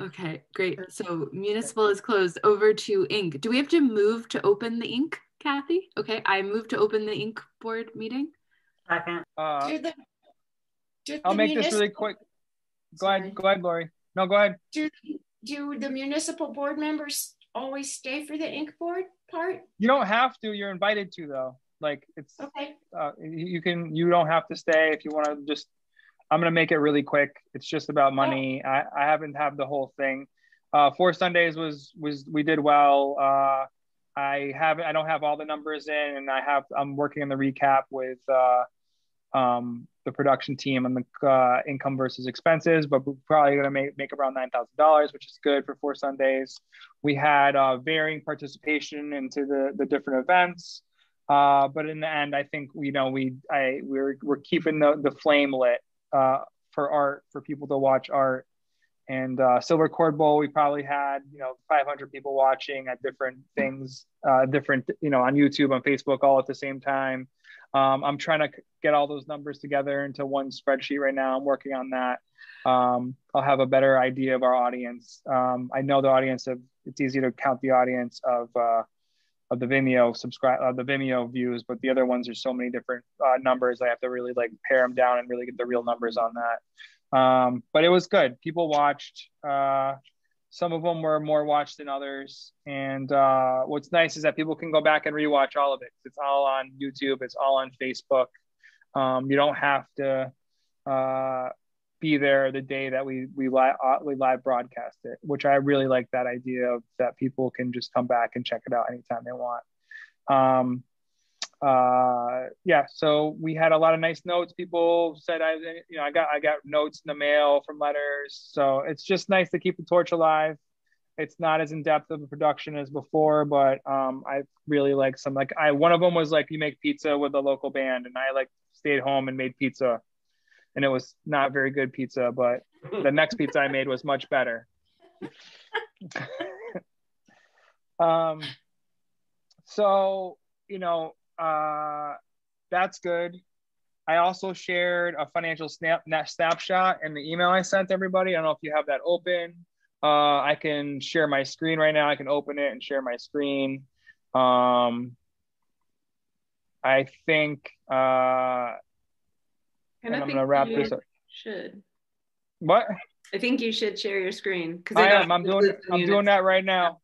Okay, great. So municipal is closed. Over to Inc. Do we have to move to open the Inc, Kathy? Okay, I move to open the Inc board meeting. Second. Uh, Do the, do I'll make this really quick. Go ahead. Go ahead, Lori. No, go ahead. Do, do the municipal board members always stay for the Inc board part? You don't have to. You're invited to though. Like it's Okay. uh, you can you don't have to stay if you want to just i'm going to make it really quick it's just about money i, I haven't had the whole thing uh, four sundays was was we did well uh, i haven't i don't have all the numbers in and i have i'm working on the recap with uh, um, the production team and the uh, income versus expenses but we're probably going to make, make around $9000 which is good for four sundays we had uh, varying participation into the, the different events uh, but in the end, I think you know we I we're we're keeping the the flame lit uh, for art for people to watch art. And uh, Silver Cord Bowl, we probably had you know 500 people watching at different things, uh, different you know on YouTube, on Facebook, all at the same time. Um, I'm trying to get all those numbers together into one spreadsheet right now. I'm working on that. Um, I'll have a better idea of our audience. Um, I know the audience of it's easy to count the audience of uh, of the Vimeo subscribe uh, the Vimeo views, but the other ones are so many different uh, numbers. I have to really like pare them down and really get the real numbers on that. Um, but it was good. People watched. Uh, some of them were more watched than others. And uh, what's nice is that people can go back and rewatch all of it. It's all on YouTube. It's all on Facebook. Um, you don't have to uh, be there the day that we we live uh, we live broadcast it, which I really like that idea of that people can just come back and check it out anytime they want. Um, uh, yeah, so we had a lot of nice notes. People said I, you know, I got I got notes in the mail from letters. So it's just nice to keep the torch alive. It's not as in depth of a production as before, but um, I really like some. Like I, one of them was like you make pizza with a local band, and I like stayed home and made pizza, and it was not very good pizza, but the next pizza I made was much better. um, so you know, uh, that's good. I also shared a financial snap snapshot in the email I sent everybody. I don't know if you have that open. Uh, I can share my screen right now. I can open it and share my screen. Um, I think, uh, and, I I'm gonna wrap this up. Should. What? I think you should share your screen because I am. I'm doing. I'm doing that right now.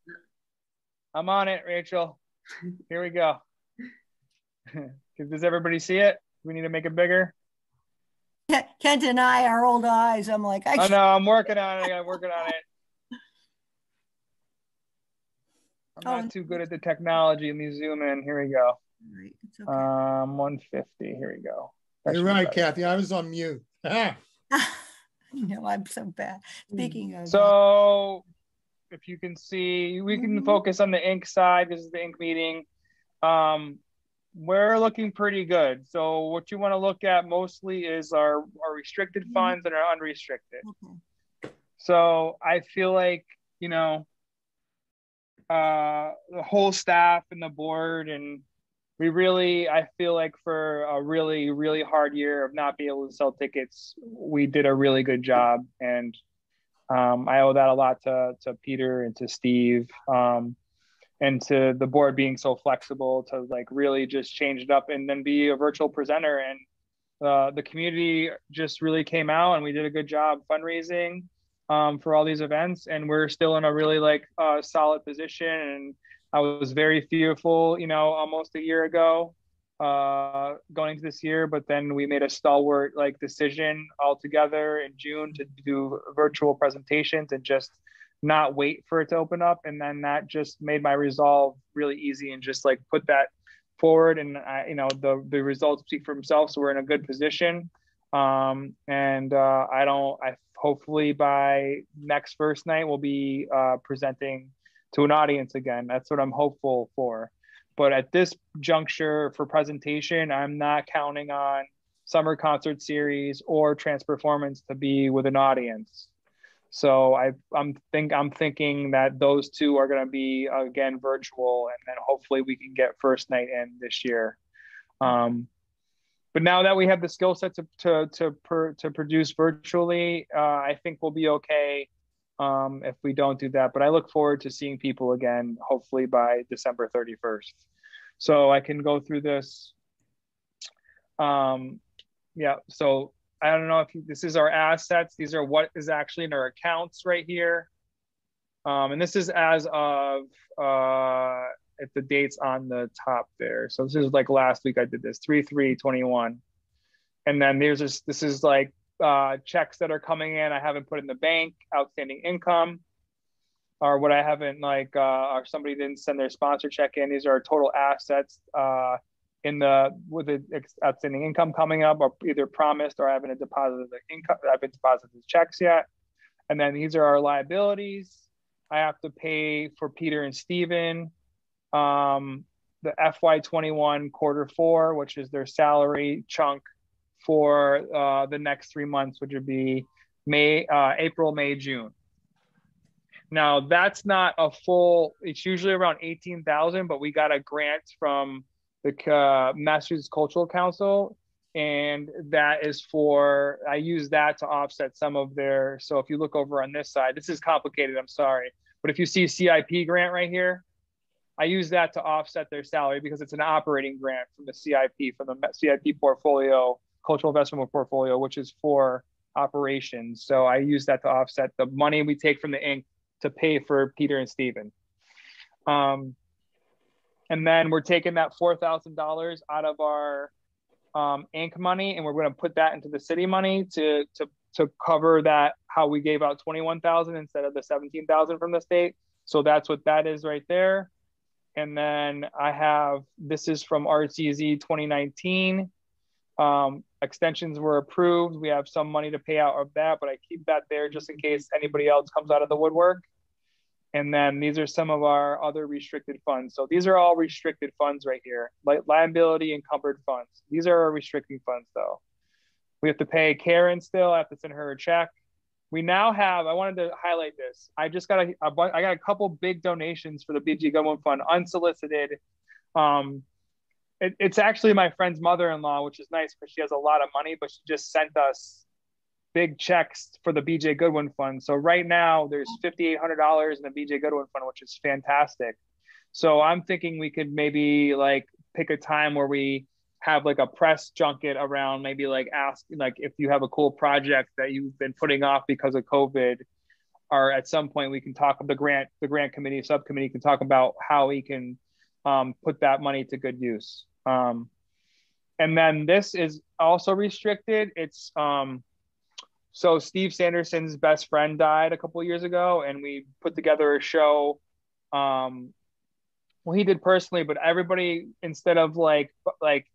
I'm on it, Rachel. Here we go. Does everybody see it? We need to make it bigger. Kent and I, our old eyes. I'm like, I, I know. I'm working on it. I'm working on it. I'm not too good at the technology. Let me zoom in. Here we go. Right. It's okay. Um, 150. Here we go. That You're right, better. Kathy. I was on mute. no, I'm so bad. Speaking of So, if you can see, we can Mhm. focus on the Inc side. This is the Inc meeting. Um, we're looking pretty good. So, what you want to look at mostly is our, our restricted funds and our unrestricted. Okay. So, I feel like, you know, uh, the whole staff and the board and we really i feel like for a really really hard year of not being able to sell tickets we did a really good job and um, i owe that a lot to, to peter and to steve um, and to the board being so flexible to like really just change it up and then be a virtual presenter. And uh, the community just really came out and we did a good job fundraising um, for all these events. And we're still in a really like uh, solid position. And i was very fearful you know almost a year ago uh, going into this year but then we made a stalwart like decision all together in june to do virtual presentations and just not wait for it to open up and then that just made my resolve really easy and just like put that forward and I, you know the the results speak for themselves so we're in a good position um, and uh, I don't. I hopefully by next first night we'll be uh, presenting to an audience again. That's what I'm hopeful for. But at this juncture for presentation, I'm not counting on summer concert series or trans performance to be with an audience. So I, I'm think I'm thinking that those two are going to be again virtual, and then hopefully we can get first night in this year. Um, but now that we have the skill set to to to, per, to produce virtually, uh, I think we'll be okay um, if we don't do that. But I look forward to seeing people again, hopefully by December 31st. So I can go through this. Um, yeah. So I don't know if you, this is our assets. These are what is actually in our accounts right here. Um, and this is as of uh, if the dates on the top there. So this is like last week I did this 3 3 21. And then there's this, this is like uh, checks that are coming in I haven't put in the bank, outstanding income, or what I haven't like, uh, or somebody didn't send their sponsor check in. These are total assets uh, in the with the outstanding income coming up, or either promised or I haven't deposited the income. I haven't deposited the checks yet. And then these are our liabilities. I have to pay for Peter and Steven um, the FY21 quarter four, which is their salary chunk for uh, the next three months, which would be May, uh, April, May, June. Now that's not a full. It's usually around eighteen thousand, but we got a grant from the uh, Massachusetts Cultural Council, and that is for. I use that to offset some of their. So if you look over on this side, this is complicated. I'm sorry, but if you see CIP grant right here, I use that to offset their salary because it's an operating grant from the CIP, from the CIP portfolio, cultural investment portfolio, which is for operations. So I use that to offset the money we take from the Inc. to pay for Peter and Stephen. Um, and then we're taking that $4,000 out of our um, Inc. money and we're going to put that into the city money to, to, to cover that, how we gave out 21,000 instead of the 17,000 from the state. So that's what that is right there And then I have this is from RCZ 2019. Um, extensions were approved. We have some money to pay out of that, but I keep that there just in case anybody else comes out of the woodwork. And then these are some of our other restricted funds. So these are all restricted funds right here, like liability encumbered funds. These are our restricting funds though. We have to pay Karen still. I have to send her a check. We now have. I wanted to highlight this. I just got a, I got a couple big donations for the BJ Goodwin Fund, unsolicited. Um, it, it's actually my friend's mother-in-law, which is nice because she has a lot of money, but she just sent us big checks for the BJ Goodwin Fund. So right now there's $5,800 in the BJ Goodwin Fund, which is fantastic. So I'm thinking we could maybe like pick a time where we have like a press junket around maybe like ask like if you have a cool project that you've been putting off because of COVID or at some point we can talk of the grant the grant committee subcommittee can talk about how we can um, put that money to good use. Um, and then this is also restricted. It's um, so Steve Sanderson's best friend died a couple years ago, and we put together a show. Um, well, he did personally, but everybody instead of like like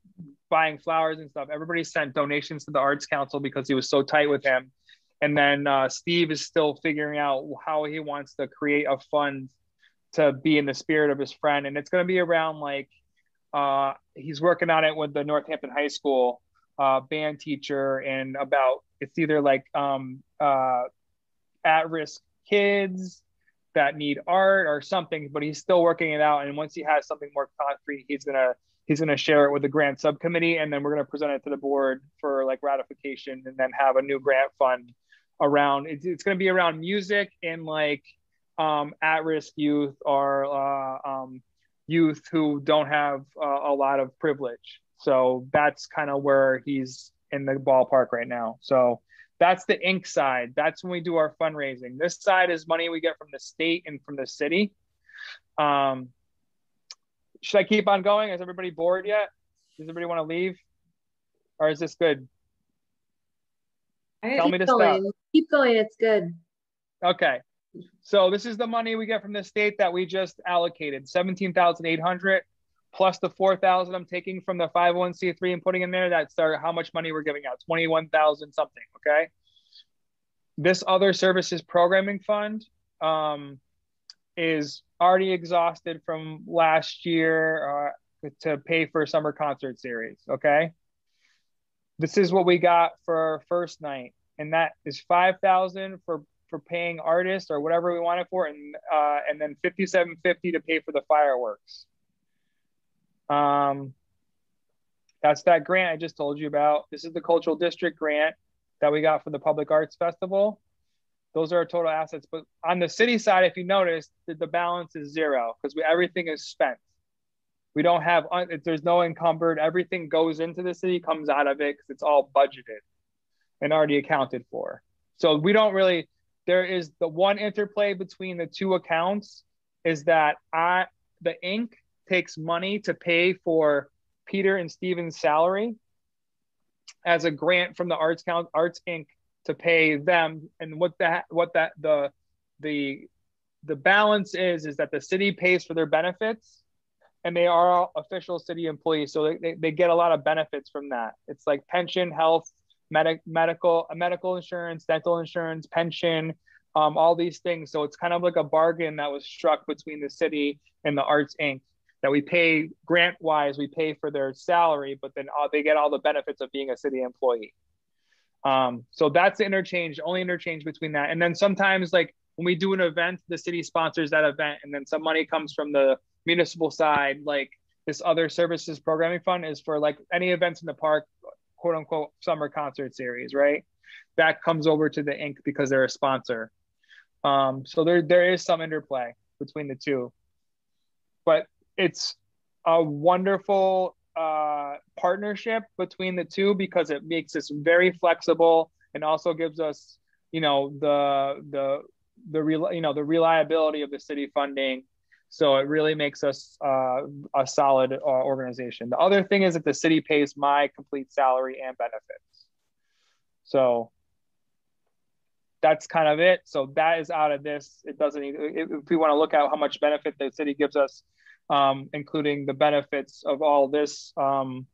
buying flowers and stuff, everybody sent donations to the Arts Council because he was so tight with him. And then uh, Steve is still figuring out how he wants to create a fund to be in the spirit of his friend, and it's going to be around like uh, he's working on it with the Northampton High School uh, band teacher and about it's either like um, uh, at risk kids that need art or something, but he's still working it out. And once he has something more concrete, he's gonna he's gonna share it with the grant subcommittee, and then we're gonna present it to the board for like ratification, and then have a new grant fund around. It's, it's gonna be around music and like um, at risk youth or uh, um, youth who don't have uh, a lot of privilege. So that's kind of where he's in the ballpark right now. So that's the Inc side. That's when we do our fundraising. This side is money we get from the state and from the city. Um, should I keep on going? Is everybody bored yet? Does everybody want to leave? Or is this good? Tell me to going. stop. Keep going. It's good. Okay. So this is the money we get from the state that we just allocated, 17,800 plus the 4,000 I'm taking from the 501c3 and putting in there. That's our, how much money we're giving out, 21,000 something. Okay. This other services programming fund um, is already exhausted from last year uh, to pay for summer concert series. Okay. This is what we got for first night. And that is 5,000 for for paying artists or whatever we want it for, and uh, and then fifty seven fifty to pay for the fireworks. Um, that's that grant I just told you about. This is the cultural district grant that we got for the public arts festival. Those are our total assets. But on the city side, if you notice, the, the balance is zero because everything is spent. We don't have there's no encumbered. Everything goes into the city, comes out of it because it's all budgeted and already accounted for. So we don't really there is the one interplay between the two accounts is that I the Inc takes money to pay for Peter and Steven's salary as a grant from the Arts Count Arts Inc to pay them and what that what that the the the balance is is that the city pays for their benefits and they are official city employees so they, they get a lot of benefits from that it's like pension health medic, medical, medical insurance, dental insurance, pension, um, all these things. So it's kind of like a bargain that was struck between the city and the Arts Inc. That we pay grant wise, we pay for their salary, but then uh, they get all the benefits of being a city employee. Um, so that's the interchange, only interchange between that. And then sometimes, like when we do an event, the city sponsors that event, and then some money comes from the municipal side. Like this other services programming fund is for like any events in the park quote unquote summer concert series, right? That comes over to the Inc because they're a sponsor. Um, so there there is some interplay between the two, but it's a wonderful uh, partnership between the two because it makes us very flexible and also gives us, you know, the the the real you know the reliability of the city funding so it really makes us uh, a solid uh, organization. The other thing is that the city pays my complete salary and benefits. So that's kind of it. So that is out of this. It doesn't, if we want to look at how much benefit the city gives us, um, including the benefits of all this. Um,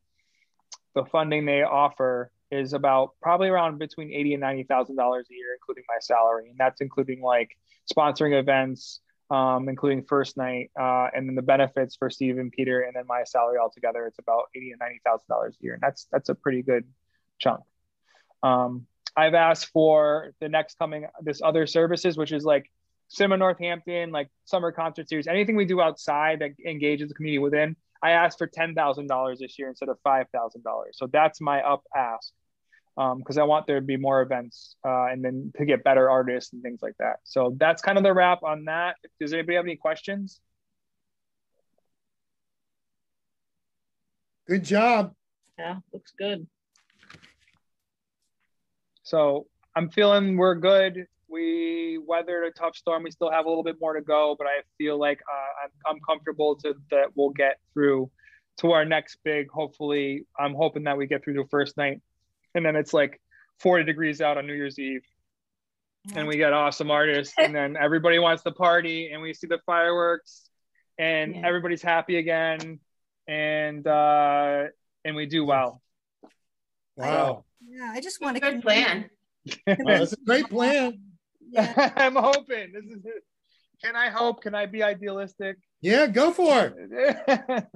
the funding they offer is about probably around between eighty and ninety thousand dollars a year, including my salary, and that's including like sponsoring events, um, including first night, uh, and then the benefits for Steve and Peter, and then my salary altogether. It's about eighty and ninety thousand dollars a year, and that's that's a pretty good chunk. Um, I've asked for the next coming this other services, which is like Cinema Northampton, like summer concert series, anything we do outside that engages the community within. I asked for ten thousand dollars this year instead of five thousand dollars. So that's my up ask because um, I want there to be more events uh, and then to get better artists and things like that. So that's kind of the wrap on that. Does anybody have any questions? Good job. Yeah, looks good. So I'm feeling we're good. We weathered a tough storm. We still have a little bit more to go, but I feel like uh, I'm, I'm comfortable to that we'll get through to our next big. Hopefully, I'm hoping that we get through the first night and then it's like 40 degrees out on New Year's Eve. And we get awesome artists, and then everybody wants to party, and we see the fireworks, and yeah. everybody's happy again, and uh, and we do well. Wow! Yeah, I just want to good plan. that's a great plan. Yeah. I'm hoping this is it. Can I hope? Can I be idealistic? Yeah, go for it.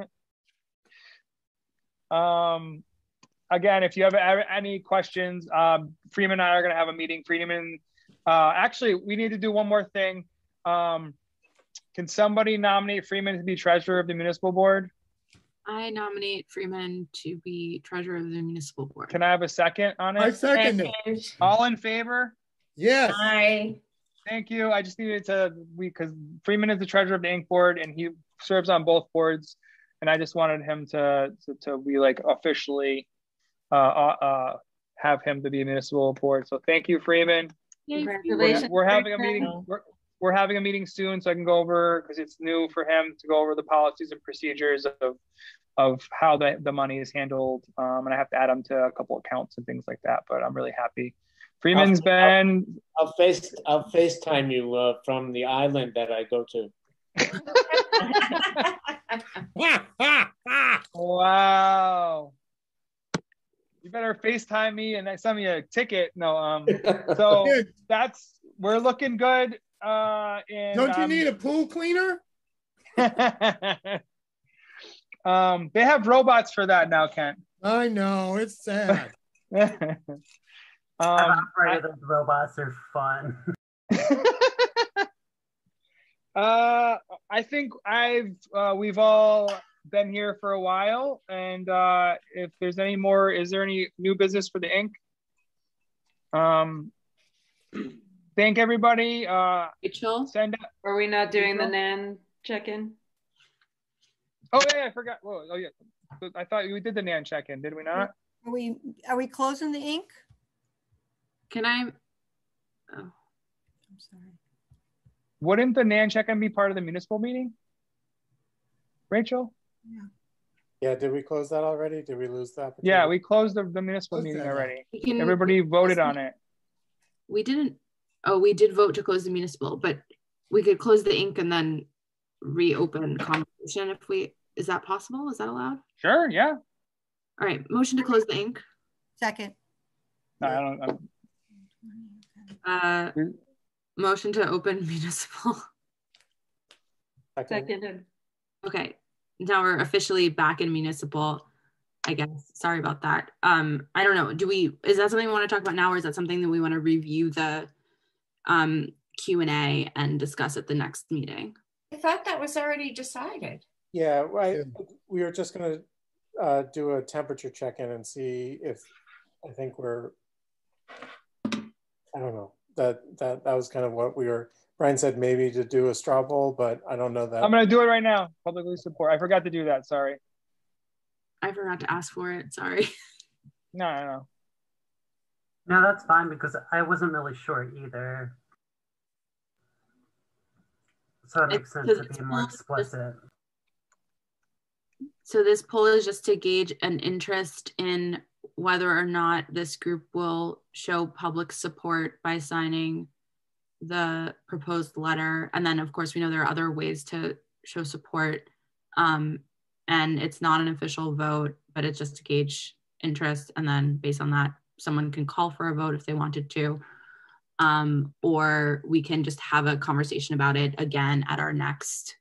um, again, if you have any questions, um, Freeman and I are going to have a meeting. Freeman, uh, actually, we need to do one more thing. Um, can somebody nominate Freeman to be treasurer of the municipal board? I nominate Freeman to be treasurer of the municipal board. Can I have a second on it? I second it. All in favor? Yes. Hi. Thank you. I just needed to we because Freeman is the treasurer of the Inc board and he serves on both boards, and I just wanted him to to, to be like officially uh, uh, uh, have him to be a municipal board. So thank you, Freeman. Congratulations. We're, we're having a meeting. We're, we're having a meeting soon, so I can go over because it's new for him to go over the policies and procedures of of how the, the money is handled. Um, and I have to add them to a couple accounts and things like that. But I'm really happy. Freeman's I'll, been. I'll, I'll face I'll FaceTime you uh, from the island that I go to. wow you better FaceTime me and send me a ticket. No, um, so that's we're looking good. Uh, and, don't you um, need a pool cleaner? um, they have robots for that now, Kent. I know it's sad. Um, I'm afraid I, those robots are fun. uh, I think I've uh, we've all been here for a while. And uh, if there's any more, is there any new business for the Inc? Um, thank everybody. Uh, Rachel, send. Are we not doing Rachel? the Nan check-in? Oh yeah, I forgot. Whoa, oh yeah, I thought we did the Nan check-in. Did we not? Are we are we closing the Inc? Can I? Oh, I'm sorry. Wouldn't the Nan check-in be part of the municipal meeting? Rachel? Yeah. Yeah, did we close that already? Did we lose that? Yeah, we closed the, the municipal Close meeting that. already. Can- Everybody voted on it. We didn't. Oh, we did vote to close the municipal, but we could close the Inc and then reopen conversation if we. Is that possible? Is that allowed? Sure, yeah. All right, motion to close the Inc. Second. No, I don't, I'm- Uh, motion to open municipal. Second. Seconded. Okay, now we're officially back in municipal. I guess. Sorry about that. Um, I don't know. Do we? Is that something we want to talk about now, or is that something that we want to review the um, Q and A and discuss at the next meeting? I thought that was already decided. Yeah, I, we were just going to uh, do a temperature check-in and see if I think we're. I don't know that that that was kind of what we were. Brian said maybe to do a straw poll, but I don't know that. I'm gonna do it right now. Publicly support. I forgot to do that. Sorry. I forgot to ask for it. Sorry. No, no, no. No, that's fine because I wasn't really sure either. So it makes sense to be more explicit. So this poll is just to gauge an interest in whether or not this group will show public support by signing the proposed letter. And then, of course, we know there are other ways to show support Um, and it's not an official vote, but it's just to gauge interest. And then based on that, someone can call for a vote if they wanted to. Um, or we can just have a conversation about it again at our next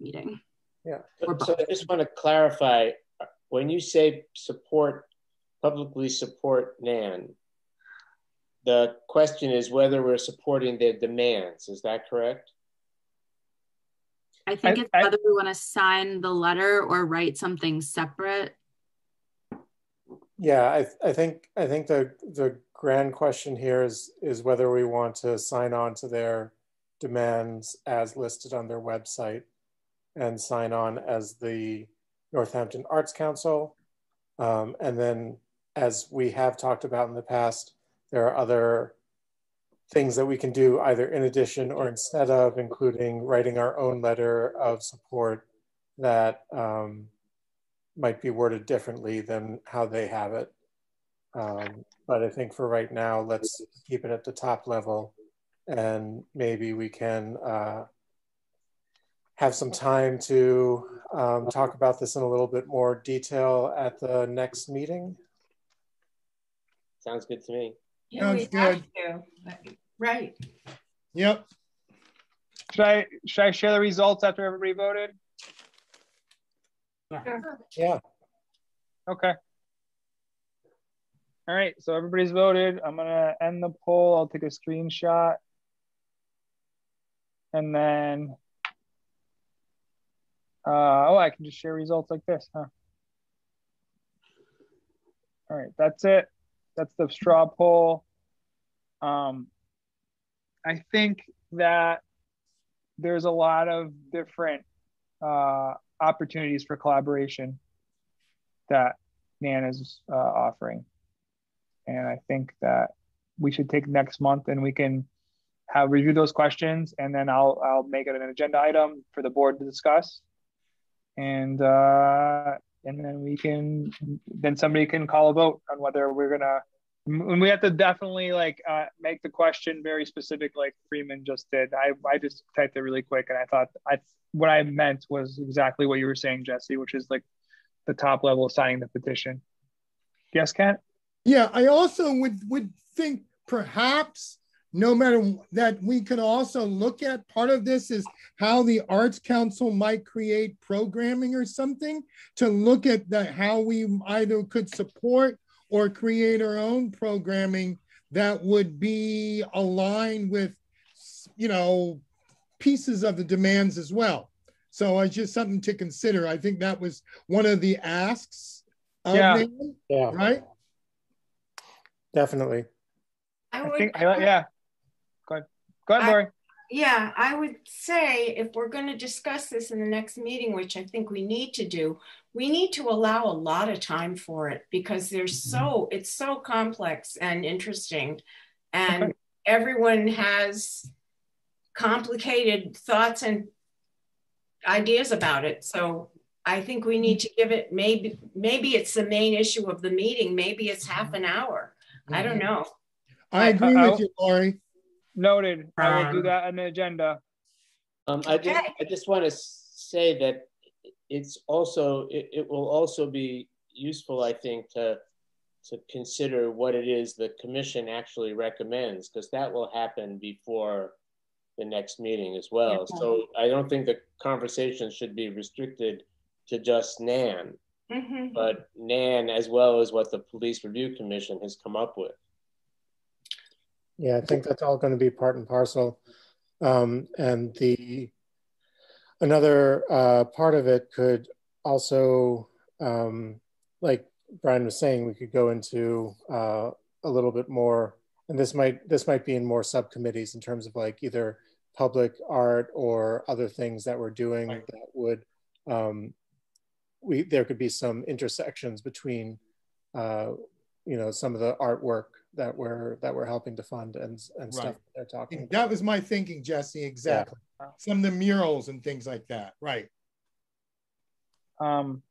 meeting. Yeah. So, so I just want to clarify when you say support, publicly support NAN, the question is whether we're supporting their demands. Is that correct? I think it's whether we want to sign the letter or write something separate. Yeah, I, I think I think the the grand question here is is whether we want to sign on to their demands as listed on their website and sign on as the Northampton Arts Council. Um, and then, as we have talked about in the past, there are other things that we can do either in addition or instead of, including writing our own letter of support that um, might be worded differently than how they have it. Um, but I think for right now, let's keep it at the top level and maybe we can uh, have some time to um, talk about this in a little bit more detail at the next meeting. Sounds good to me. Yeah, we have to. Right. Yep. Should I should I share the results after everybody voted? Sure. Yeah. Okay. All right, so everybody's voted. I'm gonna end the poll. I'll take a screenshot. And then, uh, oh, I can just share results like this, huh? All right, that's it. That's the straw poll. Um, I think that there's a lot of different uh, opportunities for collaboration that NAN is uh, offering. And I think that we should take next month and we can have review those questions and then I'll I'll make it an agenda item for the board to discuss. And uh, and then we can then somebody can call a vote on whether we're gonna and we have to definitely like uh, make the question very specific like freeman just did. I i just typed it really quick and i thought i what i meant was exactly what you were saying jesse which is like the top level signing the petition. Yes kent yeah i also would would think perhaps no matter that we could also look at part of this is how the arts council might create programming or something to look at the how we either could support or create our own programming that would be aligned with, you know, pieces of the demands as well. So it's just something to consider. I think that was one of the asks of yeah. them, yeah. right? Definitely. I would, I think, I, yeah. Go ahead. Go ahead, Lori. Yeah, I would say if we're going to discuss this in the next meeting, which I think we need to do, we need to allow a lot of time for it because there's Mm-hmm. so it's so complex and interesting and everyone has complicated thoughts and ideas about it. So I think we need to give it maybe maybe it's the main issue of the meeting, maybe it's half an hour. I don't know. I agree I- with you, Lori. Noted. I will do Um, that on the agenda. Um, I just, I just want to say that it's also, it, it will also be useful, I think, to, to consider what it is the commission actually recommends, because that will happen before the next meeting as well. Yeah. So I don't think the conversation should be restricted to just NAN, Mhm. but NAN as well as what the Police Review Commission has come up with. Yeah, I think that's all going to be part and parcel. Um, and the another uh, part of it could also, um, like Brian was saying, we could go into uh, a little bit more, and this might this might be in more subcommittees in terms of like either public art or other things that we're doing that would um, we there could be some intersections between uh, you know some of the artwork that we're that we're helping to fund and and stuff Right. that they're talking about. That was my thinking, Jesse. Exactly. Some of the murals and things like that. Right. Um,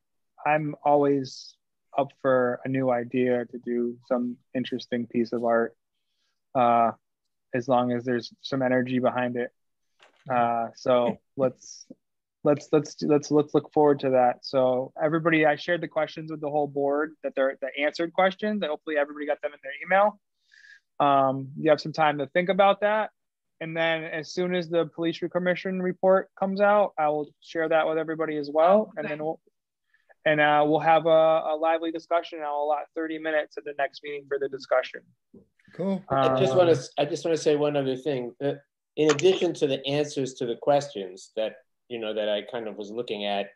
I'm always up for a new idea to do some interesting piece of art, uh, as long as there's some energy behind it. Uh, so let's let's let's let's let's look forward to that. So everybody, I shared the questions with the whole board that they're the answered questions. And hopefully everybody got them in their email. Um, you have some time to think about that. And then as soon as the police commission report comes out, I will share that with everybody as well. And then we'll and uh, we'll have a, a lively discussion. I'll allot 30 minutes at the next meeting for the discussion. Cool. I just want to I just want to say one other thing. In addition to the answers to the questions that you know that I kind of was looking at,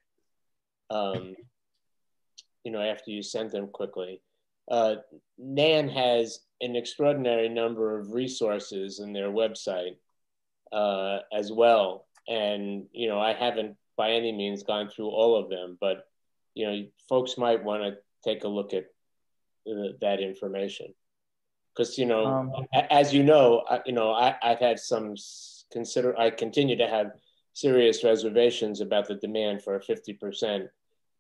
um, you know, after you sent them quickly, uh, NAN has an extraordinary number of resources in their website uh, as well, and you know, I haven't by any means gone through all of them, but you know, folks might want to take a look at uh, that information. Because you know, um, as you know, I, you know, I, I've had some consider. I continue to have serious reservations about the demand for 50%.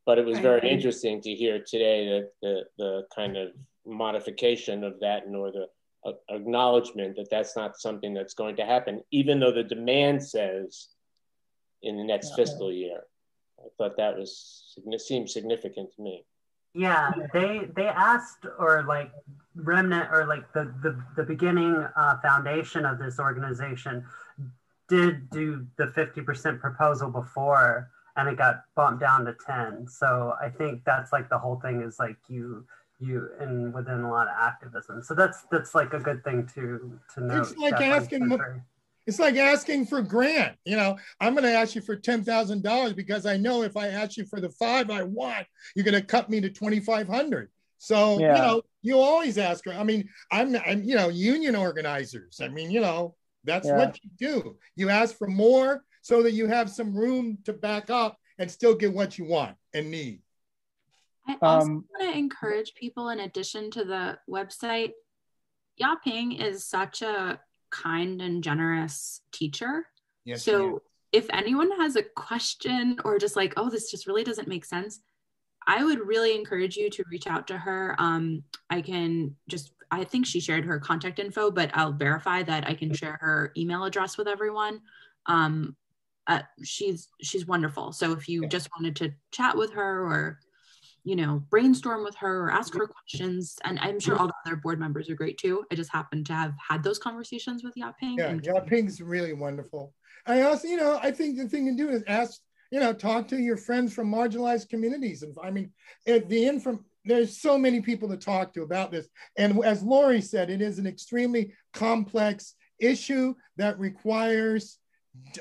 But it was very interesting to hear today that the, the kind of modification of that nor the uh, acknowledgement that that's not something that's going to happen, even though the demand says in the next okay. fiscal year. I thought that was seemed significant to me. Yeah, they they asked or like remnant or like the the, the beginning uh, foundation of this organization did do the 50% proposal before and it got bumped down to 10 so i think that's like the whole thing is like you you and within a lot of activism. So that's that's like a good thing to to know it's like asking it's like asking for grant you know? I'm going to ask you for $10000 because i know if i ask you for the five i want you're going to cut me to 2500 so yeah. you know you always ask i mean i'm i'm you know union organizers. I mean you know that's yeah. what you do. You ask for more so that you have some room to back up and still get what you want and need. I also um, want to encourage people, in addition to the website, Yaping is such a kind and generous teacher. Yes, so if anyone has a question or just like, oh, this just really doesn't make sense, I would really encourage you to reach out to her. Um, I can just I think she shared her contact info, but I'll verify that I can share her email address with everyone. Um, uh, she's she's wonderful. So if you just wanted to chat with her or you know brainstorm with her or ask her questions, and I'm sure all the other board members are great too. I just happen to have had those conversations with Yaping. Yeah, and- Yaping's really wonderful. I also, you know, I think the thing to do is ask you know, talk to your friends from marginalized communities. And I mean, the info, there's so many people to talk to about this. And as Lori said, it is an extremely complex issue that requires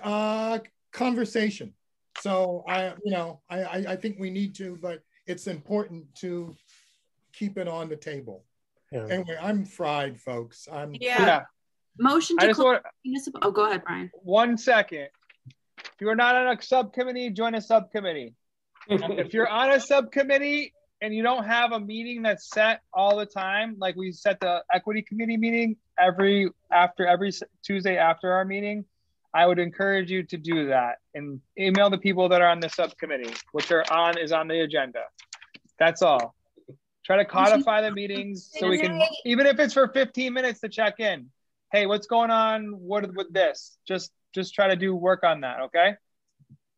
uh, conversation. So I, you know, I, I think we need to, but it's important to keep it on the table. Yeah. Anyway, I'm fried, folks. I'm yeah. yeah. Motion to close want, municipal. Oh, go ahead, Brian. One second. If you are not on a subcommittee, join a subcommittee. if you're on a subcommittee and you don't have a meeting that's set all the time, like we set the equity committee meeting every after every Tuesday after our meeting, I would encourage you to do that and email the people that are on the subcommittee, which are on is on the agenda. That's all. Try to codify the meetings so we can, even if it's for 15 minutes to check in. Hey, what's going on? What with this? Just just try to do work on that. Okay.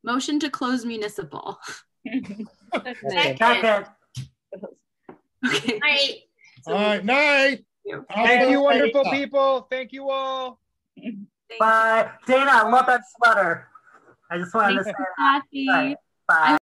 Motion to close municipal. Second. Okay. Night. All right. Night. Thank you, wonderful people. Thank you all. Bye. Dana, I love that sweater. I just wanted Thanks to say that. Bye. Bye.